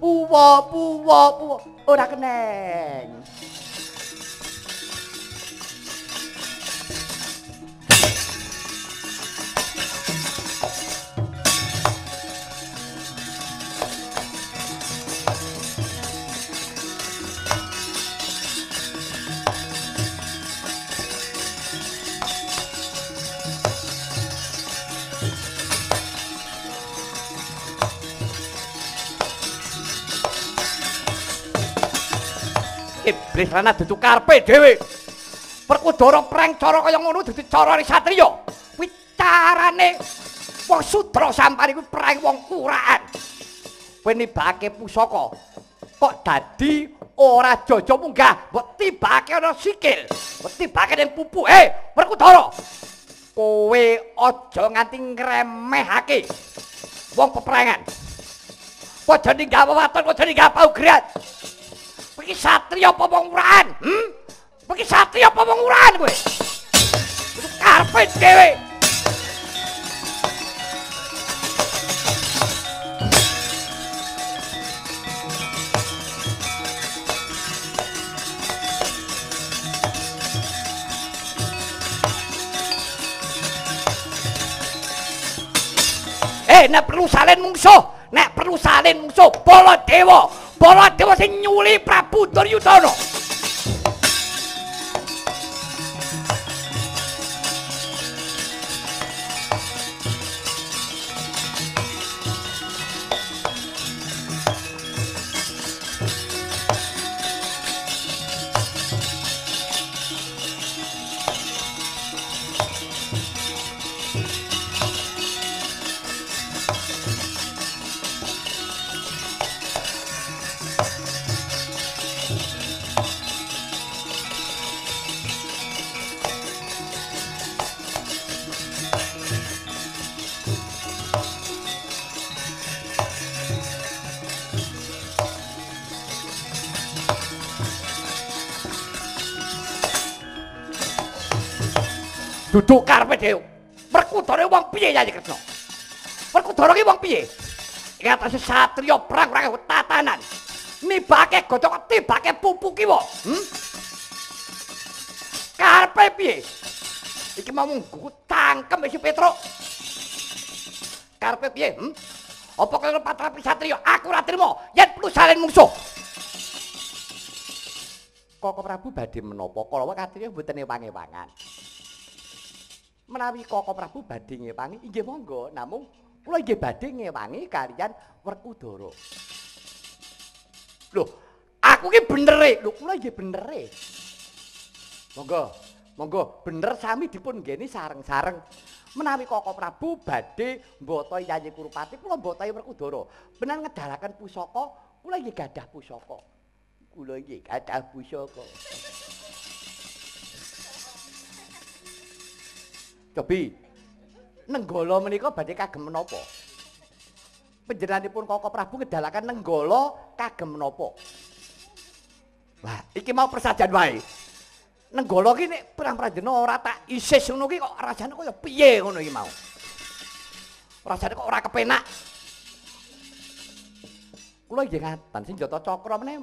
ปูวอปูวอปูวอโอรักแนง Iblis rana dudu karpe dhewe. Perkudara perang cara kaya ngono dudu carane satriya. Kuwi carane wong sudra sampari kuwi perang wong kuraan. Kowe nibake pusaka. Kok dadi ora jojo munggah, mbok tibake ana sikil. Mbok tibake pupu. Eh, Perkudara. Kowe aja nganti ngremehake wong peperangan. Aja ninggal wewaton, aja ninggal paugeran. Iki satria apa wong urahan? Hm? Iki satria apa wong urahan kowe? Karepe dhewe. Eh, nek perlu salin mungsuh, nek perlu salin mungsuh, Baladewa, Baladewa sing nyuli Prabu Duryudana. Duduk karepe dhewe. Werkudara wong piye Yayi Kresna? Werkudara ki wong piye? Ing atase satriya perang ora tatanan. Nibake godhong tibake pupu ki wae. Hmm? Karepe piye? Iki mau nggugu tangkem si Petruk. Karepe piye? Hmm? Apa kaya patrapi satriya aku ora trima yen perlu salin musuh. Koko Prabu badhe menapa kala katriya mboten ewangi-ewangan. Menawi Koko Prabu badhe ngewangi inggih monggo, namung kula inggih badhe ngewangi kaliyan Werkudara. Loh, aku ki bener e. Lho, kula inggih bener e. Monggo, monggo bener sami dipun nggeni sareng-sareng. Menawi Koko Prabu badhe mbota Yayi Kurupati, kula mbotai Werkudara. Benar ngedalaken pusaka, kula inggih gadah pusaka. Kula iki kathah pusaka. Cobi. Nenggala menika badhe kagem menapa? Panjenenganipun Koko Prabu ngedalaken nenggala kagem menapa? Wah, iki mau persajan wae. Nenggala ki nek perang prajena ora tak isis ngono ki kok rasane kaya piye ngono iki mau. Rasane kok ora kepenak. Kula nggih ngaten sing jata cakra meneh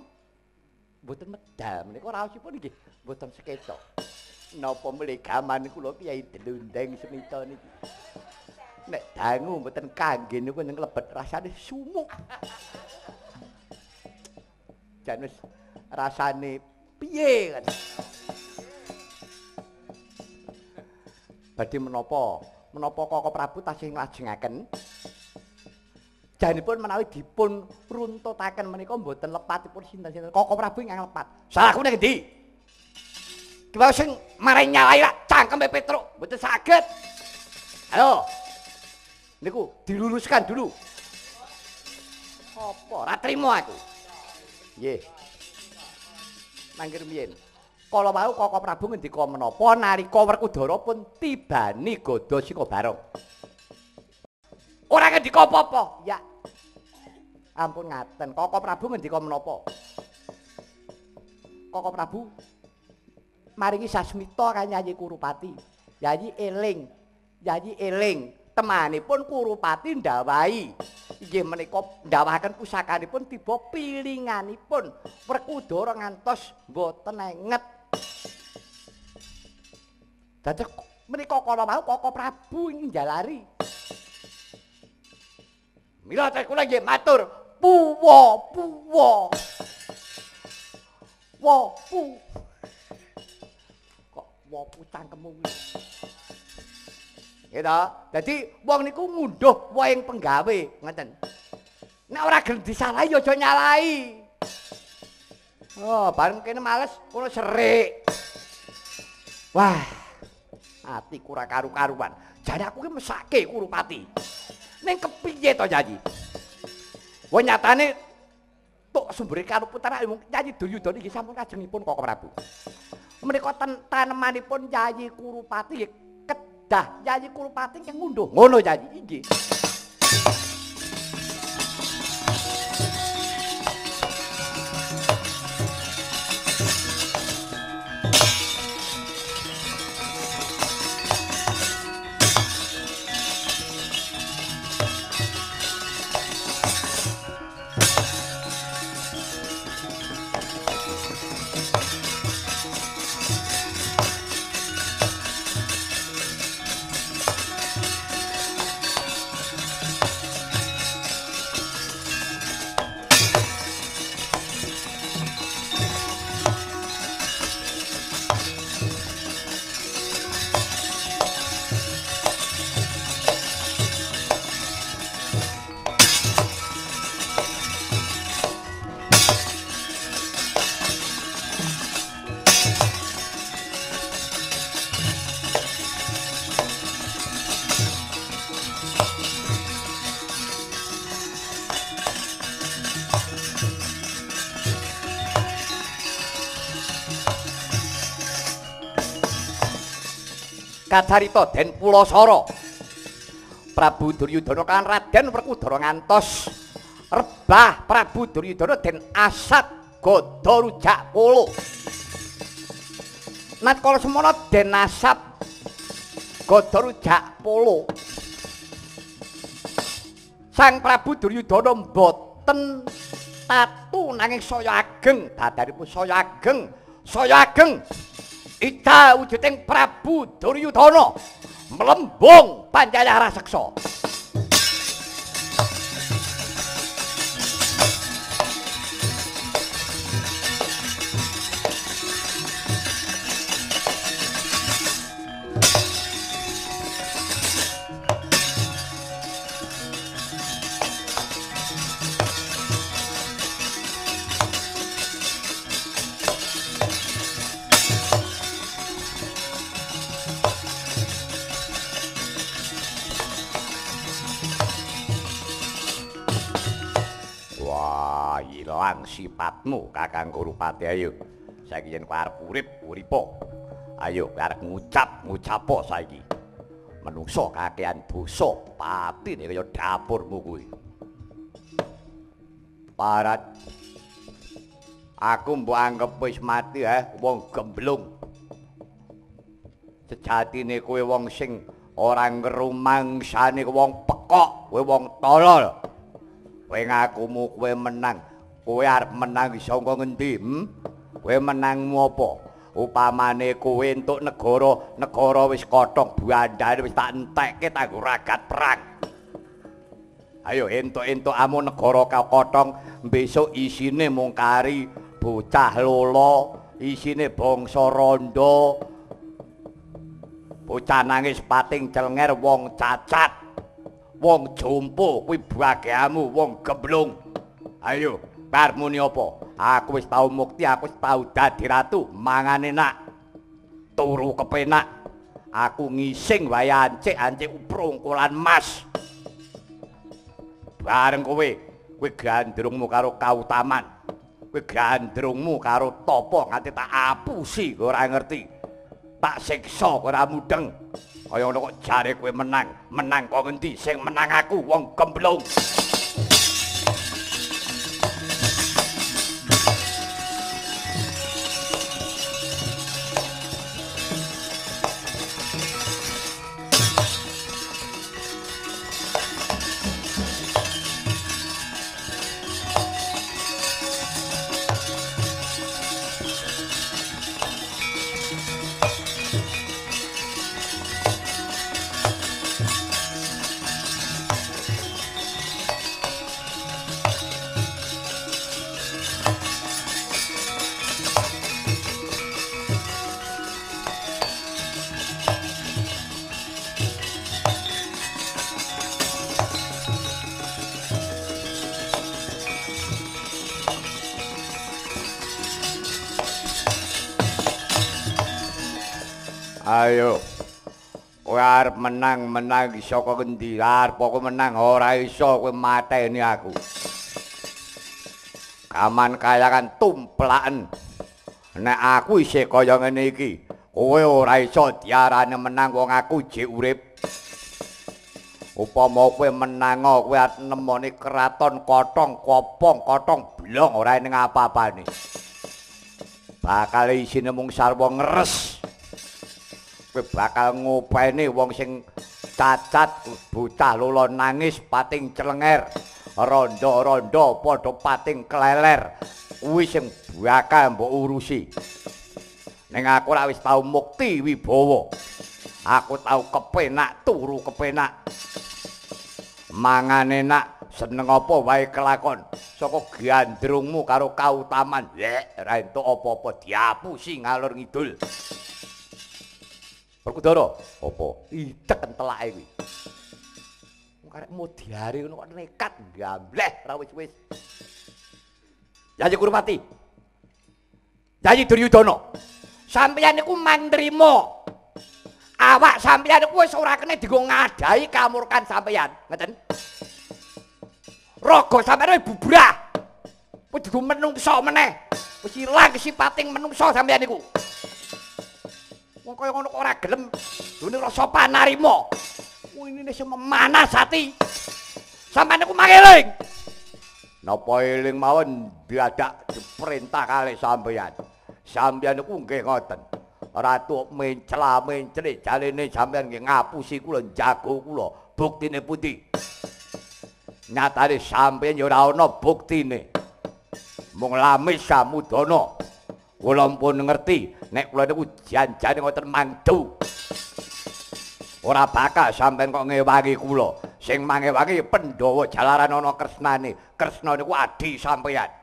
mboten medal menika raosipun nggih mboten seketok. Napa mlih gaman kula Kyai Delundeng semita niki. Nek dangu mboten kangge niku ning lebet rasane sumuk. Jan wis rasane piye kan. Badhe menapa? Menapa Koko Prabu tasih nglajengaken janipun menawi dipun runtutaken menika mboten lepatipun sinten-sinten Koko Prabu ingkang lepat. Salahku ning endi? Wae sing mare nyalai lak cangkeme Petruk mboten saged. Ayo. Niku diluluskan dulu. Apa ora trima aku? Nggih. Mangkir miyen. Kala wau Koko Prabu ngendika menapa nalika Werkudara pun tibani Gada Sikabarong. Ora ngendika apa-apa. Ya. Ampun ngaten. Koko Prabu ngendika menapa? Koko Prabu maringi sasmita kan Yayi Kurupati. Yayi eling. Yayi eling. Temanipun Kurupati ndawahi. Inggih menika ndawahaken pusakanipun tiba pilinganipun Werkudara ngantos mboten enget. Dados menika kala mau Koko Prabu njalari. Mila teh kula nggih matur, puwa puwa. Wo pu. Kok wo pu cangkemmu kuwi. Ya ta, dadi wong niku ngunduh wae penggawe, ngoten. Nek ora gelem disalahi aja nyalahi. Oh, bareng kene males kono serik. Wah. Ati kura karu-karuan. Jane aku ki mesake Kurupati. Ning kepiye to nyanyi? Wong nyatane tok sumbere karo putra ilmu nyanyi Duryudana iki sampun kajengipun Koko Prabu. Menika tanemanipun Yayi Kurupati kedah Yayi Kurupati kang ngunduh. Ngono Yayi nggih. Kacarita Den Pulasara. Prabu Duryudana kan Raden Werkudara ngantos rebah Prabu Duryudana den asat gada rujak polo. Nat kala semana den asap gada rujak polo. Sang Prabu Duryudana mboten tatu nanging saya ageng, dadaripun saya ageng, saya ageng. Ida wujuding Prabu Duryudana melembung panjaya raseksa. Ilang sifatmu Kakang Kurupati ayo. Saiki yen kowe arep urip, uripo. Ayo arep ngucap, ngucapo saiki. Menungso kakean dosa, patine kaya dapurmu kuwi. Parat Aku mbok anggap wis mati ha, wong gemblung. Sejatine kowe wong sing ora ngrumangsane wong pekok, kowe wong tolol. Kowe ngakumu kowe menang. Kowe arep menang iso saka ngendi? Hmm? Kowe menangmu apa? Upamane kowe entuk negara, negara wis kothong buandane wis tak entekke kanggo ragat perang. Ayo entuk-entuk amu negara kau kothong besok isine mung kari bocah lolo, isine bangsa rondo. Bocah nangis pating celenger wong cacat. wong jompo kuwi bagiamu wong gemblung ayo bar muni apa? Aku wis tau mukti aku wis tau dadi ratu. Mangan enak turu kepenak. Aku ngising wae ancik ancik uprungkulan mas. Bareng kowe kowe gandrungmu karo kautaman. Kowe gandrungmu karo topo nganti tak apusi ora ngerti. Tak siksa ora mudeng. Kaya ngono kok jare kowe menang. Menang kok ngendi? Sing menang aku wong gemblung Ayo. Arep menang-menang iso kok endi? Arep kowe menang ora iso kowe mateni aku. Kaman kaya kan tumplaken. Nek aku isih kaya ngene iki, kowe ora iso diarani menang wong aku jek urip. Upama kowe menang kowe nemoni keraton kotong kopong kotong blong ora ning apa-apane. Bakal isine mung sarwa ngres. Kowe bakal ngopeni wong sing cacat bocah lolo nangis pating celenger rondo-rondo padha pating kleler. Kuwi sing bakal mbok urusi. Ning aku ora wis tau mukti wibawa aku tau kepenak turu kepenak. Mangan enak seneng apa wae kelakon? Saka gandrungmu karo kautaman. Lek ora entuk apa-apa diapusi ngalur ngidul Werkudara, apa? Idek entelake kuwi. Wong karek modiare ngono kok nekat gambleh ra wis-wis. Yayi Kurupati. Yayi Duryudana. Sampeyan niku mandrima. Awak sampeyan niku wis ora kene dienggo ngadahi kamurkan sampeyan, ngeten. Raga sampeyan bubrah. Wis dienggo menungso meneh. Wis ilang sipating menungso sampeyan niku. Wong kaya ngono kok ora gelem. Dene rasa panarima. Kuwi sing memanas ati. Sampeyan niku mangeling. Napa eling mawon diadak diperintah kalih sampeyan. Sampeyan niku nggih ngoten. Ratu mencela mencele jalene sampean nggih ngapusi kula jago kula. Buktine pundi? Nyatane sampean ya ora ana buktine. Mung lamis samudana. Kula pun ngerti nek kula niku janjane ngoten mandu. Ora bakal sampean kok ngewangi kula. Sing mangewangi Pandhawa jalaran ana kresnane. Kresna niku adi sampean.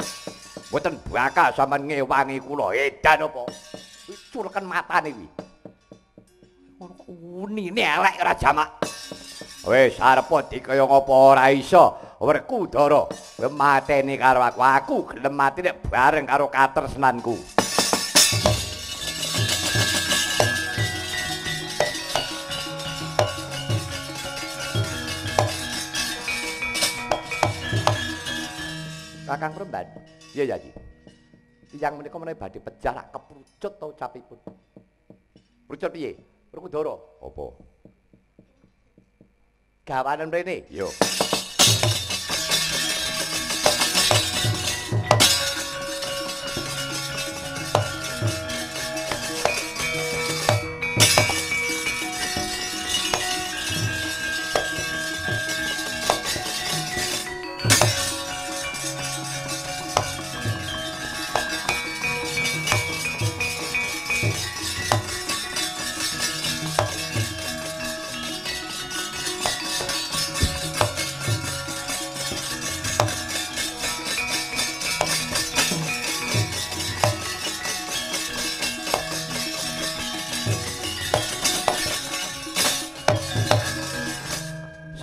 Mboten bakal sampean ngewangi kula. Edan apa? Culken matane kuwi. Ono unine elek ora jamak. Wis arep dikaya ngapa ora iso. Werkudara, kowe mateni karo aku. Aku gelem mati nek bareng karo katresnanku. Kakang Remban. Iya ya, Ji. Tiyang menika menawi badhe pejah keprucut to capipun. Prucut piye? Werkudara. Apa? Gawanen mrene. Yo.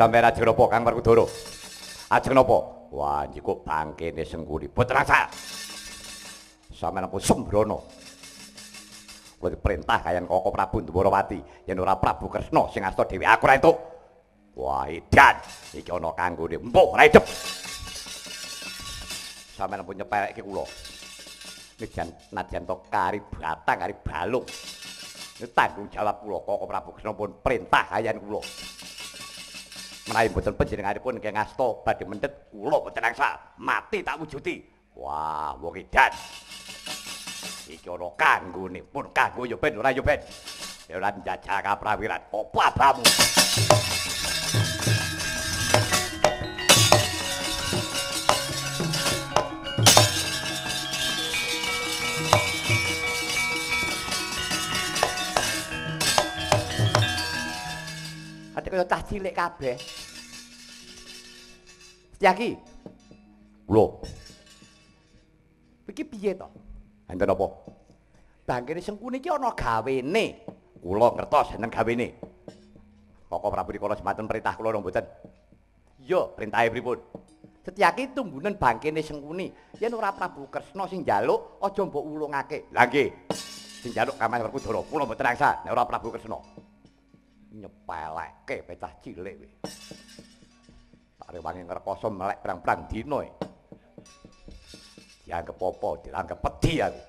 Sampeyan ajeng napa Kang Werkudara? Ajeng napa? Wah, njikuk bangkene sengkuri. Boten rasa. Sampeyan apa sembrono? Kuwi diperintah kayan Koko Prabu Ndwarawati yen ora Prabu Kresna sing asta dhewe aku ora entuk. Wah, edan. Iki ana kanggone empuk ora idep. Sampeyan pun nyepelekke kula. Nejan nadyan to kari batang kari balung. Ini tanggung jawab kula Koko Prabu Kresna pun perintah kayan kula. Menawi mboten panjenenganipun kenging asta badhe mendhet kula mboten angsa mati tak wujudi wah wong edan. Iki ana kanggone pun kanggo yo ben ora yo ben ya ora njajal kaprawiran apa abamu kaya cah cilik kabeh. Setyaki. Lho. Iki piye to? Enten apa? Bangkene sengkune iki ana gawene. Kula ngertos enten gawene. Koko Prabu Rikala semanten perintah kula nang mboten. Iya, perintahe pripun? Setyaki tunggunen bangkene sengkune. Yen ora Prabu Kresna sing njaluk, aja mbok ulungake. Lah nggih. Sing njaluk Kamang Werkudara, kula mboten rangsa nek ora Prabu Kresna. nyepelekke pecah cilik kuwi. Rewangi ngrekoso melek prang-prang dina. e. Dianggep apa? Dianggep pedhi aku.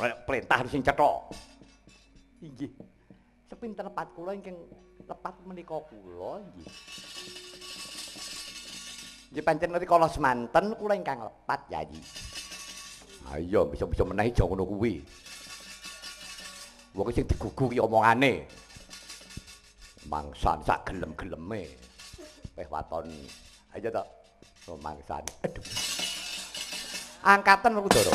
Nek perintah sing cetha. Inggih. Sepinten lepat kula ingkang lepat menika kula inggih. Nggih pancen rikala semanten kula ingkang lepat Yayi. Ayo bisa-bisa menahi aja ngono kuwi. Wong sing digugu ki omongane. mangsan sak gelem-geleme. Weh waton. Ayo to. Oh. Aduh. Angkatan Werkudara.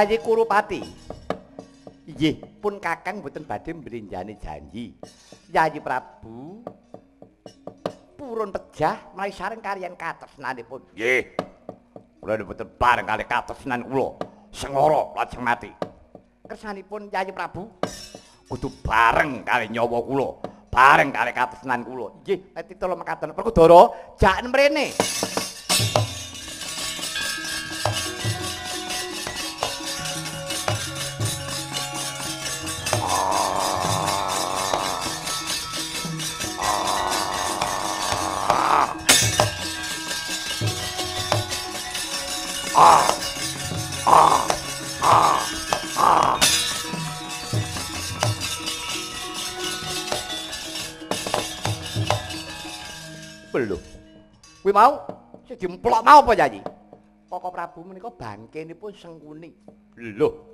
Yayi Kurupati. Nggih, pun Kakang mboten badhe mbrenjani janji. Yayi Prabu purun pejah mari sareng kaliyan katresnanipun. Nggih. Kula mboten bareng kali katresnan kula. Sengara lajeng mati. Kersanipun Yayi Prabu kudu bareng kali nyawa kula. Bareng kali katresnan kula. Nggih, titula mekaten Perkudara, jak mrene. Belum. Kuwi mau sing dimplok mau apa Yayi? Koko Prabu menika bangkenipun sengkuni. Lho.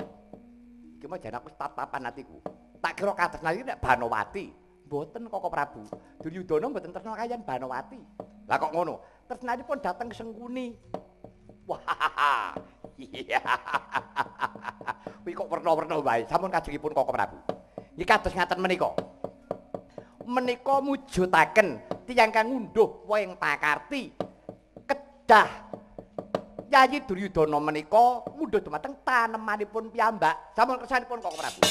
Iki mah jan aku tatapan atiku. Tak kira katresnan iki nek Banowati. Mboten Koko Prabu. Duryudana mboten tresna kaliyan Banowati. Lah kok ngono? Tresnanipun dateng sengkuni. Wah. Iya. *laughs* Kuwi kok werna-werna wae. Sampun kajengipun Koko Prabu. Iki kados ngaten menika. Menika mujudaken tiyang kang ngunduh wayang pakarti kedah Yayi Duryudana menika mundhuh dumateng tanemanipun piyambak. Sampun kersanipun Koko Prabu.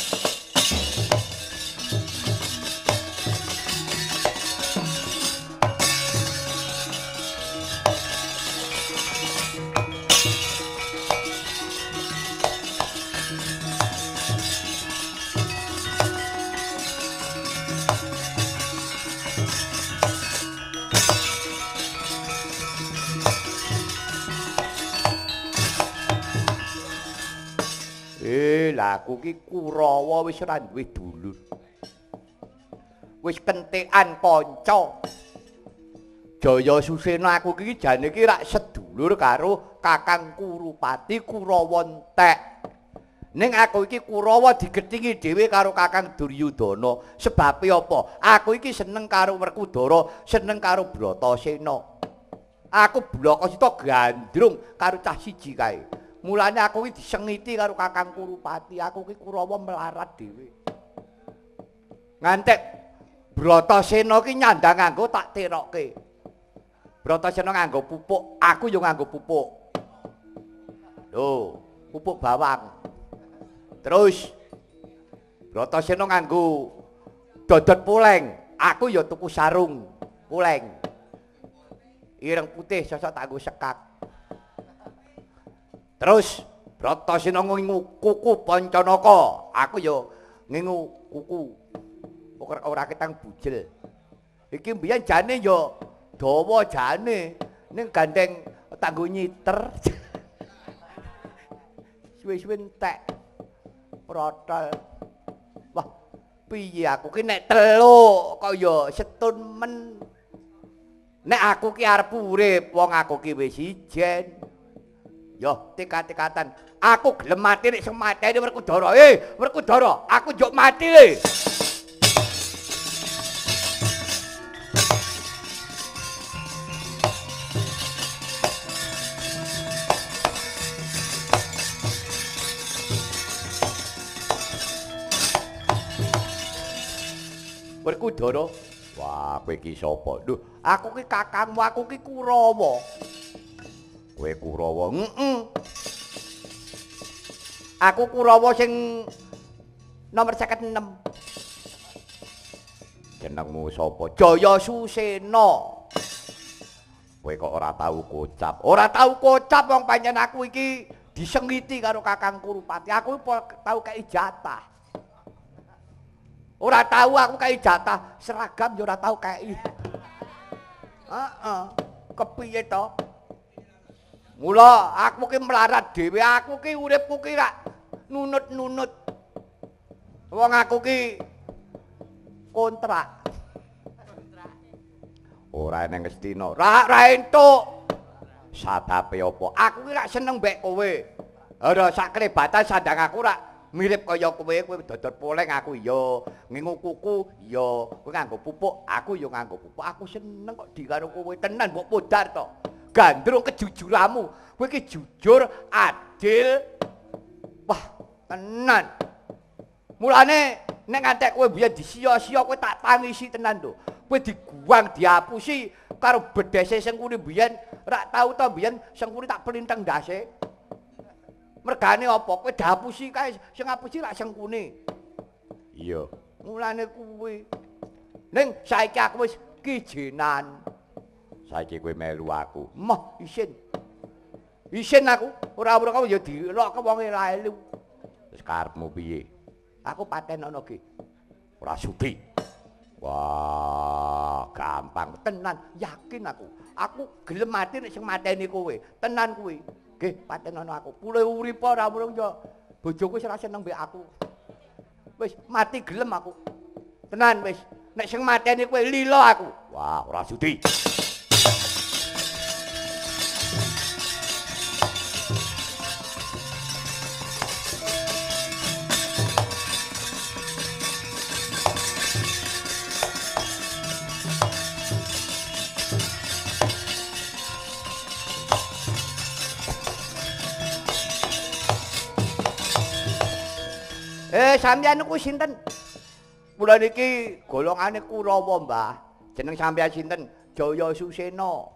Lah aku ki Kurawa wis ora duwe dulur. Wis kentekan kanca. Jaya Susena aku ki jane ki rak sedulur karo Kakang Kurupati Kurawa entek. Ning aku iki Kurawa digethingi dhewe karo Kakang Duryudana. Sebabe apa? Aku iki seneng karo Werkudara, seneng karo Bratasena. Aku Blakasita gandrung karo cah siji kae. Mulane aku iki disengiti karo Kakang Kurupati. Aku iki Kurawa melarat dhewe. Ngantek Bratasena ki nyandang nganggo tak terokke. Bratasena nganggo pupuk, aku yo nganggo pupuk. Lho, pupuk bawang. Terus Bratasena nganggo dodot puleng, aku yo tuku sarung puleng. Ireng putih sosok tak nggo sekak. Terus Bratasena ngingu kuku Pancanaka, aku yo ngingu kuku ora ketang bujel. Iki mbiyen jane yo dawa jane ning gandeng tanggo nyiter. *laughs* Suwe-suwe entek. Protol. Wah, piye aku ki nek teluk kaya setun men. Nek aku ki arep urip, wong aku ki wis ijen. Yo, tikat-tikatan. Aku gelem mati nek sing mateni Werkudara. Eh, Werkudara, aku njuk mati le. Werkudara. Wah, kowe iki sapa? Lho, aku ki kakangmu, aku ki Kurawa. Kowe Kurawa? Heeh. Aku Kurawa sing nomor 56. Jenengmu sapa? Jaya Susena. Kowe kok ora tahu kocap. Ora tahu kocap wong panjen aku iki disengiti karo Kakang Kurupati. Aku tahu kei jatah. Ora tahu aku kei jatah, seragam yo ora tahu kei. Heeh. Kepiye to? Mula aku ki melarat dhewe, aku ki uripku ki rak nunut-nunut. Wong aku ki kontrak. Ora nang Ngastina. Ra ra entuk. Sadape apa? Aku ki rak seneng mbek kowe. Ora sak klebatan sandang aku rak mirip kaya kowe, kowe dodot poleng aku iya, ngingu kuku iya, kowe nganggo pupuk, aku ya nganggo pupuk. Aku seneng kok di karo kowe tenan mbok podar to. Gandrung kejujuranmu. Kowe iki jujur, adil. Wah, tenan. Mulane nek ngantek kowe biyen disia-sia kowe tak tangisi tenan lho. Kowe diguang diapusi karo bedese sing kuni biyen rak tau to biyen sing kuni tak pelinteng ndase. Mergane apa? Kowe diapusi kae sing ngapusi rak sing kuni. Iya, mulane kuwi. Ning saiki aku wis kijenan. Saiki kowe melu aku. Moh isin. Isin aku, ora ora kamu ya dilok wonge laelu. Wis karepmu piye? Aku paten ana ki. Ora sudi. Wah, gampang tenan, yakin aku. Aku gelem mati nek sing mateni kowe. Tenan kuwi. Nggih, paten ana aku. Pule urip ora murung ya bojoku wis ora seneng mbek aku. Wis mati gelem aku. Tenan wis. Nek sing mateni kowe lilo aku. Wah, ora sudi. Sampeyan niku sinten? Kula niki golongane Kurawa, Mbah. Jeneng sampeyan sinten? Jaya Susena.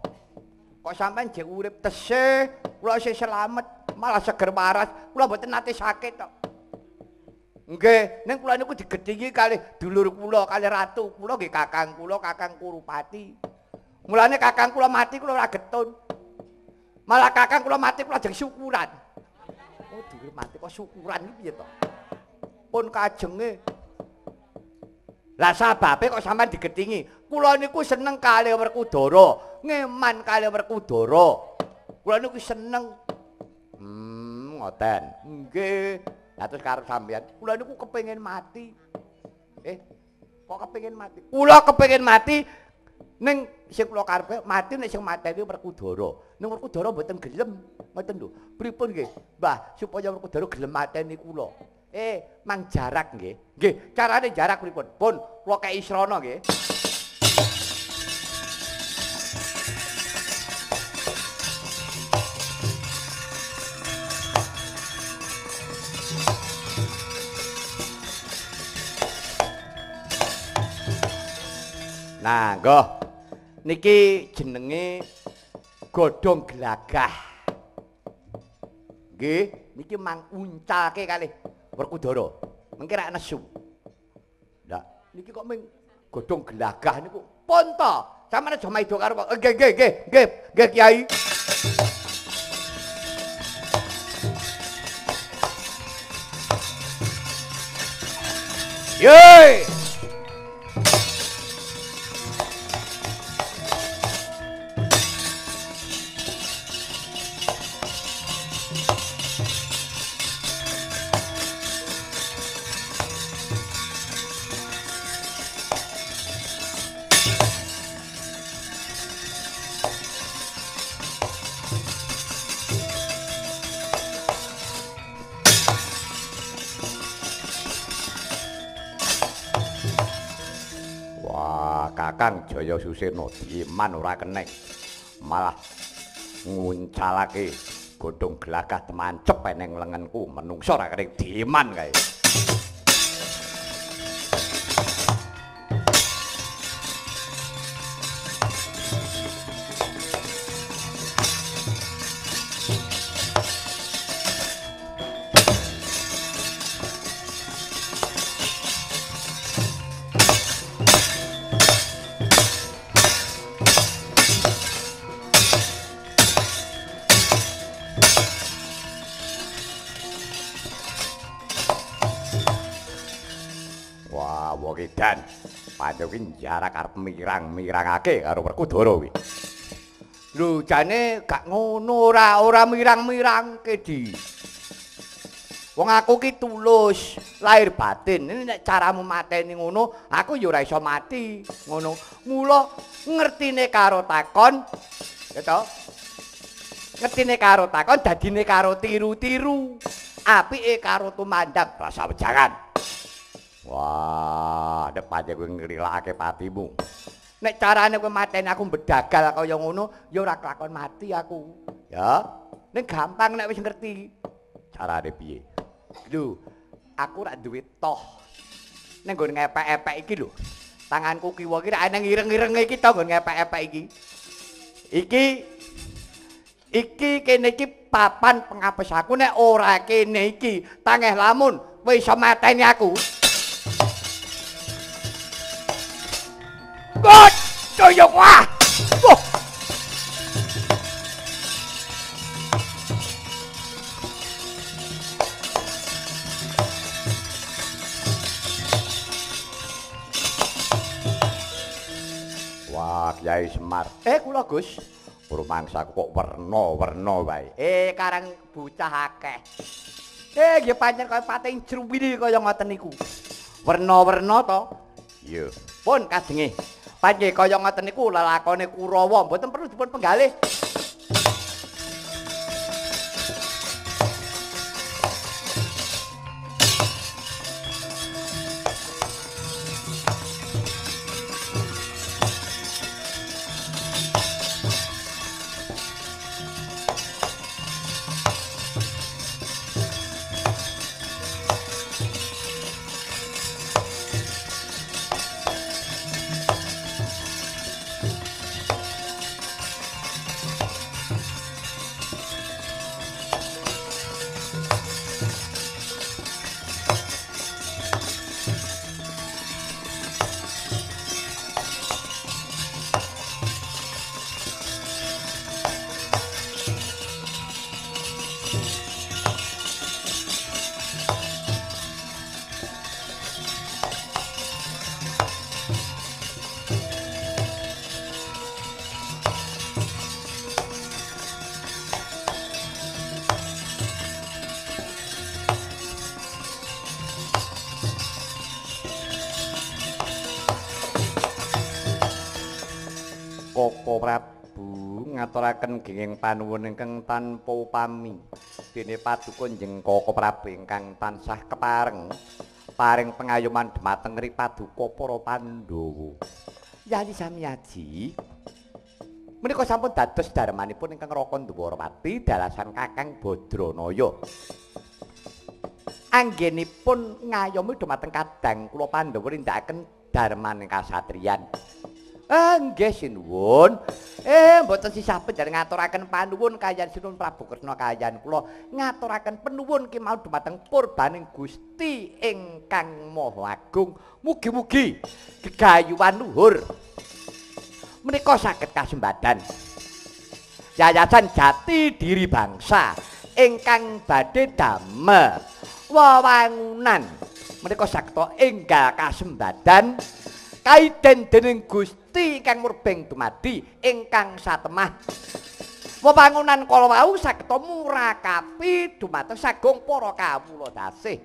Kok sampeyan jek urip tesih, kula isih slamet, malah seger waras. Kula mboten nate sakit kok. Nggih, ning kula niku digedhingi kalih dulur kula, kalih ratu. Kula nggih kakang kula, kakang Kurupati. Mulane kakang kula mati kula ora getun. Malah kakang kula mati kula jeng syukuran. Oh, dulur mati kok syukuran iki piye to? Pun kajenge. Lah sababe kok sampean digedhingi? Kula niku seneng kalih Werkudara, ngeman kalih Werkudara. Kula niku seneng. Hmm, ngoten. Nggih. Lah terus karo sampean, kula niku kepengin mati. Eh, kok kepengin mati? Kula kepengin mati ning sing kula karepe mati nek sing mateni Werkudara. Ning Werkudara mboten gelem. Ngoten lho. Pripun nggih? Mbah, supaya Werkudara gelem mateni kula. Eh, mang jarak nggih. Nggih, carane jarak pripun? Pun kula kei srana nggih. Nah, nggo. Niki jenenge godhong glagah. Nggih, niki mang uncalke kalih Werkudara. Mengki rak nesu. Lah, niki kok ming godhong glagah niku pun to. Sampeyan aja maido karo kok. Nggih, nggih, nggih, nggih, nggih Kiai. Yoi! Jaya Susena diman ora kenek. Malah nguncalake godhong glagah temancep eneng lengenku menungso ora kenek diman kae. Jarak arep mirang-mirangake karo Werkudara kuwi. Lho, jane gak ngono ora, ora mirang-mirangke di. Wong aku ki tulus, lahir batin. Ini nek caramu mateni ngono, aku ya ora iso mati. Ngono. Mula ngertine karo takon, ya to? Ngertine karo takon, dadine karo tiru-tiru. Apike karo tumandang rasa wejangan. Wah, nek pancen kowe ngrilake patimu. Nek carane kowe mateni aku bedagal kaya ngono, ya ora kelakon mati aku. Ya. Ning gampang nek wis ngerti carane piye. Lho, aku rak duwe toh. Ning nggon ngepek-epek iki lho. Tanganku kiwa iki rak nang ireng-ireng iki to nggon ngepek-epek iki. Iki iki kene iki papan pengapes aku nek ora kene iki tangeh lamun kowe iso mateni aku. God, toyo wah. Wah. Kyai Semar. Eh, kula Gus. Rumangsaku kok werna-werna wae. Eh, karang bocah akeh. Eh, nggih pancen kaya pating jruwini kaya ngoten niku. Werna-werna to? Iya. Pun kadenge. Pancen kaya ngoten niku lelakone Kurawa, mboten perlu dipun penggalih. Ngaturaken genging panuwun ingkang tanpa upami. Dene paduka njeng Koko Prabu ingkang tansah kepareng paring pengayoman dhumateng ri paduka para Pandhawa. Yayi Samyaji. Menika sampun dados darmanipun ingkang Raka Dwarawati dalasan Kakang Badranaya. Anggenipun ngayomi dhumateng kadang kula Pandhawa nindakaken darmaning kasatriyan. Ah, nggih sinuwun. Eh, mboten sisah panjenengan ngaturaken panuwun kayan Sinuwun Prabu Kresna kayan kula ngaturaken penuwun kemau dumateng purbaning Gusti ingkang Maha Agung. Mugi-mugi gegayuhan luhur menika saged kasembadan. Yayasan Jati Diri Bangsa ingkang badhe damel wewangunan menika saged enggal kasembadan kaiden dening Gusti bukti ingkang murbeng dumadi ingkang satemah. Wewangunan kala wau saged murakapi dumateng sagung para kawula dasih